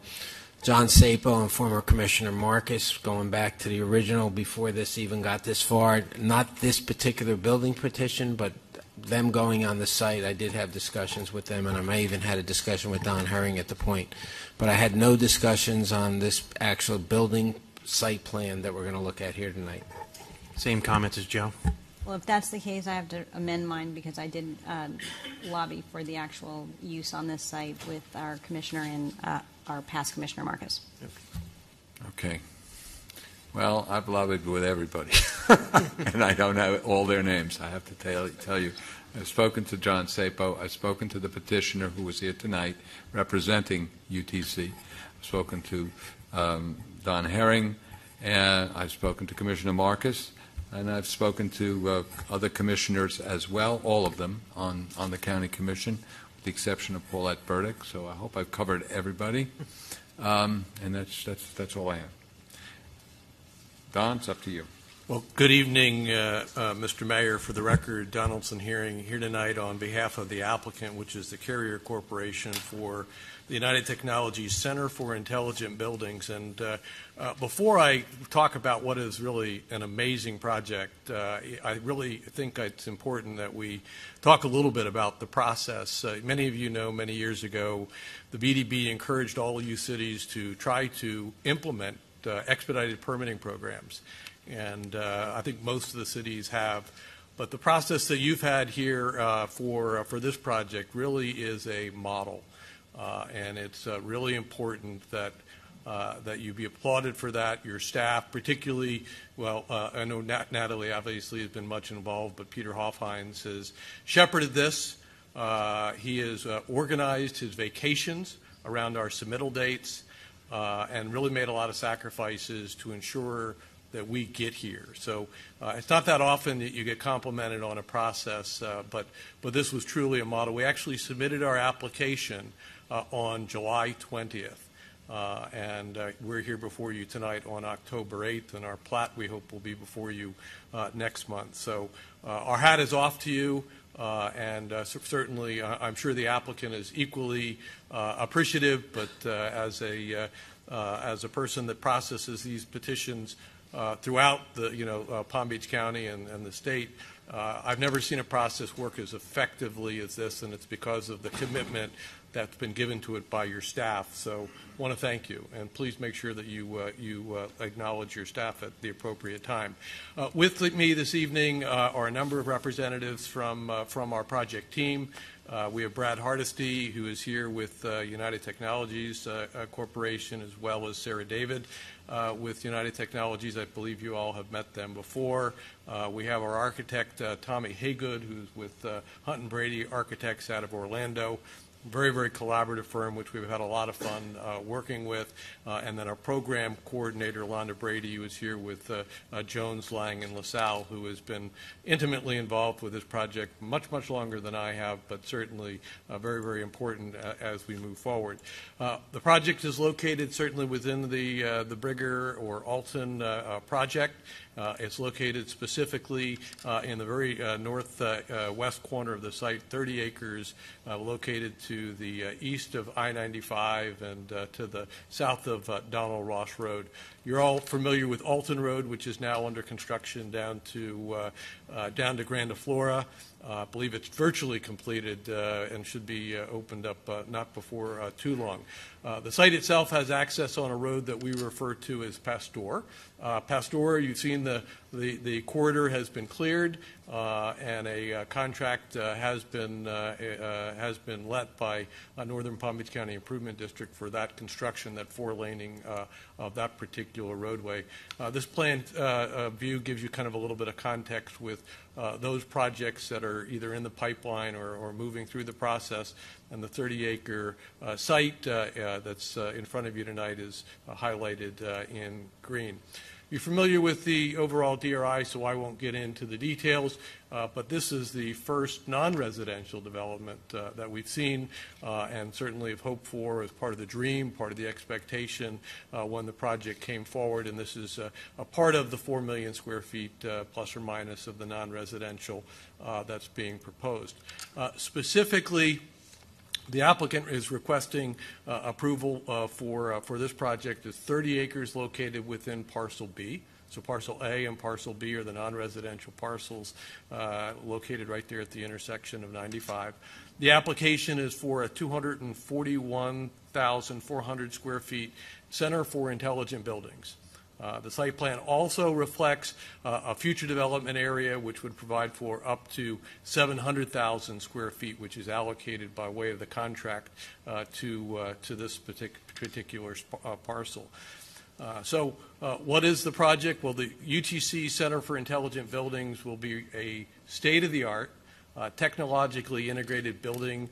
John Csapo and former Commissioner Marcus going back to the original before this even got this far. Not this particular building petition, but them going on the site. I did have discussions with them, and I may even had a discussion with Don Hearing at the point. But I had no discussions on this actual building site plan that we're going to look at here tonight. Same comments as Joe. Well, if that's the case, I have to amend mine because I did um, lobby for the actual use on this site with our commissioner and uh, our past commissioner, Marcus. Okay. Well, I've lobbied with everybody, [LAUGHS] and I don't have all their names. I have to tell, tell you. I've spoken to John Csapo. I've spoken to the petitioner who was here tonight representing UTC. I've spoken to um, Don Hearing, and I've spoken to Commissioner Marcus, and I've spoken to uh, other commissioners as well, all of them on, on the county commission, the exception of Paulette Burdick. So I hope I've covered everybody, um, and that's, that's, that's all I have. Don, it's up to you. Well, good evening, uh, uh, Mr. Mayor. For the record, Donaldson Hearing here tonight on behalf of the applicant, which is the Carrier Corporation for the United Technologies Center for Intelligent Buildings. And uh, uh, before I talk about what is really an amazing project, uh, I really think it's important that we talk a little bit about the process. Uh, many of you know many years ago, the BDB encouraged all you cities to try to implement uh, expedited permitting programs. And uh, I think most of the cities have. But the process that you've had here for, for this project really is a model. Uh, and it's uh, really important that, uh, that you be applauded for that, your staff, particularly, well, I know Nat- Natalie obviously has been much involved, but Peter Hoffheinz has shepherded this. He has organized his vacations around our submittal dates and really made a lot of sacrifices to ensure that we get here. So uh, it's not that often that you get complimented on a process, uh, but, but this was truly a model. We actually submitted our application on July 20th. Uh, and uh, we're here before you tonight on October 8th, and our plat we hope will be before you uh, next month. So uh, our hat is off to you, uh, and uh, certainly uh, I'm sure the applicant is equally uh, appreciative. But uh, as a uh, uh, as a person that processes these petitions uh, throughout the you know uh, Palm Beach County and, and the state, Uh, I've never seen a process work as effectively as this, and it's because of the commitment that's been given to it by your staff. So want to thank you, and please make sure that you, uh, you uh, acknowledge your staff at the appropriate time. Uh, with me this evening uh, are a number of representatives from, uh, from our project team. Uh, we have Brad Hardesty, who is here with United Technologies Corporation, as well as Sarah David with United Technologies. I believe you all have met them before. We have our architect, Tommy Haygood, who's with Hunton Brady Architects out of Orlando very, very collaborative firm, which we've had a lot of fun uh, working with. Uh, and then our program coordinator, Londa Brady, who is here with uh, uh, Jones, Lang, and LaSalle, who has been intimately involved with this project much, much longer than I have, but certainly uh, very, very important as we move forward. The project is located certainly within the, the Briger or Alton project. Uh, It's located specifically uh, in the very uh, northwest corner of the site, 30 acres, uh, located to the uh, east of I-95 and uh, to the south of uh, Donald Ross Road. You're all familiar with Alton Road, which is now under construction down to, uh, uh, down to Grandiflora. Uh, I believe it's virtually completed and should be opened up not before too long. The site itself has access on a road that we refer to as Pasteur. Pasteur, you've seen the, the the corridor has been cleared, and a uh, contract uh, has been, uh, uh, has been let by uh, Northern Palm Beach County Improvement District for that construction, that four-laning uh, of that particular roadway. Uh, This plan uh, uh, view gives you kind of a little bit of context with uh, those projects that are either in the pipeline or, or moving through the process. And the 30-acre uh, site uh, uh, that's uh, in front of you tonight is uh, highlighted uh, in green. You're familiar with the overall DRI, so I won't get into the details, uh, but this is the first non-residential development uh, that we've seen uh, and certainly have hoped for as part of the dream, part of the expectation uh, when the project came forward. And this is uh, a part of the 4 million square feet uh, plus or minus of the non-residential that's being proposed. Specifically, the applicant is requesting uh, approval uh, for, uh, for this project. It's 30 acres located within parcel B. So parcel A and parcel B are the non-residential parcels uh, located right there at the intersection of 95. The application is for a 241,400 square feet Center for Intelligent Buildings. Uh, The site plan also reflects uh, a future development area which would provide for up to 700,000 square feet, which is allocated by way of the contract uh, to, uh, to this partic- particular uh, parcel. Uh, So uh, what is the project? Well, the UTC Center for Intelligent Buildings will be a state-of-the-art, uh, technologically integrated building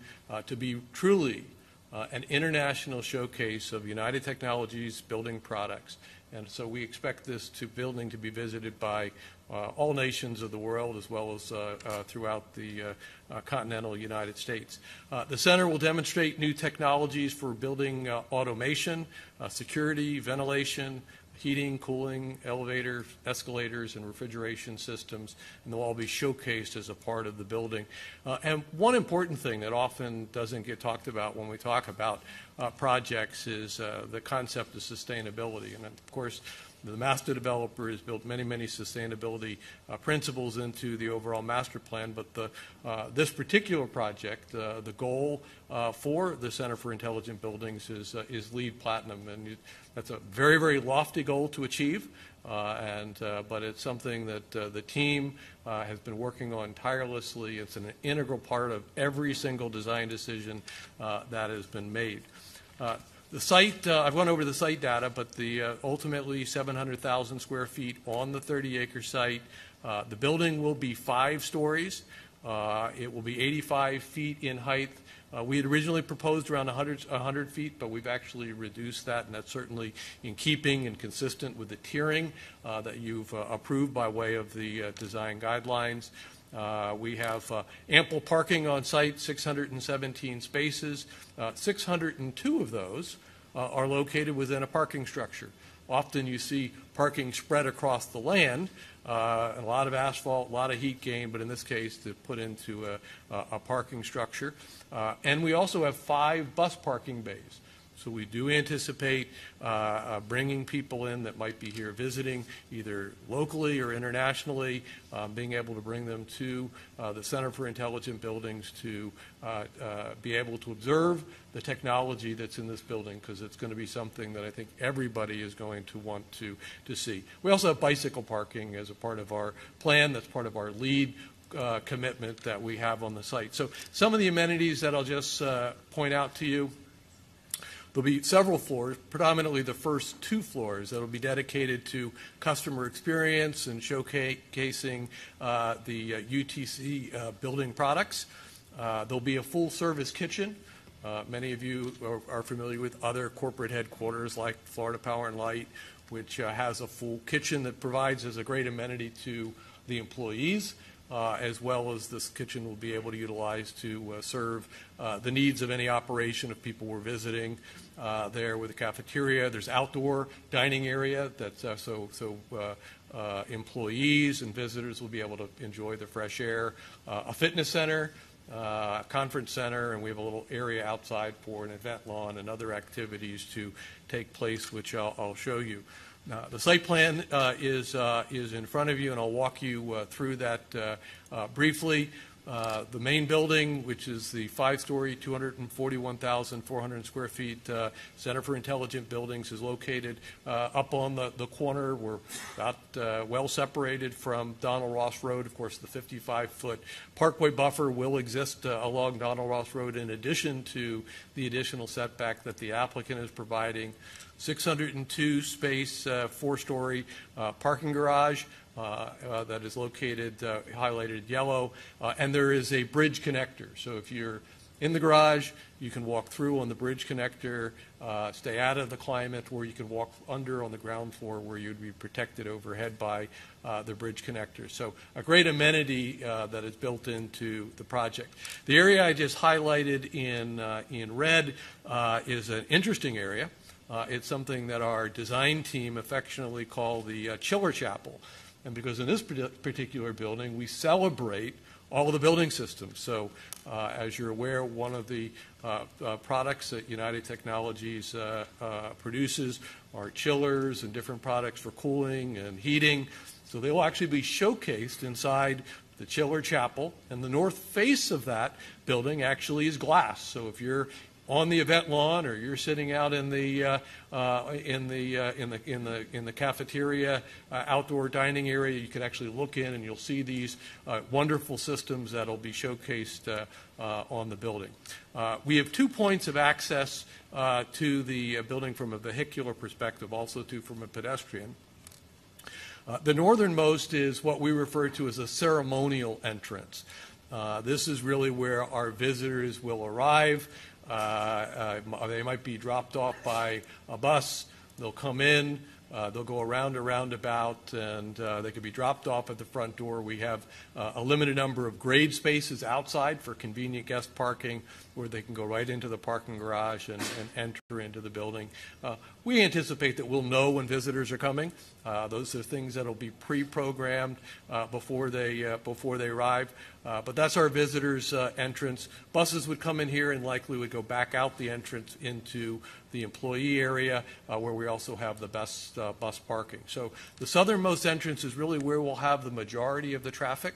to be truly an international showcase of United Technologies building products. And so we expect this to, building to be visited by uh, all nations of the world as well as uh, uh, throughout the uh, uh, continental United States. Uh, The center will demonstrate new technologies for building automation, security, ventilation, heating, cooling, elevators, escalators, and refrigeration systems, and they'll all be showcased as a part of the building. Uh, And one important thing that often doesn't get talked about when we talk about uh, projects is uh, the concept of sustainability. And of course, the master developer has built many, many sustainability uh, principles into the overall master plan, but the, uh, this particular project, uh, the goal uh, for the Center for Intelligent Buildings is, uh, is LEED Platinum, and you, that's a very, very lofty goal to achieve, uh, and, but it's something that the team has been working on tirelessly. It's an integral part of every single design decision that has been made. The site, uh, I've gone over the site data, but the uh, ultimately 700,000 square feet on the 30-acre site. Uh, The building will be five stories. Uh, It will be 85 feet in height. Uh, We had originally proposed around 100, 100 feet, but we've actually reduced that, and that's certainly in keeping and consistent with the tiering uh, that you've approved by way of the design guidelines. Uh, We have uh, ample parking on site, 617 spaces. Uh, 602 of those uh, are located within a parking structure. Often you see parking spread across the land, uh, a lot of asphalt, a lot of heat gain, but in this case, to put into a, a parking structure. And we also have five bus parking bays. So we do anticipate uh, uh, bringing people in that might be here visiting, either locally or internationally, um, being able to bring them to uh, the Center for Intelligent Buildings to uh, uh, be able to observe the technology that's in this building, because it's going to be something that I think everybody is going to want to, to see. We also have bicycle parking as a part of our plan. That's part of our LEED uh, commitment that we have on the site. So some of the amenities that I'll just point out to you. There'll be several floors, predominantly the first two floors, that will be dedicated to customer experience and showcasing uh, the uh, UTC uh, building products. Uh, there'll be a full service kitchen. Uh, many of you are, are, familiar with other corporate headquarters like Florida Power and Light, which uh, has a full kitchen that provides as a great amenity to the employees uh, as well as this kitchen will be able to utilize to uh, serve uh, the needs of any operation if people were visiting uh, there with a cafeteria. There's outdoor dining area that's uh, so so uh, employees and visitors will be able to enjoy the fresh air. a fitness center. a conference center, and we have a little area outside for an event lawn and other activities to take place, which I'll, I'll show you. Uh, the site plan uh, is, uh, is in front of you, and I'll walk you uh, through that uh, uh, briefly. the main building, which is the five-story, 241,400 square feet Center for Intelligent Buildings, is located up on the, the corner. We're about well separated from Donald Ross Road. Of course, the 55-foot parkway buffer will exist along Donald Ross Road in addition to the additional setback that the applicant is providing. 602 space, uh, four story uh, parking garage uh, uh, that is located, uh, highlighted yellow, uh, and there is a bridge connector. So if you're in the garage, you can walk through on the bridge connector, stay out of the climate, or you can walk under on the ground floor where you'd be protected overhead by the bridge connector. So a great amenity that is built into the project. The area I just highlighted in, in red is an interesting area. Uh, it's something that our design team affectionately call the uh, Chiller Chapel. And because in this particular building, we celebrate all of the building systems. So, uh, as you're aware, one of the uh, uh, products that United Technologies uh, produces are chillers and different products for cooling and heating. So, they will actually be showcased inside the Chiller Chapel, and the north face of that building actually is glass. So if you're on the event lawn or you're sitting out in the uh, uh, in the uh, in the in the in the cafeteria uh, outdoor dining area you can actually look in and you'll see these uh, wonderful systems that'll be showcased uh, on the building we have two points of access to the building from a vehicular perspective also to from a pedestrian the northernmost is what we refer to as a ceremonial entrance this is really where our visitors will arrive. Uh, uh, they might be dropped off by a bus. They'll come in. Uh, they'll go around a roundabout and uh, they could be dropped off at the front door. We have uh, a limited number of grade spaces outside for convenient guest parking where they can go right into the parking garage and, and enter into the building. Uh, we anticipate that we'll know when visitors are coming. Uh, those are things that will be pre-programmed uh, before they uh, before they arrive. Uh, but that's our visitors' uh, entrance. Buses would come in here and likely would go back out the entrance into the employee area, where we also have the best bus parking. So the southernmost entrance is really where we'll have the majority of the traffic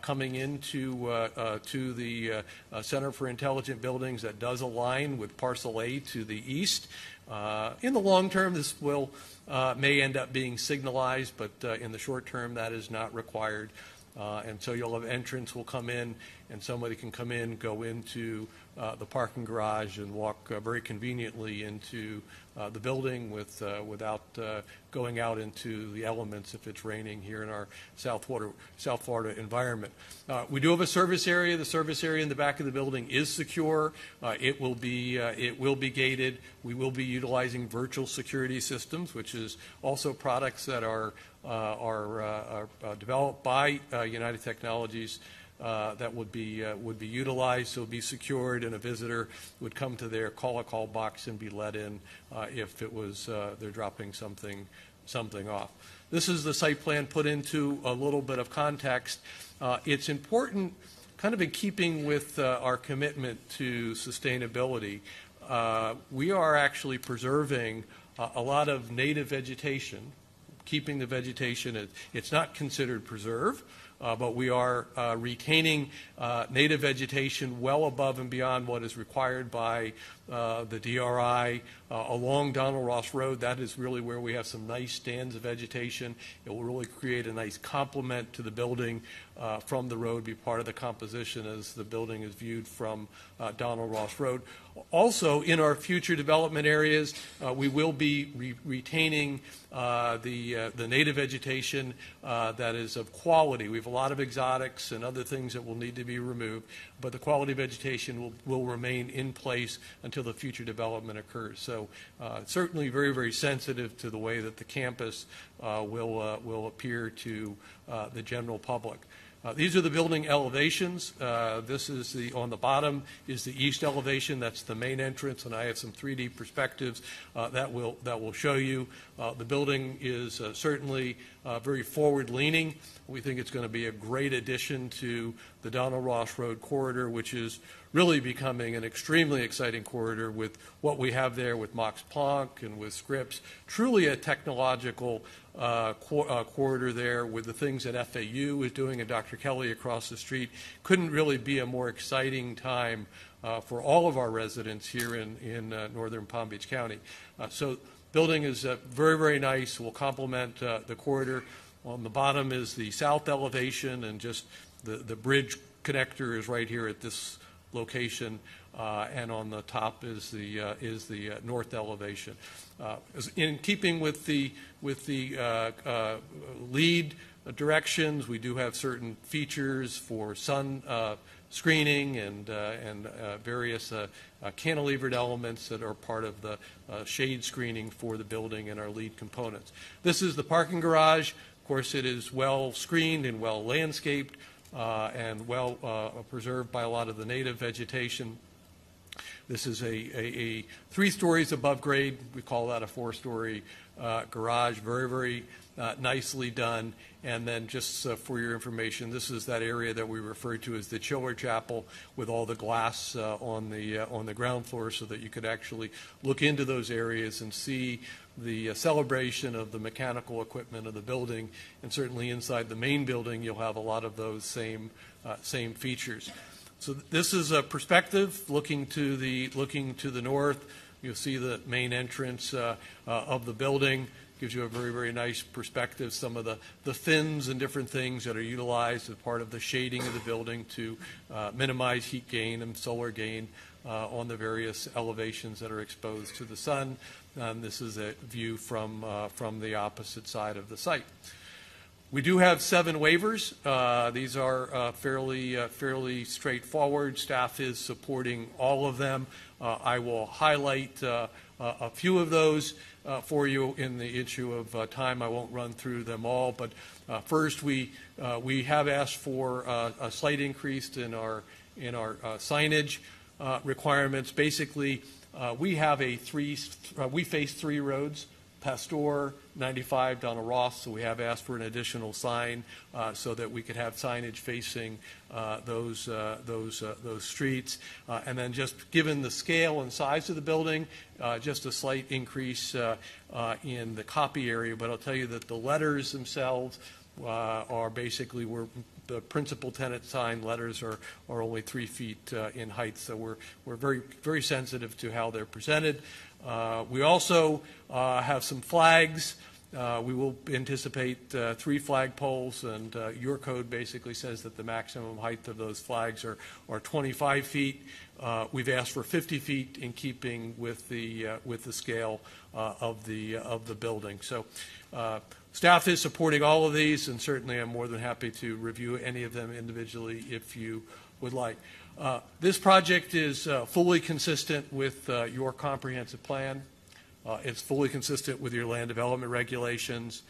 coming into to the Center for Intelligent Buildings. That does align with Parcel A to the east. Uh, in the long term, this will uh, may end up being signalized, but uh, in the short term, that is not required. Uh, and so you'll have entrance will come in, and somebody can come in, go into uh, the parking garage, and walk uh, very conveniently into uh, the building with, uh, without uh, going out into the elements if it's raining here in our South Florida, South Florida environment. Uh, we do have a service area. The service area in the back of the building is secure. Uh, it will be uh, it will be gated. We will be utilizing virtual security systems, which is also products that are are, are developed by United Technologies. Uh, that would be uh, would be utilized, so be secured, and a visitor would come to their call a call box and be let in uh, if it was uh, they're dropping something something off. This is the site plan put into a little bit of context. Uh, it's important, kind of in keeping with our commitment to sustainability. uh, we are actually preserving uh, a lot of native vegetation, keeping the vegetation. It, it's not considered preserve, uh, but we are uh, retaining uh, native vegetation well above and beyond what is required by uh, the DRI uh, along Donald Ross Road. That is really where we have some nice stands of vegetation. It will really create a nice complement to the building uh, from the road, be part of the composition as the building is viewed from Donald Ross Road. Also, in our future development areas, uh, we will be re- retaining uh, the, uh, the native vegetation uh, that is of quality. We have a lot of exotics and other things that will need to be removed, but the quality vegetation will, will remain in place until the future development occurs. So uh, certainly very, very sensitive to the way that the campus uh, will, will appear to the general public. Uh, these are the building elevations. Uh, this is the on the bottom is the east elevation. That's the main entrance, and I have some 3D perspectives uh, that will that will show you. Uh, the building is uh, certainly uh, very forward-leaning. We think it's going to be a great addition to the Donald Ross Road corridor, which is really becoming an extremely exciting corridor with what we have there with Max Planck and with Scripps. Truly a technological uh, cor- uh, corridor there with the things that FAU is doing and Dr. Kelly across the street. Couldn't really be a more exciting time uh, for all of our residents here in, in northern Palm Beach County. So building is uh, very, very nice, will complement uh, the corridor. On the bottom is the south elevation and just the, the bridge connector is right here at this location, uh, and on the top is the uh, is the uh, north elevation. Uh, in keeping with the with the LEED directions, we do have certain features for sun screening and uh, and uh, various uh, cantilevered elements that are part of the shade screening for the building and our LEED components. This is the parking garage. Of course, it is well screened and well landscaped uh, and well uh, preserved by a lot of the native vegetation. This is a, a, a three stories above grade. We call that a four-story uh, garage. Very, very nicely done. And then just uh, for your information, this is that area that we refer to as the chiller chapel with all the glass uh, on the uh, on the ground floor, so that you could actually look into those areas and see the uh, celebration of the mechanical equipment of the building. And certainly inside the main building, you'll have a lot of those same uh, same features. So this is a perspective looking to the looking to the north. You'll see the main entrance uh, of the building. Gives you a very very nice perspective. Some of the the fins and different things that are utilized as part of the shading of the building to uh, minimize heat gain and solar gain uh, on the various elevations that are exposed to the sun. And this is a view from uh, from the opposite side of the site. We do have seven waivers. Uh, These are uh, fairly, uh, fairly straightforward. Staff is supporting all of them. Uh, I will highlight uh, a few of those uh, for you in the issue of uh, time. I won't run through them all, but uh, first, we, uh, we have asked for uh, a slight increase in our, in our uh, signage requirements. Basically, we have a three, we face three roads. Pasteur, 95, Donald Ross, so we have asked for an additional sign uh, so that we could have signage facing uh, those, uh, those, uh, those streets. Uh, And then just given the scale and size of the building, uh, just a slight increase in the copy area. But I'll tell you that the letters themselves are basically, we're, the principal tenant sign letters are, are only three feet uh, in height, so we're, we're very, very sensitive to how they're presented. Uh, We also uh, have some flags. Uh, We will anticipate uh, three flag poles, and uh, your code basically says that the maximum height of those flags are, are 25 feet. Uh, we've asked for 50 feet in keeping with the, with the scale of the, of the building. So staff is supporting all of these, and certainly I'm more than happy to review any of them individually if you would like. Uh, This project is uh, fully consistent with uh, your comprehensive plan. Uh, It's fully consistent with your land development regulations.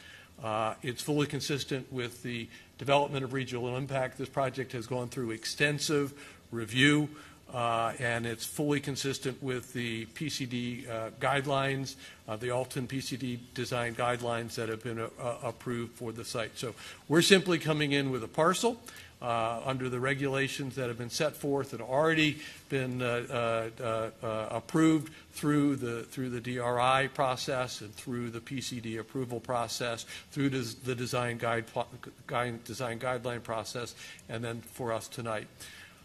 Uh, It's fully consistent with the development of regional impact. This project has gone through extensive review, uh, and it's fully consistent with the PCD guidelines, the Alton PCD design guidelines that have been approved for the site. So we're simply coming in with a parcel. Uh, under the regulations that have been set forth and already been uh, uh, uh, approved through the through the DRI process and through the PCD approval process, through des- the design guide, guide design guideline process, and then for us tonight.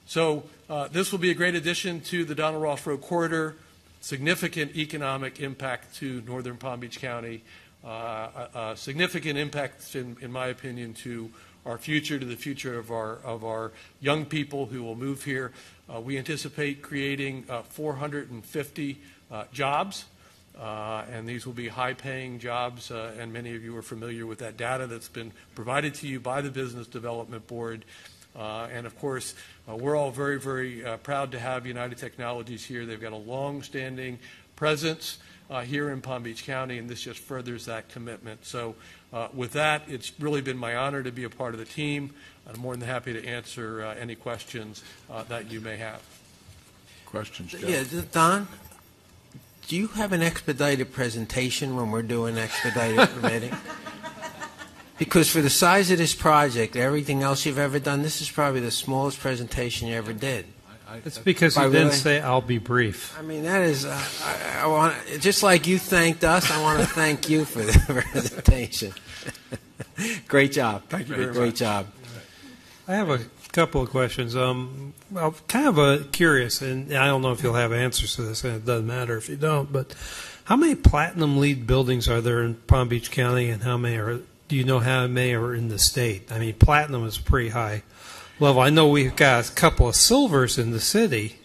So uh, this will be a great addition to the Donald Ross Road corridor. Significant economic impact to northern Palm Beach County. Uh, a, a significant impact, in, in my opinion, to our future, to the future of our of our young people who will move here. Uh, we anticipate creating uh, 450 uh, jobs, uh, and these will be high-paying jobs. uh, and many of you are familiar with that data that's been provided to you by the Business Development Board. Uh, and of course, we're all very, very proud to have United Technologies here. They've got a long-standing presence here in Palm Beach County, and this just furthers that commitment. So, uh, with that, it's really been my honor to be a part of the team. I'm more than happy to answer uh, any questions uh, that you may have. Questions, Joe? Yeah, Don, do you have an expedited presentation when we're doing expedited [LAUGHS] permitting? Because for the size of this project, everything else you've ever done, this is probably the smallest presentation you ever did. It's because By he didn't say, "I'll be brief." I mean, that is, uh, I, I want just like you thanked us, I want to thank you for the [LAUGHS] presentation. [LAUGHS] Great job. Thank you Great, very great much. job. I have a couple of questions. Um, well, kind of uh, curious, and I don't know if you'll have answers to this, and it doesn't matter if you don't. But how many platinum LEED buildings are there in Palm Beach County, and how many are? Do you know how many are in the state? I mean, platinum is pretty high level. I know we've got a couple of silvers in the city.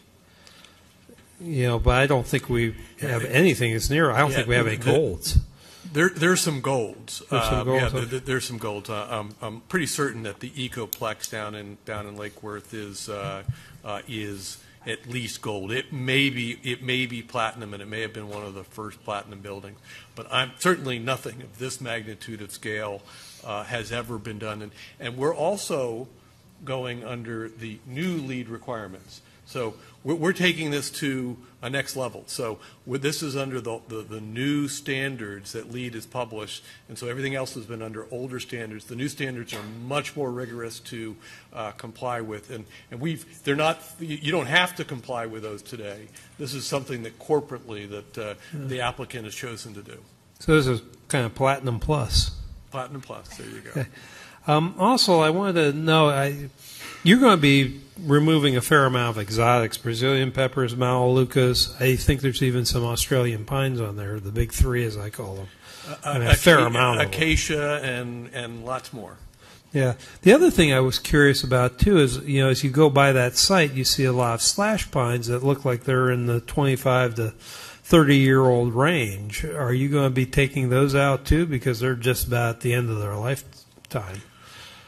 You know, but I don't think we have anything that's near. I don't Yeah, think we have any the- golds. There, there's some golds. There's some golds, yeah, okay. there- there- there's some golds. Uh, I'm, I'm pretty certain that the Ecoplex down in down in Lake Worth is uh, uh, is at least gold. It may be it may be platinum, and it may have been one of the first platinum buildings. But I'm certainly nothing of this magnitude of scale uh, has ever been done, and and we're also going under the new LEED requirements. So we're, we're taking this to a next level. So this is under the, the, the new standards that LEED is published, and so everything else has been under older standards. The new standards are much more rigorous to uh, comply with, and, and we've they're not. You don't have to comply with those today. This is something that corporately that uh, the applicant has chosen to do. So this is kind of platinum plus. Platinum Plus. There you go. [LAUGHS] Um, also, I wanted to know, I, you're going to be removing a fair amount of exotics, Brazilian peppers, Melaleucas. I think there's even some Australian pines on there, the big three, as I call them. I mean, a fair amount of them. Acacia and and lots more. Yeah. The other thing I was curious about too is, you know, as you go by that site, you see a lot of slash pines that look like they're in the 25 to 30 year old range. Are you going to be taking those out too because they're just about at the end of their lifetime?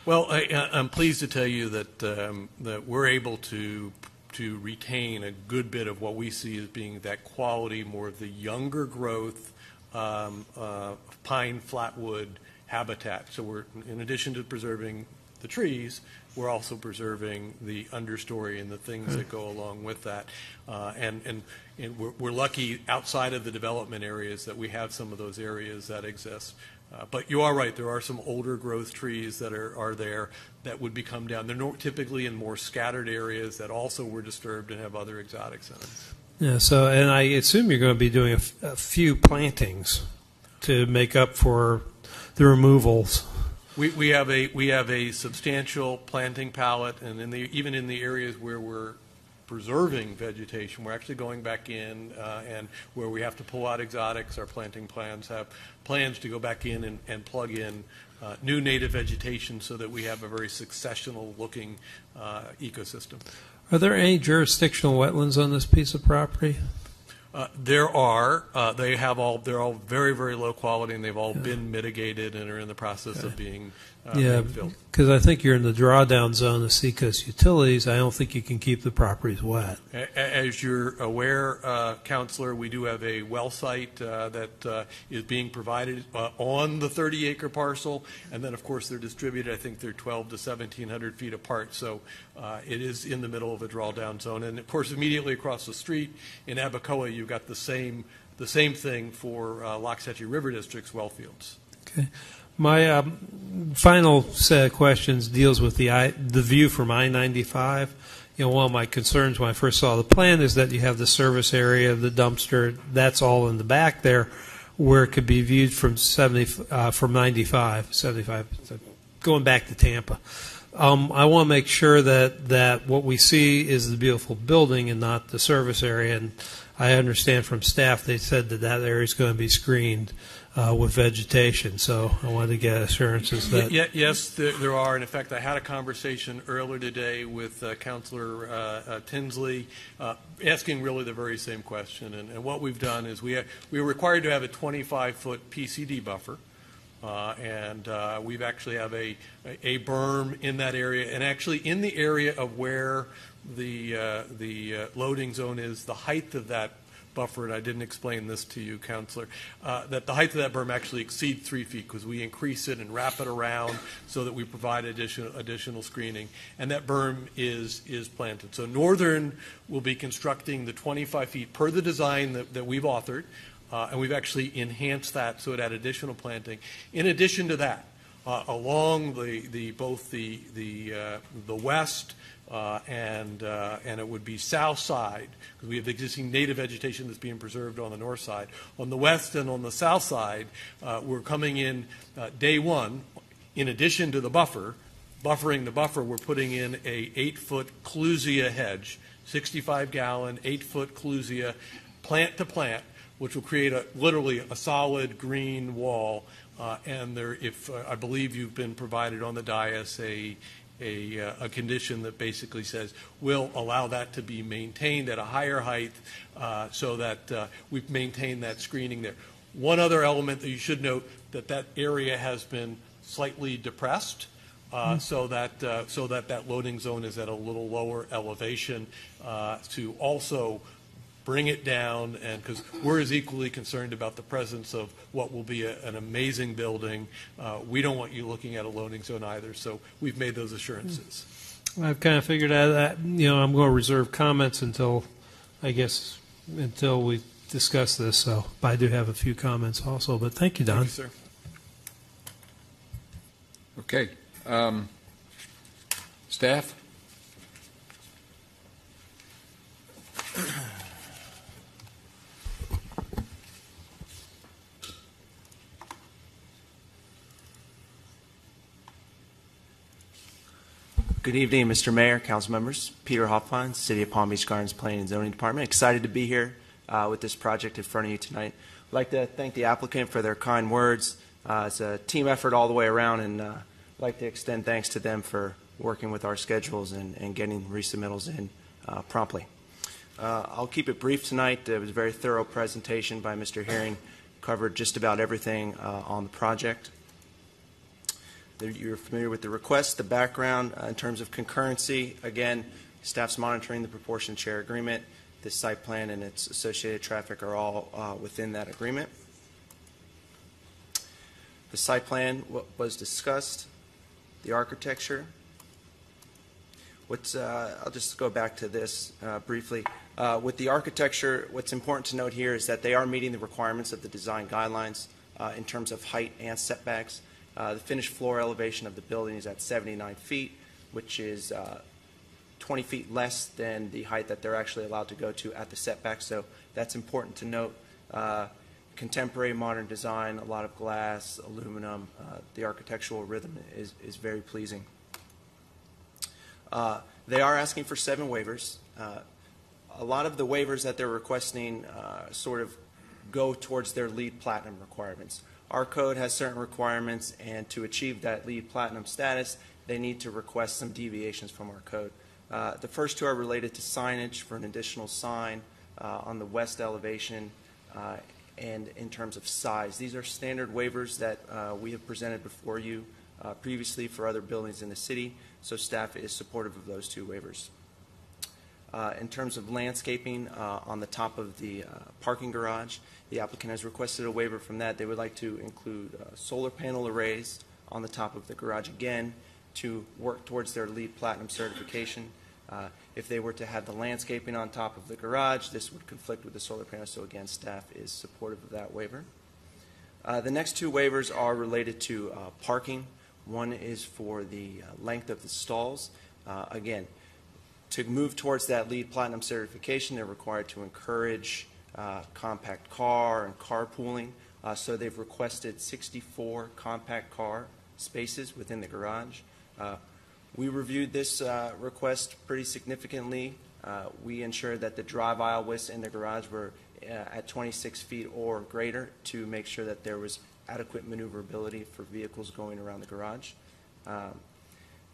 Well, I, I'm pleased to tell you that um, that we're able to to retain a good bit of what we see as being that quality, more of the younger growth um, uh, pine flatwood habitat. So we're, in addition to preserving the trees, we're also preserving the understory and the things that go along with that. Uh, and and, and we're, we're lucky outside of the development areas that we have some of those areas that exist. Uh, but you are right, there are some older growth trees that are, are there that would be come down. They're typically in more scattered areas that also were disturbed and have other exotics in them. Yeah. So, and I assume you're going to be doing a, f- a few plantings to make up for the removals. We, we have a we have a substantial planting palette, and in the even in the areas where we're preserving vegetation, we're actually going back in, uh, and where we have to pull out exotics, our planting plans have plans to go back in and, and plug in uh, new native vegetation so that we have a very successional looking uh, ecosystem. Are there any jurisdictional wetlands on this piece of property? Uh, there are. Uh, they have all. They're all very, very low quality, and they've all been mitigated and are in the process of being uh, yeah, because I think you're in the drawdown zone of Seacoast Utilities. I don't think you can keep the properties wet. A- a- As you're aware, uh, Counselor, we do have a well site uh, that uh, is being provided uh, on the 30-acre parcel, and then, of course, they're distributed, I think they're 12 to 1,700 feet apart, so uh, it is in the middle of a drawdown zone. And, of course, immediately across the street in Abacoa, you've got the same, the same thing for uh, River District's well fields. Okay. My um, final set of questions deals with the I, the view from I-95. You know, one of my concerns when I first saw the plan is that you have the service area, the dumpster, that's all in the back there, where it could be viewed from 70 uh, from 95, 75, so going back to Tampa. Um, I want to make sure that that what we see is the beautiful building and not the service area. And I understand from staff they said that that area is going to be screened uh, with vegetation. So I wanted to get assurances that. Ye- Yes, there there are. And in fact, I had a conversation earlier today with uh, Counselor uh, uh, Tinsley, uh, asking really the very same question. And and what we've done is we, ha- we are required to have a 25-foot PCD buffer. Uh, And uh, we've actually have a, a berm in that area. And actually, in the area of where the, uh, the uh, loading zone is, the height of that buffer, and I didn't explain this to you, Counselor, uh, that the height of that berm actually exceeds three feet because we increase it and wrap it around so that we provide additional, additional screening. And that berm is, is planted. So Northern will be constructing the 25 feet per the design that, that we've authored. Uh, and we've actually enhanced that so it had additional planting. In addition to that, uh, along the, the both the the uh, the west uh, and uh, and it would be south side because we have existing native vegetation that's being preserved on the north side. On the west and on the south side, uh, we're coming in uh, day one. In addition to the buffer, buffering the buffer, we're putting in a eight foot clusia hedge, 65 gallon, eight foot clusia, plant to plant which will create a, literally a solid green wall. Uh, and there, if uh, I believe you've been provided on the dais a, a, uh, a condition that basically says we'll allow that to be maintained at a higher height uh, so that uh, we maintain that screening there. One other element that you should note that that area has been slightly depressed. Uh, Mm. so that uh, so that that loading zone is at a little lower elevation uh, to also bring it down, and because we're as equally concerned about the presence of what will be a, an amazing building, uh, we don't want you looking at a loading zone either. So we've made those assurances. I've kind of figured out that, you know, I'm going to reserve comments until, I guess, until we discuss this. So, but I do have a few comments also. But thank you, Don. Thank you, sir. Okay. Um, Staff? Good evening, Mr. Mayor, council members. Peter Hoffman, City of Palm Beach Gardens Planning and Zoning Department. Excited to be here uh, with this project in front of you tonight. I'd like to thank the applicant for their kind words. Uh, it's a team effort all the way around, and uh, I'd like to extend thanks to them for working with our schedules and, and getting resubmittals in uh, promptly. Uh, I'll keep it brief tonight. It was a very thorough presentation by Mr. Hearing, covered just about everything uh, on the project. You're familiar with the request, the background uh, in terms of concurrency. Again, staff's monitoring the proportion share agreement. This site plan and its associated traffic are all uh, within that agreement. The site plan wa- was discussed, the architecture. What's, uh, I'll just go back to this uh, briefly. Uh, With the architecture, what's important to note here is that they are meeting the requirements of the design guidelines uh, in terms of height and setbacks. Uh, The finished floor elevation of the building is at 79 feet, which is uh, 20 feet less than the height that they're actually allowed to go to at the setback. So that's important to note. Uh, Contemporary modern design, a lot of glass, aluminum. uh, The architectural rhythm is is very pleasing. Uh, They are asking for seven waivers. Uh, A lot of the waivers that they're requesting sort of go towards their LEED Platinum requirements. Our code has certain requirements, and to achieve that LEED Platinum status, they need to request some deviations from our code. Uh, The first two are related to signage for an additional sign uh, on the west elevation uh, and in terms of size. These are standard waivers that uh, we have presented before you uh, previously for other buildings in the city, so staff is supportive of those two waivers. Uh, In terms of landscaping uh, on the top of the uh, parking garage, the applicant has requested a waiver from that. They would like to include uh, solar panel arrays on the top of the garage again to work towards their LEED Platinum certification. Uh, If they were to have the landscaping on top of the garage, this would conflict with the solar panel, so again, staff is supportive of that waiver. The next two waivers are related to parking. One is for the length of the stalls. Again, to move towards that LEED Platinum certification, they're required to encourage uh, compact car and carpooling. Uh, So they've requested 64 compact car spaces within the garage. Uh, We reviewed this uh, request pretty significantly. Uh, We ensured that the drive aisle widths in the garage were uh, at 26 feet or greater to make sure that there was adequate maneuverability for vehicles going around the garage. Um,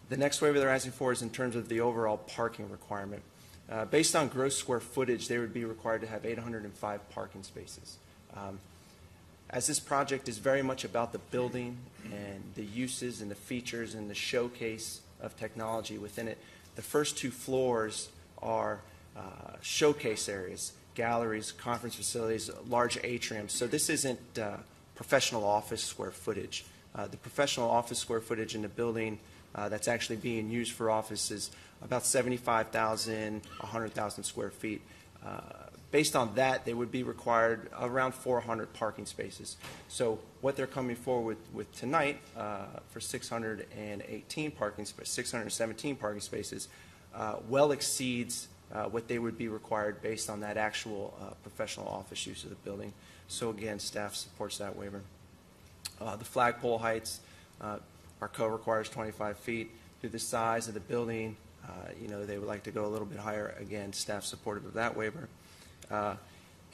The next waiver they're asking for is in terms of the overall parking requirement. Uh, Based on gross square footage, they would be required to have 805 parking spaces. Um, As this project is very much about the building and the uses and the features and the showcase of technology within it, the first two floors are uh, showcase areas, galleries, conference facilities, large atriums. So this isn't uh, professional office square footage. Uh, The professional office square footage in the building uh, that's actually being used for offices, about 75,000, 100,000 square feet. Uh, Based on that, they would be required around 400 parking spaces. So what they're coming forward with, tonight uh, for 618 parking, spa- 617 parking spaces, uh, well exceeds uh, what they would be required based on that actual uh, professional office use of the building. So again, staff supports that waiver. Uh, The flagpole heights, uh, our code requires 25 feet. Through the size of the building, uh, you know, they would like to go a little bit higher. Again, staff supportive of that waiver. Uh,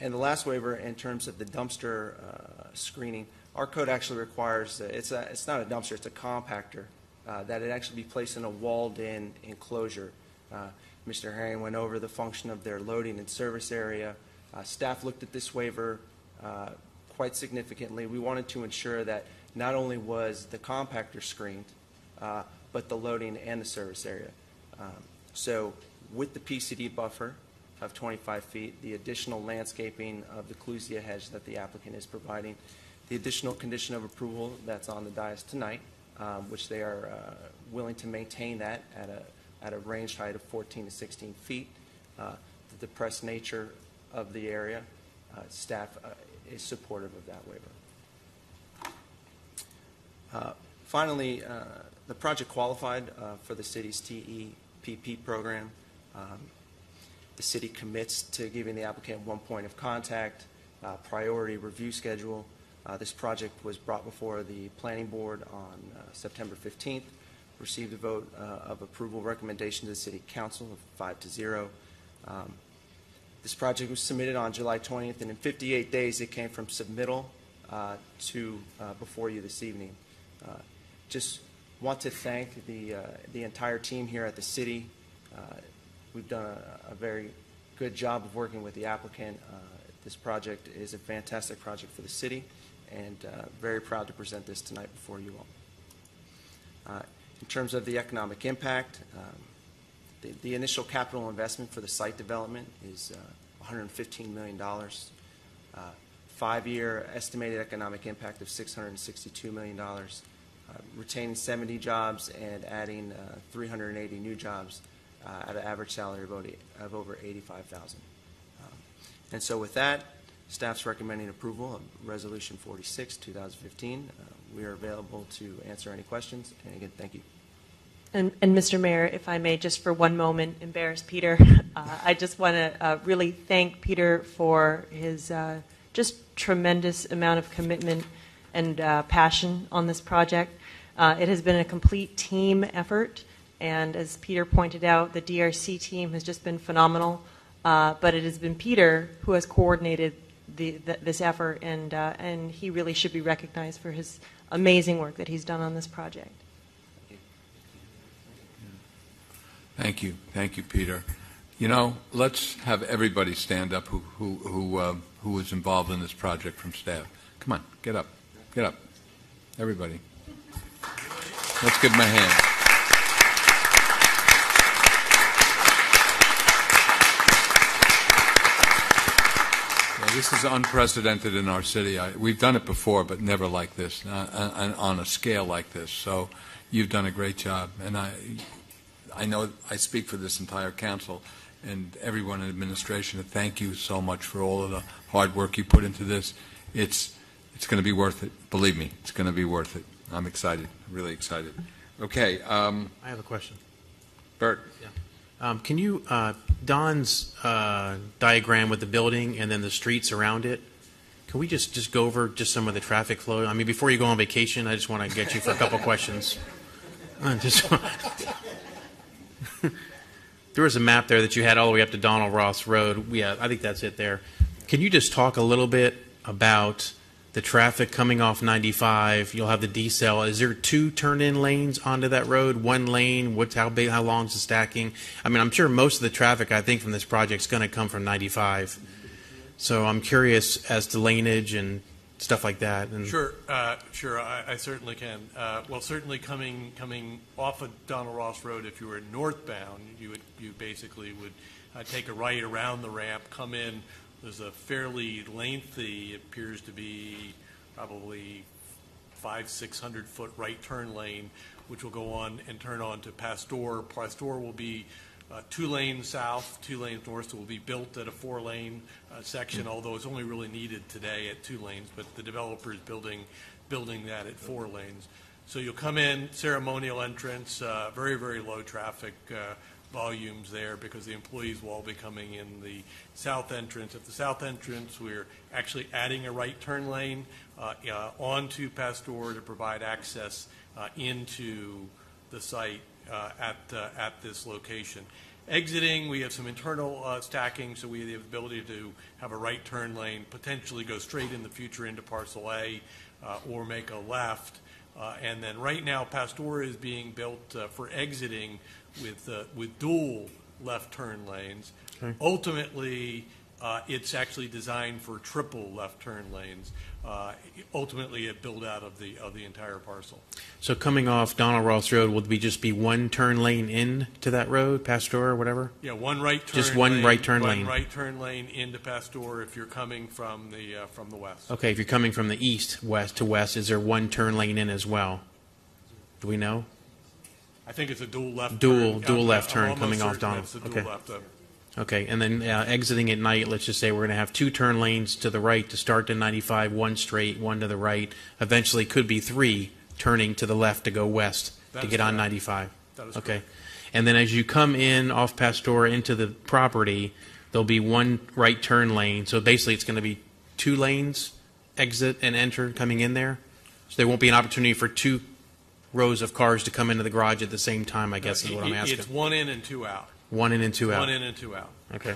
And the last waiver, in terms of the dumpster uh, screening, our code actually requires, it's a, it's not a dumpster, it's a compactor, uh, that it actually be placed in a walled-in enclosure. Uh, Mr. Hearing went over the function of their loading and service area. Uh, Staff looked at this waiver quite significantly. We wanted to ensure that not only was the compactor screened, uh, but the loading and the service area. Um, So with the PCD buffer of 25 feet, the additional landscaping of the Clusia hedge that the applicant is providing, the additional condition of approval that's on the dais tonight, um, which they are uh, willing to maintain that at a, at a range height of 14 to 16 feet. Uh, The depressed nature of the area, uh, staff uh, is supportive of that waiver. Uh, Finally, uh, the project qualified uh, for the city's TEPP program. Um, The city commits to giving the applicant one point of contact, uh, priority review schedule. Uh, This project was brought before the planning board on uh, September 15th, received a vote of approval recommendation to the city council of five to zero. Um, This project was submitted on July 20th, and in 58 days, it came from submittal to before you this evening. Just want to thank the, uh, the entire team here at the city. Uh, We've done a, a very good job of working with the applicant. Uh, This project is a fantastic project for the city, and very proud to present this tonight before you all. In terms of the economic impact, um, the, the initial capital investment for the site development is uh, $115 million. Uh, Five-year estimated economic impact of $662 million. Uh, Retaining 70 jobs and adding uh, 380 new jobs uh, at an average salary of over- of over 85,000. Um, And so with that, staff's recommending approval of Resolution 46, 2015. Uh, We are available to answer any questions, and again, thank you. And, and Mr. Mayor, if I may, just for one moment, embarrass Peter, [LAUGHS] uh, I just want to uh, really thank Peter for his uh, just tremendous amount of commitment and passion on this project. Uh, it has been a complete team effort, and as Peter pointed out, the DRC team has just been phenomenal. Uh, but it has been Peter who has coordinated the, th this effort, and uh, and he really should be recognized for his amazing work that he's done on this project. Thank you, thank you, Peter. You know, let's have everybody stand up who, who, who, um, who was involved in this project from staff. Come on, get up, get up, everybody. Let's give them a hand. This is unprecedented in our city. I- We've done it before, but never like this, uh, on on a scale like this. So you've done a great job, and I, I know I speak for this entire council and everyone in administration to thank you so much for all of the hard work you put into this. It's It's going to be worth it. Believe me, it's going to be worth it. I'm excited, really excited. Okay, um, I have a question. Bert. Um, Can you, uh, Don's uh, diagram with the building and then the streets around it, can we just, just go over just some of the traffic flow? I mean, before you go on vacation, I just want to get you for a couple questions. [LAUGHS] Uh, just- [LAUGHS] There was a map there that you had all the way up to Donald Ross Road. Yeah, I think that's it there. Can you just talk a little bit about the traffic coming off 95? You'll have the decel. Is there two turn-in lanes onto that road? One lane? What's how big? How long is the stacking? I mean, I'm sure most of the traffic I think from this project is going to come from 95. So I'm curious as to laneage and stuff like that. And Sure, uh, sure, I, I certainly can. Uh, well, certainly coming coming off of Donald Ross Road, if you were northbound, you would you basically would uh, take a right around the ramp, come in. There's a fairly lengthy, appears to be probably five six hundred foot right turn lane, which will go on and turn on to Pasteur. Pasteur will be uh, two lanes south, two lanes north, so will be built at a four-lane uh, section, although it's only really needed today at two lanes, but the developer is building, building that at four lanes. So you'll come in, ceremonial entrance, uh, very, very low traffic uh, volumes there because the employees will all be coming in the south entrance. At the south entrance, we're actually adding a right turn lane uh, uh, onto Pasteur to provide access uh, into the site uh, at, uh, at this location. Exiting, we have some internal uh, stacking, so we have the ability to have a right turn lane, potentially go straight in the future into parcel A, or make a left. Uh, And then right now, Pasteur is being built uh, for exiting with, uh, with dual left turn lanes. Okay. Ultimately, uh, it's actually designed for triple left turn lanes. Uh, Ultimately, a build-out of the, of the entire parcel. so coming off Donald Ross Road, will we just be one turn lane in to that road, Pasteur or whatever? Yeah, one right turn. Just one lane- right turn lane. One right turn lane into Pasteur if you're coming from the, uh, from the west. Okay, if you're coming from the east west to west, is there one turn lane in as well? Do we know? I think it's a dual left. Dual- turn. dual I'm- left I'm turn almost coming off certain Donald. that's a dual Okay. left, uh, Okay, and then uh, exiting at night, let's just say we're going to have two turn lanes to the right to start to 95, one straight, one to the right. Eventually, could be three turning to the left to go west That to is get on correct. 95. That is okay, and then as you come in off Pasteur into the property, there'll be one right turn lane. So basically, it's going to be two lanes exit and enter coming in there. So there won't be an opportunity for two rows of cars to come into the garage at the same time. I guess is what I'm asking. It's one in and two out. One in and two out. One in and two out. Okay.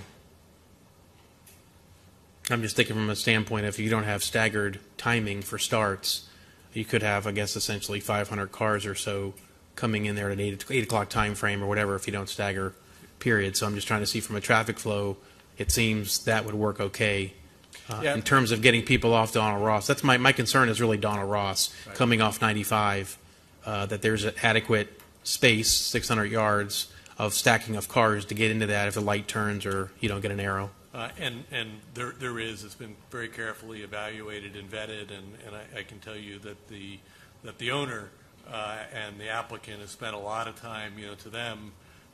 I'm just thinking from a standpoint, if you don't have staggered timing for starts, you could have, I guess, essentially 500 cars or so coming in there at an 8, 8 o'clock time frame or whatever if you don't stagger period. So I'm just trying to see from a traffic flow, it seems that would work okay. Uh, Yeah. In terms of getting people off Donald Ross, that's my, my concern is really Donald Ross Right. coming off 95, uh, that there's adequate space, 600 yards of stacking of cars to get into that if the light turns or you don't get an arrow. Uh, And, and there, there is, it's been very carefully evaluated and vetted, and, and I, I can tell you that the, that the owner uh, and the applicant has spent a lot of time, you know, to them,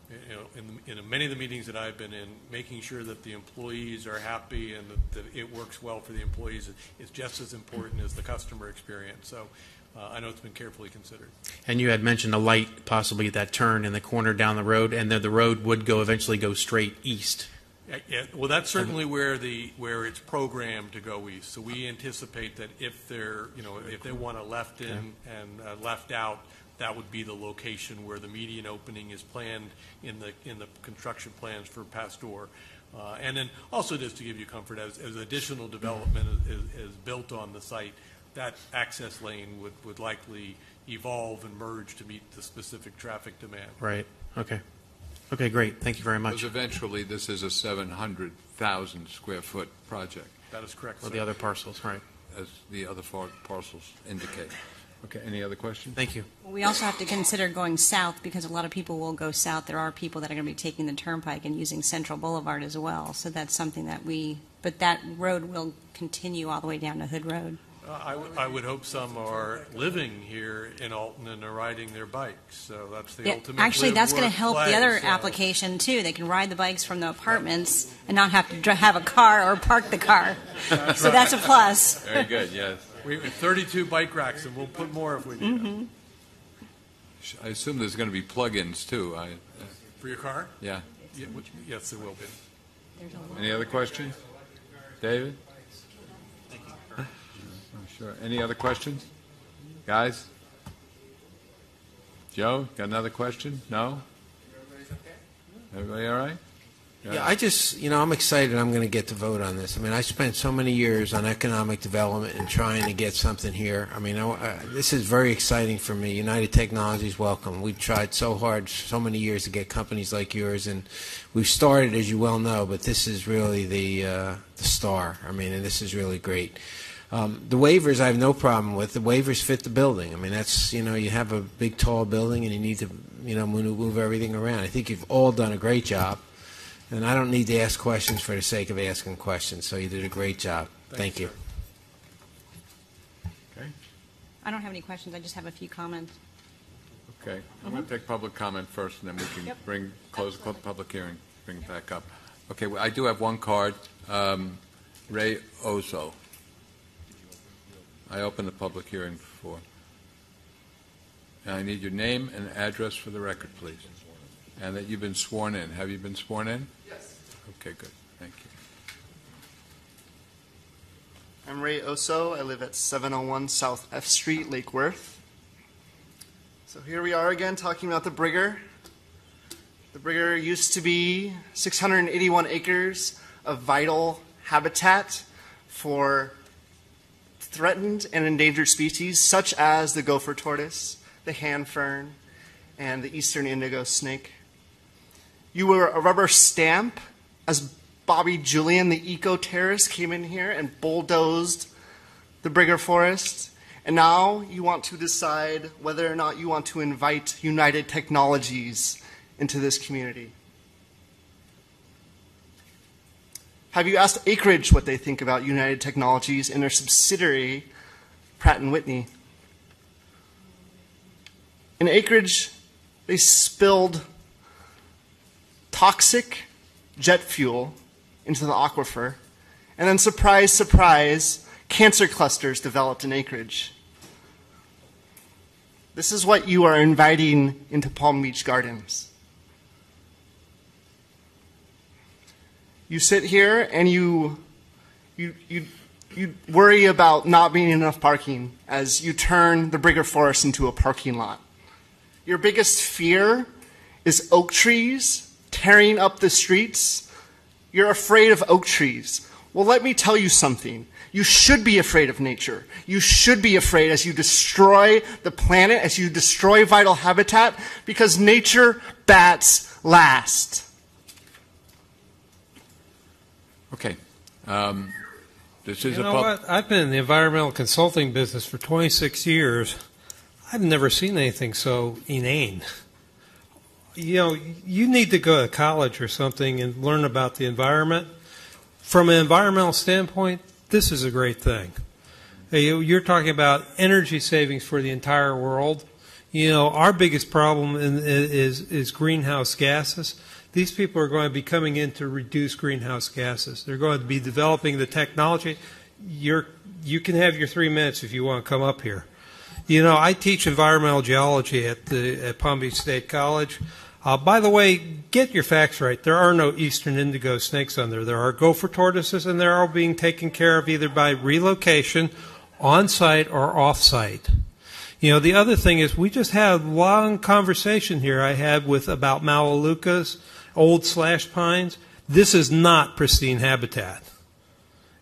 you know, in, in many of the meetings that I've been in, making sure that the employees are happy and that, that it works well for the employees is just as important as the customer experience. So uh, I know it's been carefully considered. And you had mentioned a light possibly at that turn in the corner down the road, and then the road would go eventually go straight east. Yeah, yeah, well, that's certainly where the, where it's programmed to go east. So we anticipate that if they're, you know, if they want a left in and uh, left out, that would be the location where the median opening is planned in the, in the construction plans for Pasteur. Uh, And then also just to give you comfort, as, as additional development is, is built on the site, that access lane would, would likely evolve and merge to meet the specific traffic demand. Right. Okay. Okay, great. Thank you very much. Because eventually, this is a 700,000 square foot project. That is correct. Well, sir. the other parcels, right. As the other far- parcels indicate. Okay, any other questions? Thank you. We also have to consider going south because a lot of people will go south. There are people that are going to be taking the turnpike and using Central Boulevard as well. So that's something that we, but that road will continue all the way down to Hood Road. Uh, I, w- I would hope some are living here in Alton and are riding their bikes, so that's the Yeah, ultimate. Actually, live, that's going to work, help play, the other so- application too. They can ride the bikes from the apartments and not have to dr- have a car or park the car. That's So right. that's a plus. Very good, yes. We have 32 bike racks, and we'll put more if we need them. I assume there's going to be plug-ins too. I, uh, For your car? Yeah. Yeah, which- Yes, there will be. Any other questions? David? Sure. Any other questions? Guys? Joe, got another question? No? Everybody okay? Everybody all right? Yeah, I just, you know, I'm excited I'm going to get to vote on this. I mean, I spent so many years on economic development and trying to get something here. I mean, I, uh, this is very exciting for me. United Technologies, welcome. We've tried so hard, so many years to get companies like yours, and we've started, as you well know, but this is really the, uh, the star. I mean, and this is really great. Um, the waivers I have no problem with. The waivers fit the building. I mean, that's, you know, you have a big, tall building and you need to, you know, move, move everything around. I think you've all done a great job. And I don't need to ask questions for the sake of asking questions, so you did a great job. Thank you. Okay, I don't have any questions. I just have a few comments. Okay. I'm going to take public comment first, and then we can Yep. bring, close the public hearing, bring it back up. Okay, well, I do have one card. Um, Ray Ozo. I open the public hearing for. And I need your name and address for the record, please. And that you've been sworn in. Have you been sworn in? Yes. Okay, good. Thank you. I'm Ray Oso. I live at 701 South F Street, Lake Worth. So here we are again talking about the Briger. The Briger used to be 681 acres of vital habitat for threatened and endangered species such as the gopher tortoise, the hand fern, and the eastern indigo snake. You were a rubber stamp as Bobby Julian, the eco terrorist, came in here and bulldozed the Briger Forest. And now you want to decide whether or not you want to invite United Technologies into this community. Have you asked Acreage what they think about United Technologies and their subsidiary, Pratt Whitney? In Acreage, they spilled toxic jet fuel into the aquifer, and then surprise, surprise, cancer clusters developed in acreage. This is what you are inviting into Palm Beach Gardens. You sit here and you, you, you, you worry about not being enough parking as you turn the Briger Forest into a parking lot. Your biggest fear is oak trees tearing up the streets. You're afraid of oak trees. Well, let me tell you something. You should be afraid of nature. You should be afraid as you destroy the planet, as you destroy vital habitat, because nature bats last. Okay. Um, This is You a know what? I've been in the environmental consulting business for 26 years. I've never seen anything so inane. You know, you need to go to college or something and learn about the environment. From an environmental standpoint, this is a great thing. You- You're talking about energy savings for the entire world. You know, our biggest problem in, is is greenhouse gases. These people are going to be coming in to reduce greenhouse gases. They're going to be developing the technology. You're, you can have your three minutes if you want to come up here. You know, I teach environmental geology at the at Palm Beach State College. Uh, by the way, get your facts right. There are no eastern indigo snakes on there. There are gopher tortoises, and they're all being taken care of either by relocation, on site, or off site. You know, the other thing is we just had a long conversation here I had with about Melaleucas, old slash pines. This is not pristine habitat.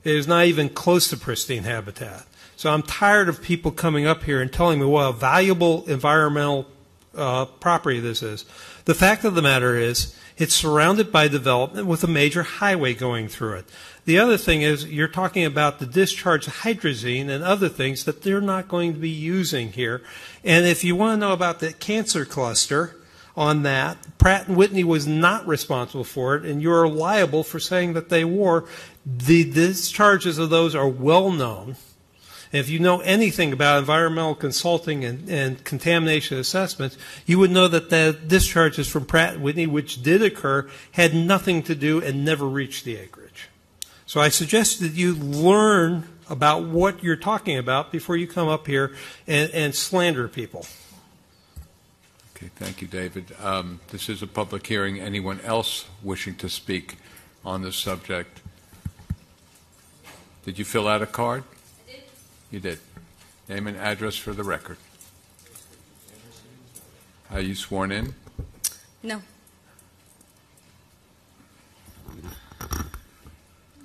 It is not even close to pristine habitat. So I'm tired of people coming up here and telling me what a valuable environmental uh, property this is. The fact of the matter is, it's surrounded by development with a major highway going through it. The other thing is, you're talking about the discharge of hydrazine and other things that they're not going to be using here. And if you want to know about the cancer cluster on that, Pratt and Whitney was not responsible for it, and you're liable for saying that they were. The discharges of those are well known. If you know anything about environmental consulting and, and contamination assessments, you would know that the discharges from Pratt and Whitney, which did occur, had nothing to do and never reached the acreage. So I suggest that you learn about what you're talking about before you come up here and, and slander people. Okay, thank you, David. Um, This is a public hearing. Anyone else wishing to speak on this subject? Did you fill out a card? I did. You did. Name and address for the record. Are you sworn in? No.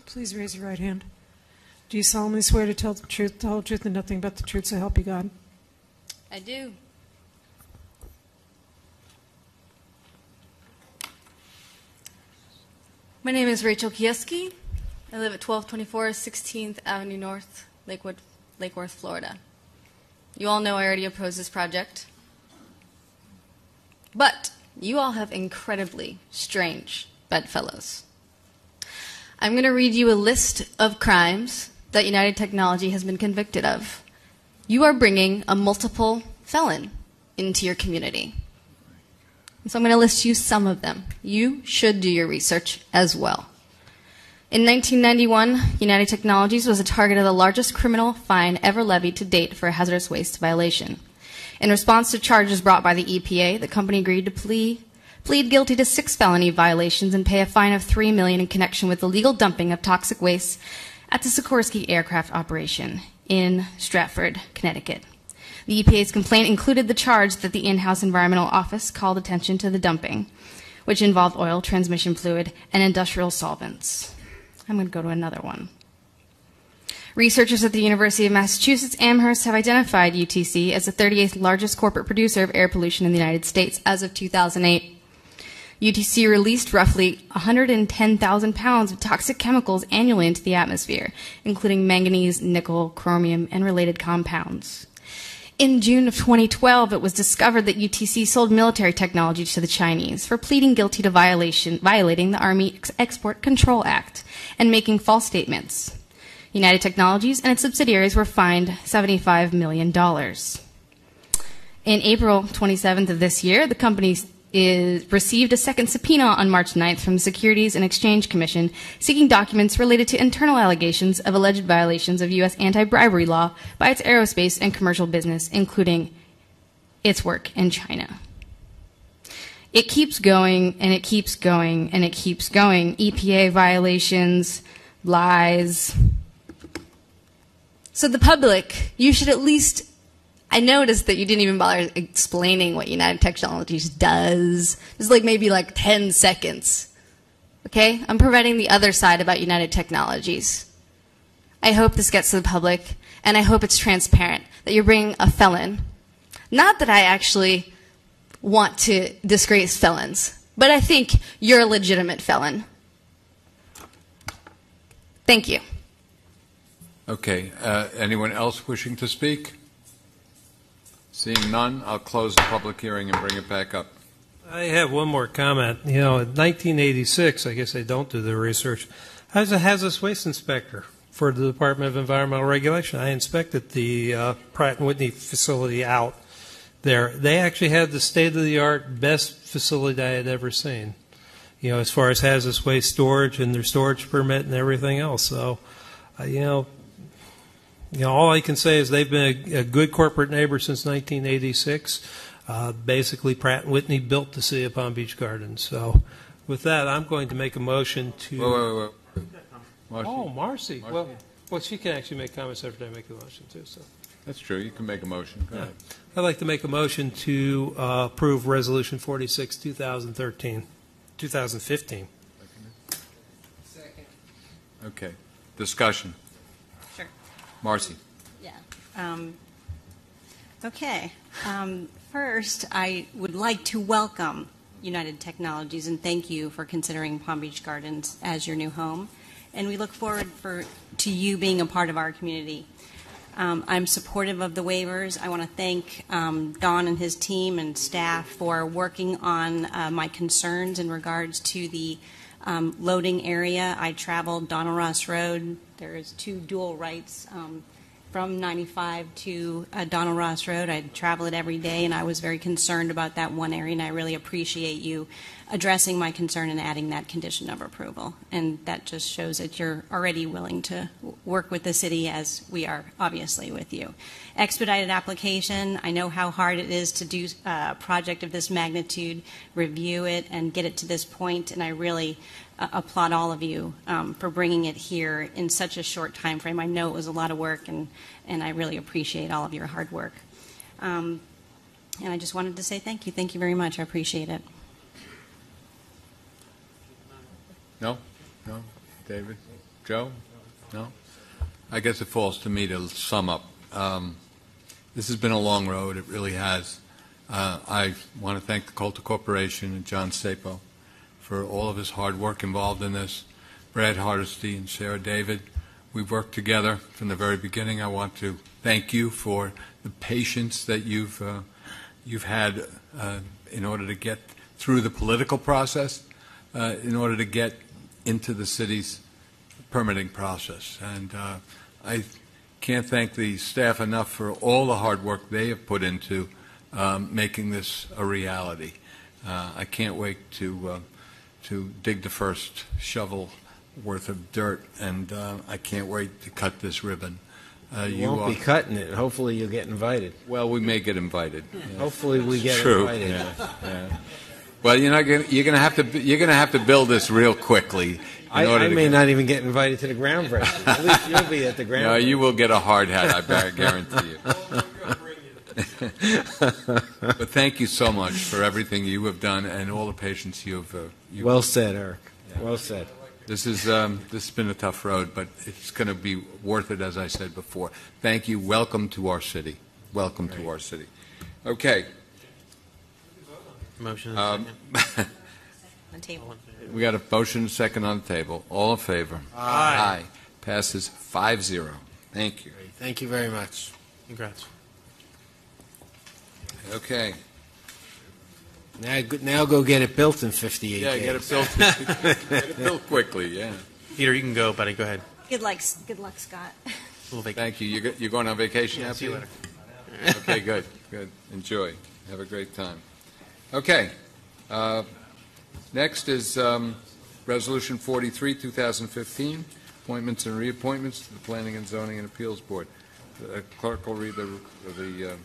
Please raise your right hand. Do you solemnly swear to tell the truth, the whole truth, and nothing but the truth, so help you God? I do. My name is Rachel Kieski. I live at 1224 16th Avenue North, Lakewood, Lake Worth, Florida. You all know I already oppose this project. But you all have incredibly strange bedfellows. I'm going to read you a list of crimes that United Technology has been convicted of. You are bringing a multiple felon into your community. So I'm going to list you some of them. You should do your research as well. In 1991, United Technologies was a target of the largest criminal fine ever levied to date for a hazardous waste violation. In response to charges brought by the EPA, the company agreed to plea, plead guilty to six felony violations and pay a fine of 3 million in connection with the illegal dumping of toxic waste at the Sikorsky aircraft operation in Stratford, Connecticut. The EPA's complaint included the charge that the in-house environmental office called attention to the dumping, which involved oil, transmission fluid, and industrial solvents. I'm going to go to another one. Researchers at the University of Massachusetts Amherst have identified UTC as the 38th largest corporate producer of air pollution in the United States as of 2008. UTC released roughly 110,000 pounds of toxic chemicals annually into the atmosphere, including manganese, nickel, chromium, and related compounds. In June of 2012, it was discovered that UTC sold military technology to the Chinese for pleading guilty to violation, violating the Arms Export Control Act and making false statements. United Technologies and its subsidiaries were fined $75 million. In April 27th of this year, the company is, received a second subpoena on March 9th from the Securities and Exchange Commission seeking documents related to internal allegations of alleged violations of U.S. anti bribery law by its aerospace and commercial business, including its work in China. It keeps going and it keeps going and it keeps going. EPA violations, lies. So, the public, you should at least I noticed that you didn't even bother explaining what United Technologies does. It's like maybe like 10 seconds. Okay? I'm providing the other side about United Technologies. I hope this gets to the public, and I hope it's transparent that you're bringing a felon. Not that I actually want to disgrace felons, but I think you're a legitimate felon. Thank you. Okay, uh, anyone else wishing to speak? Seeing none, I'll close the public hearing and bring it back up. I have one more comment. You know, in 1986, I guess they don't do the research. I was a hazardous waste inspector for the Department of Environmental Regulation. I inspected the uh, Pratt Whitney facility out there. They actually had the state-of-the-art best facility I had ever seen. You know, as far as hazardous waste storage and their storage permit and everything else. So, uh, you know, you know, all I can say is they've been a, a good corporate neighbor since 1986. Uh, basically, Pratt and Whitney built the city of Palm Beach Gardens. So, with that, I'm going to make a motion to. Wait, wait, wait. Marcy. Oh, Marcy. Well, well, she can actually make comments after I make the motion too. So. That's true. You can make a motion. Go Yeah. ahead. I'd like to make a motion to uh, approve Resolution 46, 2013, 2015. Second. Okay. Discussion. Marcy. Yeah. Um, okay. Um, first, I would like to welcome United Technologies and thank you for considering Palm Beach Gardens as your new home. And we look forward for to you being a part of our community. Um, I'm supportive of the waivers. I want to thank um, Don and his team and staff for working on uh, my concerns in regards to the um, loading area. I traveled Donald Ross Road. There is two dual rights um, from 95 to uh, Donald Ross Road. I travel it every day, and I was very concerned about that one area, and I really appreciate you addressing my concern and adding that condition of approval. And that just shows that you're already willing to work with the city as we are obviously with you. Expedited application, I know how hard it is to do a project of this magnitude, review it, and get it to this point, and I really uh, applaud all of you um, for bringing it here in such a short time frame. I know it was a lot of work, and, and I really appreciate all of your hard work. Um, and I just wanted to say thank you. Thank you very much. I appreciate it. No? No? David? Joe? No? I guess it falls to me to sum up. Um, This has been a long road, it really has. Uh, I want to thank the Coulter Corporation and John Csapo for all of his hard work involved in this. Brad Hardesty and Sarah David, we've worked together from the very beginning. I want to thank you for the patience that you've, uh, you've had uh, in order to get through the political process, uh, in order to get into the city's permitting process. And uh, I can't thank the staff enough for all the hard work they have put into um, making this a reality. Uh, I can't wait to uh, to dig the first shovel worth of dirt, and uh, I can't wait to cut this ribbon. Uh, You won't be cutting it. Hopefully, you'll get invited. Well, we may get invited. yeah. Hopefully, we get True, invited. yeah, yeah. Well, you're not going. You're going to have to. You're going to have to build this real quickly. In I, order I to may get- not even get invited to the groundbreaking. [LAUGHS] At least you'll be at the groundbreaking. No, you will get a hard hat. I guarantee you. [LAUGHS] but thank you so much for everything you have done and all the patience you've. Uh, you've Well said, Eric. Well said. This is um, this has been a tough road, but it's going to be worth it, as I said before. Thank you. Welcome to our city. Welcome to our city. Okay. Motion and Um, [LAUGHS] On table. we got a motion and second on the table. All in favor? Aye. Passes 5-0. Thank you. Thank you very much. Congrats. Okay. Now, go- now go get it built in 58 Yeah, days. get it built. [LAUGHS] get it built quickly. Yeah. Peter, you can go, buddy. Go ahead. Good luck, good luck, Scott. [LAUGHS] Thank you. You're, go- you're going on vacation Yeah, now, see you Peter? okay, good, good. Enjoy. Have a great time. Okay. Uh, next is um, Resolution 43, 2015, appointments and reappointments to the Planning and Zoning and Appeals Board. The clerk will read the, the uh,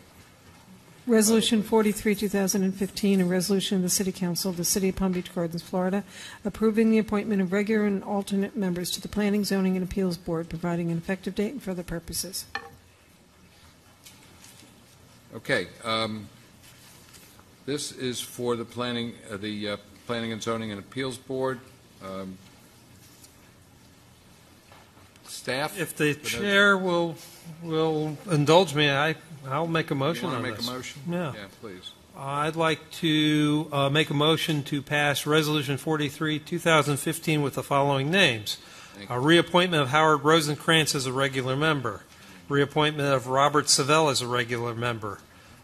Resolution 43, 2015, a resolution of the City Council of the City of Palm Beach Gardens, Florida, approving the appointment of regular and alternate members to the Planning, Zoning, and Appeals Board, providing an effective date and for other purposes. Okay, um, this is for the planning, uh, the uh, Planning and Zoning and Appeals Board. Um, Staff? If the chair will, will indulge me, I, I'll make a motion You on want this. to make a motion? Yeah. Yeah, please. I'd like to uh, make a motion to pass Resolution 43, 2015 with the following names. Thank A reappointment of Howard Rosenkrantz as a regular member. Reappointment of Robert Savell as a regular member.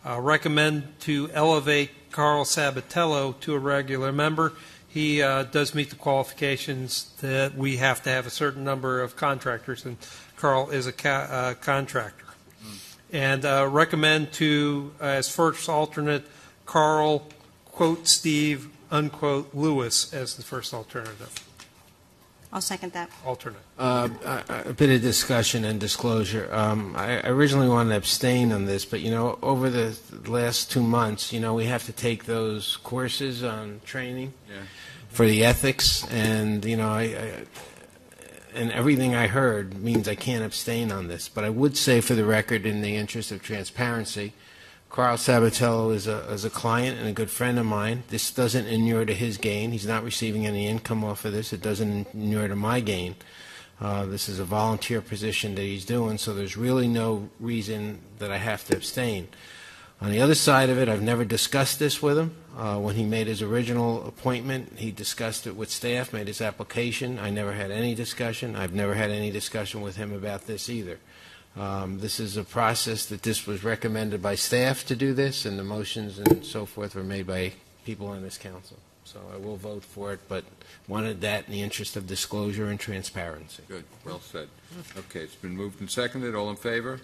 Uh, Recommend to elevate Carl Sabatello to a regular member. He uh, does meet the qualifications that we have to have a certain number of contractors, and Carl is a ca- uh, contractor. And uh, recommend to, uh, as first alternate, Carl, quote, Steve, unquote, Lewis as the first alternative, I'll second that. alternate. Uh, a a bit of discussion and disclosure. Um, I I originally wanted to abstain on this, but, you know, over the last two months, you know, we have to take those courses on training Yeah. for the ethics, and, you know, I, I, and everything I heard means I can't abstain on this. But I would say, for the record, in the interest of transparency, Carl Sabatello is a, is a client and a good friend of mine. This doesn't inure to his gain. He's not receiving any income off of this. It doesn't inure to my gain. Uh, this is a volunteer position that he's doing, so there's really no reason that I have to abstain. On the other side of it, I've never discussed this with him. Uh, when he made his original appointment, he discussed it with staff, made his application. I never had any discussion. I've never had any discussion with him about this either. Um, this is a process that this was recommended by staff to do this, and the motions and so forth were made by people on this council. So I will vote for it, but wanted that in the interest of disclosure and transparency. Good, well said. Okay, it's been moved and seconded. All in favor?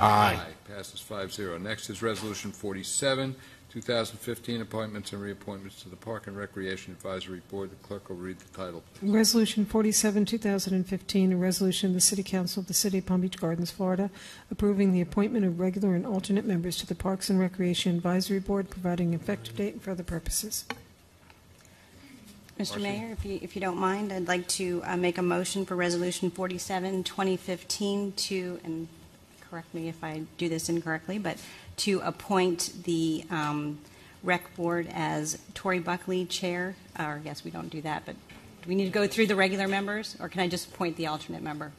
Aye. Passes five zero. Next is Resolution 47, 2015, appointments and reappointments to the Park and Recreation Advisory Board. The clerk will read the title. Resolution 47, 2015, a resolution of the City Council of the City of Palm Beach Gardens, Florida, approving the appointment of regular and alternate members to the Parks and Recreation Advisory Board, providing effective date and for other purposes. Mr. Mayor, if you, if you don't mind, I'd like to uh, make a motion for Resolution 47, 2015 to, and correct me if I do this incorrectly, but to appoint the um, Rec Board as Tori Buckley Chair, or yes, we don't do that, but do we need to go through the regular members, or can I just appoint the alternate member?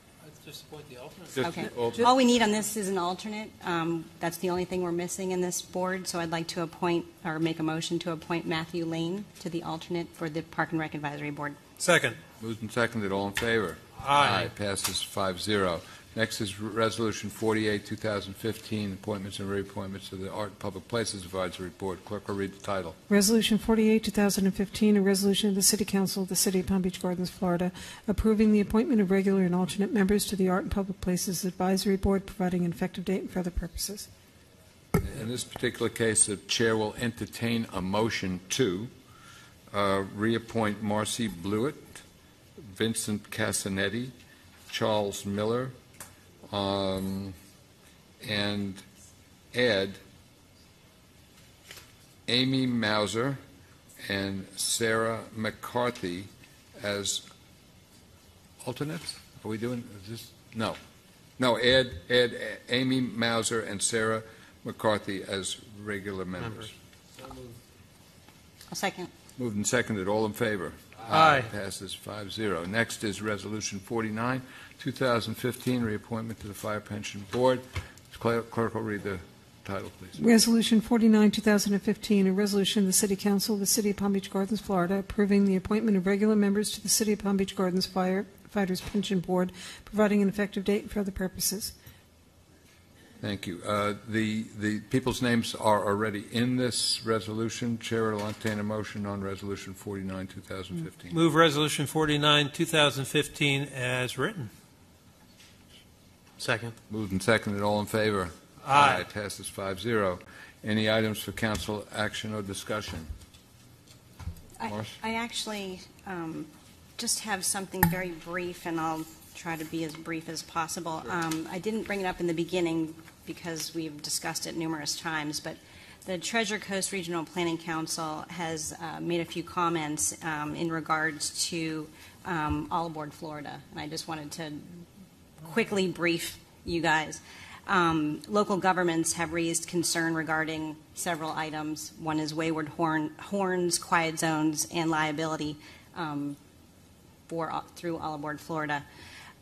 Just appoint the alternate. Just Okay. the alternate. All we need on this is an alternate. Um, That's the only thing we're missing in this board, so I'd like to appoint, or make a motion to appoint Matthew Lane to the alternate for the Park and Rec Advisory Board. Second. Moved and seconded, all in favor? Aye. Passes five zero. Next is Resolution 48, 2015, appointments and reappointments to the Art and Public Places Advisory Board. Clerk will read the title. Resolution 48, 2015, a resolution of the City Council of the City of Palm Beach Gardens, Florida, approving the appointment of regular and alternate members to the Art and Public Places Advisory Board, providing an effective date and for other purposes. In this particular case, the chair will entertain a motion to uh, reappoint Marcy Blewett, Vincent Casanetti, Charles Miller, um, and Ed, Amy Mauser and Sarah McCarthy as alternates? Are we doing, is this, no. No, Ed, add Amy Mauser and Sarah McCarthy as regular members. I'll second. Moved and seconded, all in favor? Aye. Passes five zero. Next is Resolution 49, 2015, reappointment to the Fire Pension Board. Clerk clerk will read the title, please. Resolution 49, 2015, a resolution of the City Council of the City of Palm Beach Gardens, Florida, approving the appointment of regular members to the City of Palm Beach Gardens Firefighters Pension Board, providing an effective date for other purposes. Thank you. Uh, The, the people's names are already in this resolution. Chair will entertain a motion on Resolution 49, 2015. Move Resolution 49, 2015 as written. Second. Moved and seconded, all in favor? Aye. Passes 5-0. Any items for council action or discussion? I- Marsh? I actually um, just have something very brief, and I'll try to be as brief as possible. Um, I didn't bring it up in the beginning because we've discussed it numerous times, but the Treasure Coast Regional Planning Council has uh, made a few comments um, in regards to um, All Aboard Florida, and I just wanted to quickly brief you guys. Um, local governments have raised concern regarding several items. One is wayward horn, horns, quiet zones, and liability um, for through All Aboard Florida.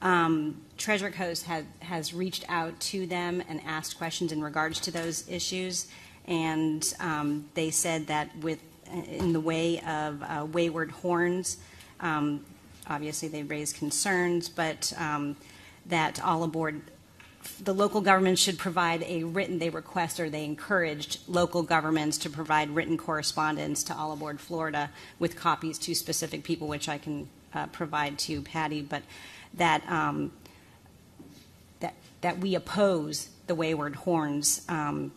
Um, Treasure Coast had, has reached out to them and asked questions in regards to those issues, and um, they said that with in the way of uh, wayward horns, um, obviously they raised concerns, but um, that all aboard the local government should provide a written, they request or they encouraged local governments to provide written correspondence to All Aboard Florida with copies to specific people, which I can uh, provide to Patty, but that, um, that, that we oppose the wayward horns um,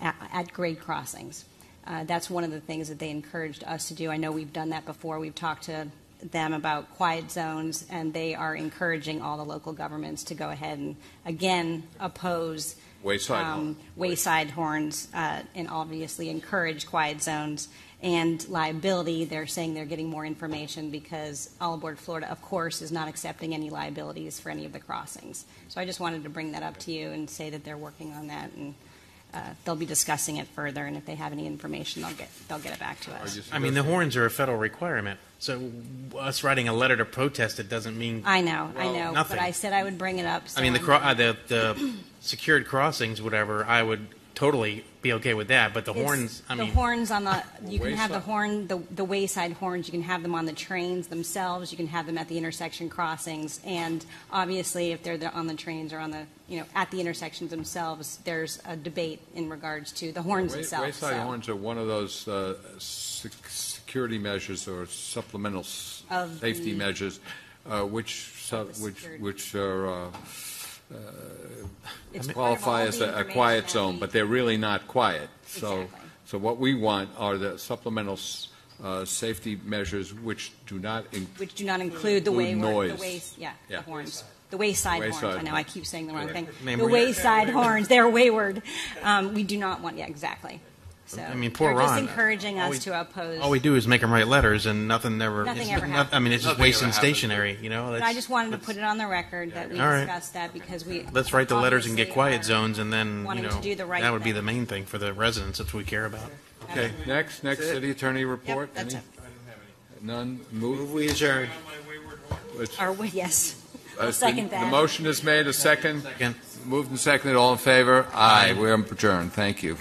at, at grade crossings. Uh, that's one of the things that they encouraged us to do. I know we've done that before. We've talked to them about quiet zones, and they are encouraging all the local governments to go ahead and, again, oppose Wayside um, horn. wayside horns uh, and obviously encourage quiet zones. And liability, they're saying they're getting more information because All Aboard Florida, of course, is not accepting any liabilities for any of the crossings. So I just wanted to bring that up to you and say that they're working on that, and uh, they'll be discussing it further, and if they have any information, they'll get, they'll get it back to us. I mean, the horns are a federal requirement. So us writing a letter to protest it doesn't mean. I know, I know, nothing. but I said I would bring it up. so I mean, the, cro- uh, the the secured crossings, whatever. I would totally be okay with that. But the It's horns, I the mean, horns on the you can have the Wayside. horn the, the wayside horns you can have them on the trains themselves you can have them at the intersection crossings and obviously if they're the, on the trains or on the you know at the intersections themselves there's a debate in regards to the horns Way- themselves Wayside so. horns are one of those uh, sec- security measures or supplemental s- Of safety the- measures, uh, which, su- which, which are uh, It's part of qualify all as the a a quiet that zone, we- but they're really not quiet. So, Exactly. so what we want are the supplemental s- uh, safety measures which do not in- Which do not include the Include wayward, the noise. ways, yeah, the Yeah. horns. The wayside horns. Wayside I know I keep saying the wrong thing. Correct. Name The re- wayside horns, they're wayward. Um, We do not want, yeah, exactly. So I mean, poor They're just Ron. encouraging All us we- to oppose. All we do is make them write letters, and nothing ever. Nothing ever not- happens. I mean, it's just Nothing wasting stationery. You know. But That's- I just wanted to put it on the record that we All right. discussed that because we. Let's write the letters and get quiet zones, and then you know to do the right that would be the main thing for the residents. That's what we care about. Okay, next, next city attorney report? that's Any? it. None? Move? We adjourn. It's- Or, yes. uh, I'll the- second The motion is made, a second? Second. Moved and seconded, all in favor? Aye, we're adjourned, thank you.